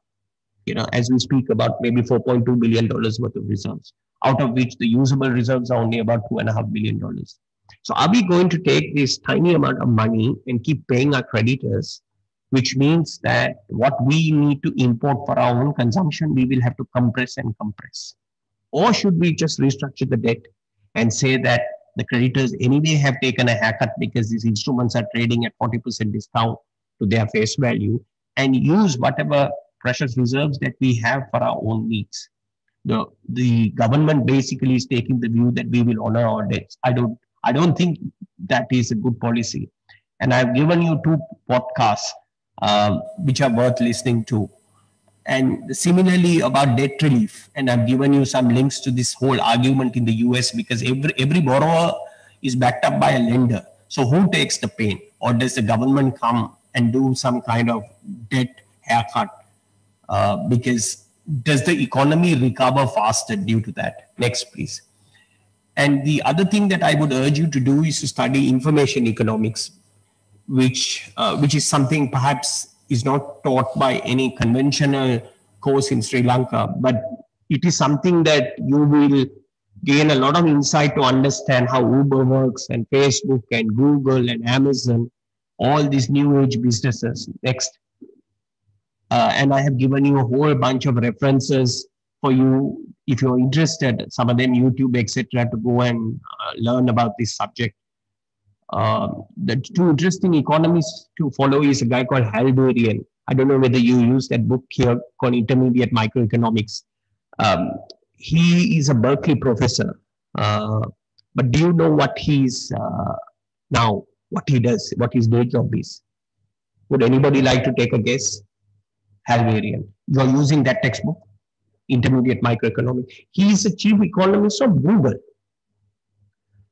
you know, as we speak, about maybe 4.2 billion dollars worth of reserves, out of which the usable reserves are only about two and a half billion dollars. So are we going to take this tiny amount of money and keep paying our creditors, which means that what we need to import for our own consumption, we will have to compress and compress. Or should we just restructure the debt and say that the creditors anyway have taken a haircut because these instruments are trading at 40% discount to their face value and use whatever precious reserves that we have for our own needs. The, the government basically is taking the view that we will honor our debts. I don't I don't think that is a good policy. And I've given you two podcasts um, which are worth listening to. And similarly about debt relief, and I've given you some links to this whole argument in the US because every every borrower is backed up by a lender. So who takes the pain? Or does the government come and do some kind of debt haircut? Uh, because does the economy recover faster due to that? Next, please. And the other thing that I would urge you to do is to study information economics, which uh, which is something perhaps is not taught by any conventional course in Sri Lanka, but it is something that you will gain a lot of insight to understand how Uber works and Facebook and Google and Amazon, all these new age businesses. Next. Uh, and I have given you a whole bunch of references for you if you're interested, some of them YouTube, etc., to go and uh, learn about this subject. Um, the two interesting economists to follow is a guy called Hal Varian. I don't know whether you use that book here called Intermediate Microeconomics. Um, he is a Berkeley professor. Uh, but do you know what he's uh, now, what he does, what his day job is? Would anybody like to take a guess? Hal Varian. You're using that textbook? intermediate microeconomics. He is the chief economist of Google.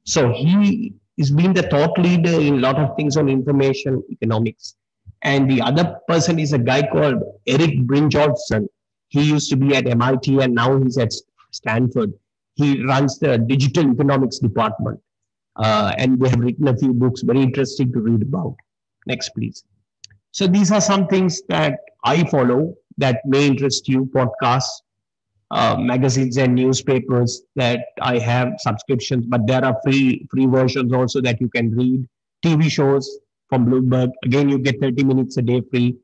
So he is being the thought leader in a lot of things on information economics. And the other person is a guy called Eric Brynjolfsson. He used to be at MIT and now he's at Stanford. He runs the digital economics department. Uh, and they have written a few books, very interesting to read about. Next, please. So these are some things that I follow that may interest you, podcasts, uh, magazines and newspapers that I have subscriptions, but there are free free versions also that you can read. TV shows from Bloomberg. Again, you get 30 minutes a day free.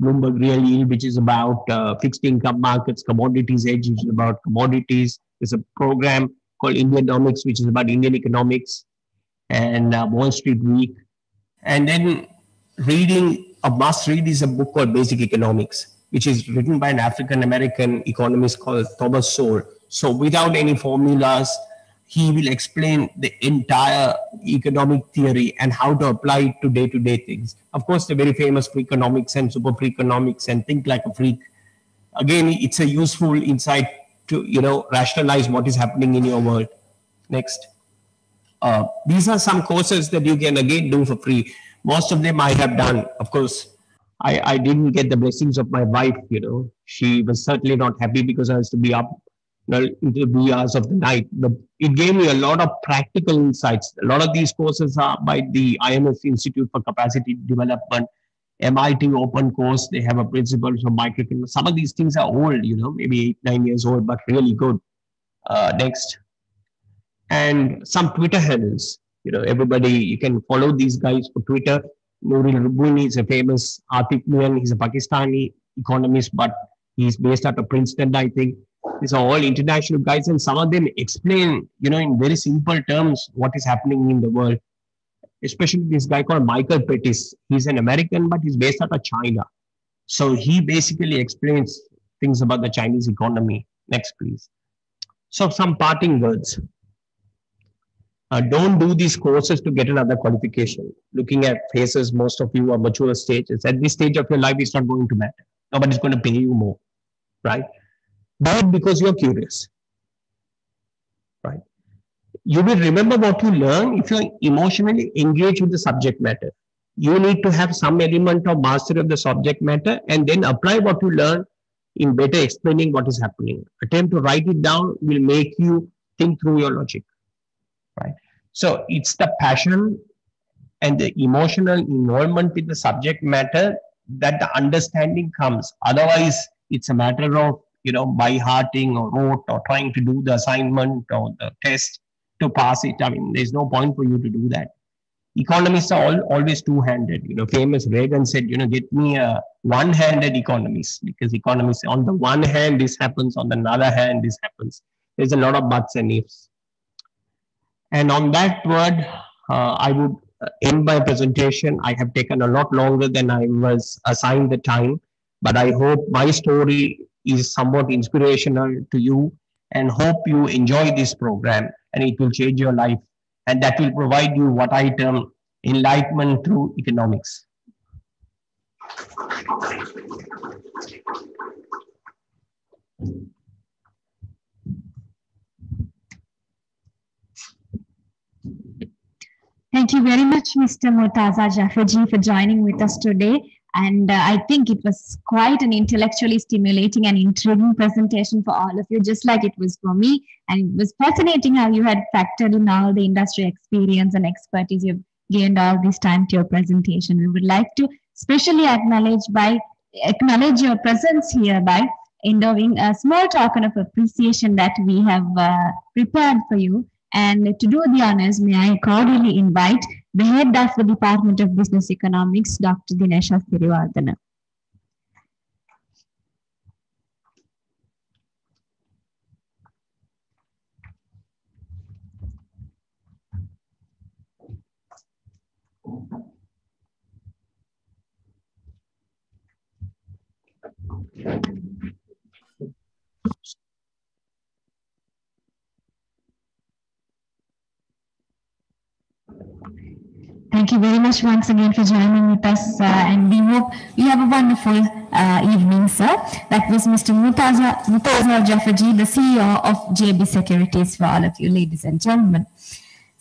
Bloomberg Real Yield, which is about uh, fixed income markets, commodities edge, which is about commodities. There's a program called Indianomics, which is about Indian economics, and uh, Wall Street Week. And then reading a must read is a book called Basic Economics which is written by an African American economist called Thomas Sowell. So without any formulas, he will explain the entire economic theory and how to apply it to day-to-day things. Of course, the very famous Freakonomics and super Freakonomics and think like a freak. Again, it's a useful insight to you know rationalize what is happening in your world. Next. Uh, these are some courses that you can again do for free. Most of them I have done. Of course, I, I didn't get the blessings of my wife, you know. She was certainly not happy because I was to be up you know, into the wee hours of the night. The, it gave me a lot of practical insights. A lot of these courses are by the IMF Institute for Capacity Development, MIT Open Course. They have a principle for microeconomics. Some of these things are old, you know, maybe eight, nine years old, but really good. Uh, next. And some Twitter handles. You know, everybody, you can follow these guys for Twitter. Nouriel Roubini is a famous Arthik He's a Pakistani economist, but he's based out of Princeton, I think. These are all international guys, and some of them explain, you know, in very simple terms, what is happening in the world. Especially this guy called Michael Pettis. He's an American, but he's based out of China. So he basically explains things about the Chinese economy. Next, please. So some parting words. Uh, don't do these courses to get another qualification. Looking at faces, most of you are mature stages. At this stage of your life, it's not going to matter. Nobody's going to pay you more, right? But because you're curious, right? You will remember what you learn if you're emotionally engaged with the subject matter. You need to have some element of mastery of the subject matter and then apply what you learn in better explaining what is happening. Attempt to write it down will make you think through your logic, right? So it's the passion and the emotional involvement with the subject matter that the understanding comes. Otherwise, it's a matter of you know by hearting or rote or trying to do the assignment or the test to pass it. I mean, there's no point for you to do that. Economists are all, always two-handed. You know, famous Reagan said, you know, get me a one-handed economist because economists on the one hand this happens, on the other hand this happens. There's a lot of buts and ifs. And on that word, uh, I would end my presentation. I have taken a lot longer than I was assigned the time, but I hope my story is somewhat inspirational to you and hope you enjoy this program and it will change your life and that will provide you what I term enlightenment through economics. Thank you very much, Mr. Murtaza Jafferjee, for joining with us today. And uh, I think it was quite an intellectually stimulating and intriguing presentation for all of you, just like it was for me. And it was fascinating how you had factored in all the industry experience and expertise you've gained all this time to your presentation. We would like to specially acknowledge by acknowledge your presence here by endowing a small token of appreciation that we have uh, prepared for you. And to do the honors, may I cordially invite the head of the Department of Business Economics, Dr. Dinesha Sirivardhana. Thank you very much once again for joining with us, uh, and we hope you have a wonderful uh, evening, sir. That was Mr. Mutaza, Mutaza Jafferjee, the CEO of JB Securities, for all of you, ladies and gentlemen.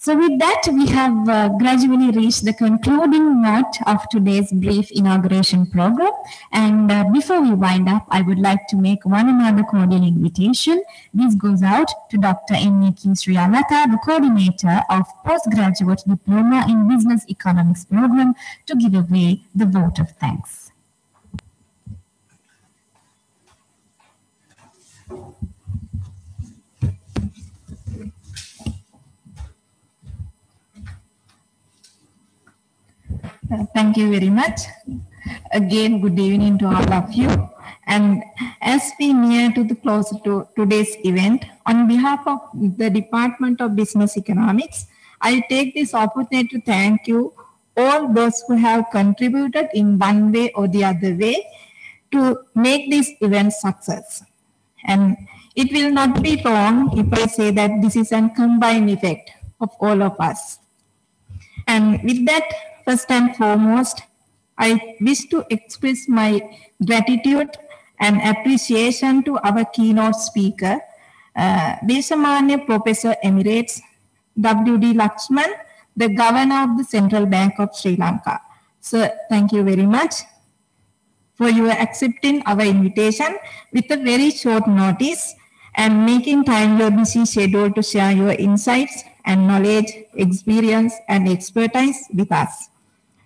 So with that, we have uh, gradually reached the concluding note of today's brief inauguration program. And uh, before we wind up, I would like to make one another cordial invitation. This goes out to Dr. N.E.K. Sriyalata, the coordinator of Postgraduate Diploma in Business Economics program, to give away the vote of thanks. Thank you very much. Again, good evening to all of you. And as we near to the close to today's event, on behalf of the Department of Business Economics, I take this opportunity to thank you all those who have contributed in one way or the other way to make this event success. And it will not be wrong if I say that this is a combined effect of all of us. And with that, first and foremost, I wish to express my gratitude and appreciation to our keynote speaker, uh, Deshamanya Professor Emeritus W.D. Lakshman, the Governor of the Central Bank of Sri Lanka. Sir, thank you very much for your accepting our invitation with a very short notice and making time your busy schedule to share your insights and knowledge, experience, and expertise with us.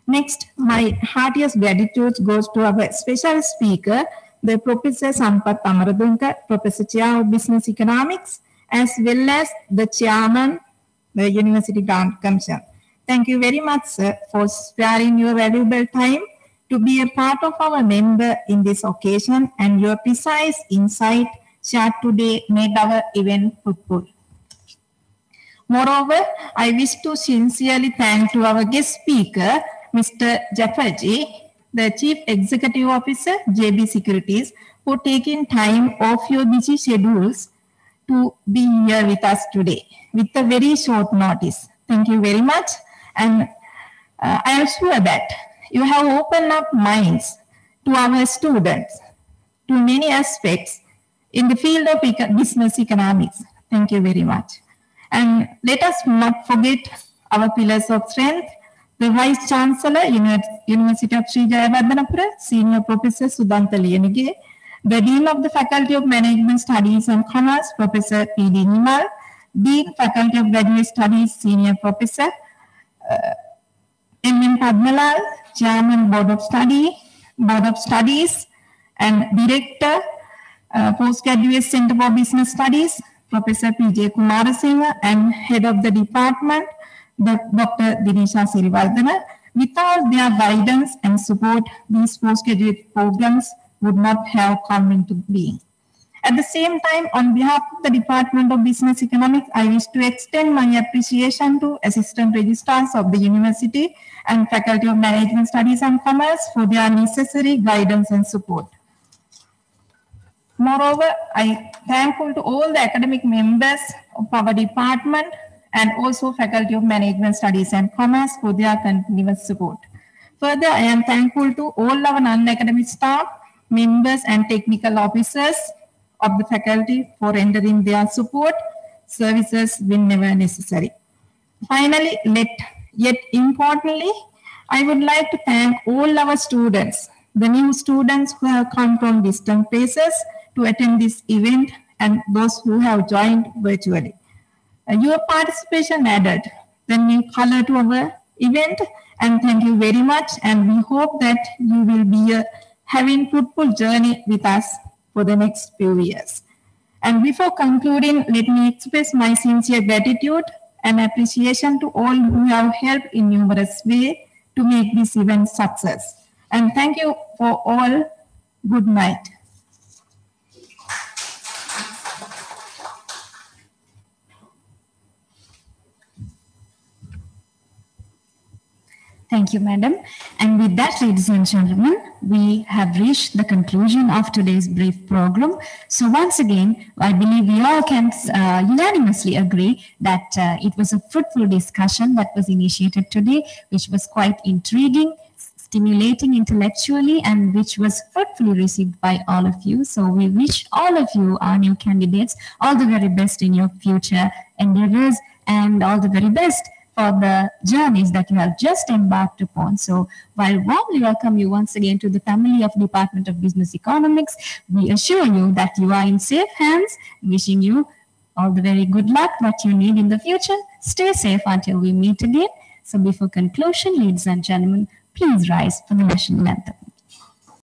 Next, my heartiest gratitude goes to our special speaker, the Professor Sampath Amaratunge, Professor Chair of Business Economics, as well as the Chairman, the University Grant Commission. Thank you very much, sir, for sparing your valuable time to be a part of our member in this occasion and your precise insight shared today made our event fruitful. Moreover, I wish to sincerely thank to our guest speaker, Mr. Jafferjee, the Chief Executive Officer, JB Securities, for taking time off your busy schedules to be here with us today with a very short notice. Thank you very much. And uh, I am sure that you have opened up minds to our students to many aspects in the field of business economics. Thank you very much. And let us not forget our pillars of strength, the Vice Chancellor, University of Sri Jayewardenepura, Senior Professor Sudantha Liyanage, the Dean of the Faculty of Management Studies and Commerce, Professor P.D. Nimal, Dean, Faculty of Graduate Studies, Senior Professor, uh, M.M. Pathmalal, Chairman, Board of Study, Board of Studies, and Director, uh, Postgraduate Center for Business Studies, Professor P.J. Kumarasinghe, and Head of the Department, Dr. Dinesha Sirivardhana. Without their guidance and support, these postgraduate programs would not have come into being. At the same time, on behalf of the Department of Business Economics, I wish to extend my appreciation to Assistant Registrars of the University and Faculty of Management Studies and Commerce for their necessary guidance and support. Moreover, I am thankful to all the academic members of our department and also Faculty of Management Studies and Commerce for their continuous support. Further, I am thankful to all our non-academic staff, members and technical officers of the faculty for rendering their support services whenever necessary. Finally, let, yet importantly, I would like to thank all our students, the new students who have come from distant places to attend this event and those who have joined virtually. Uh, your participation added the new color to our event and thank you very much and we hope that you will be uh, having fruitful journey with us for the next few years. And before concluding, let me express my sincere gratitude and appreciation to all who have helped in numerous ways to make this event success. And thank you for all. Good night. Thank you, madam. And with that, ladies and gentlemen, we have reached the conclusion of today's brief program. So once again, I believe we all can uh, unanimously agree that uh, it was a fruitful discussion that was initiated today, which was quite intriguing, stimulating intellectually, and which was fruitfully received by all of you. So we wish all of you, our new candidates, all the very best in your future endeavors and all the very best for the journeys that you have just embarked upon. So while warmly welcome you once again to the family of Department of Business Economics, we assure you that you are in safe hands, wishing you all the very good luck that you need in the future. Stay safe until we meet again. So before conclusion, ladies and gentlemen, please rise for the national anthem.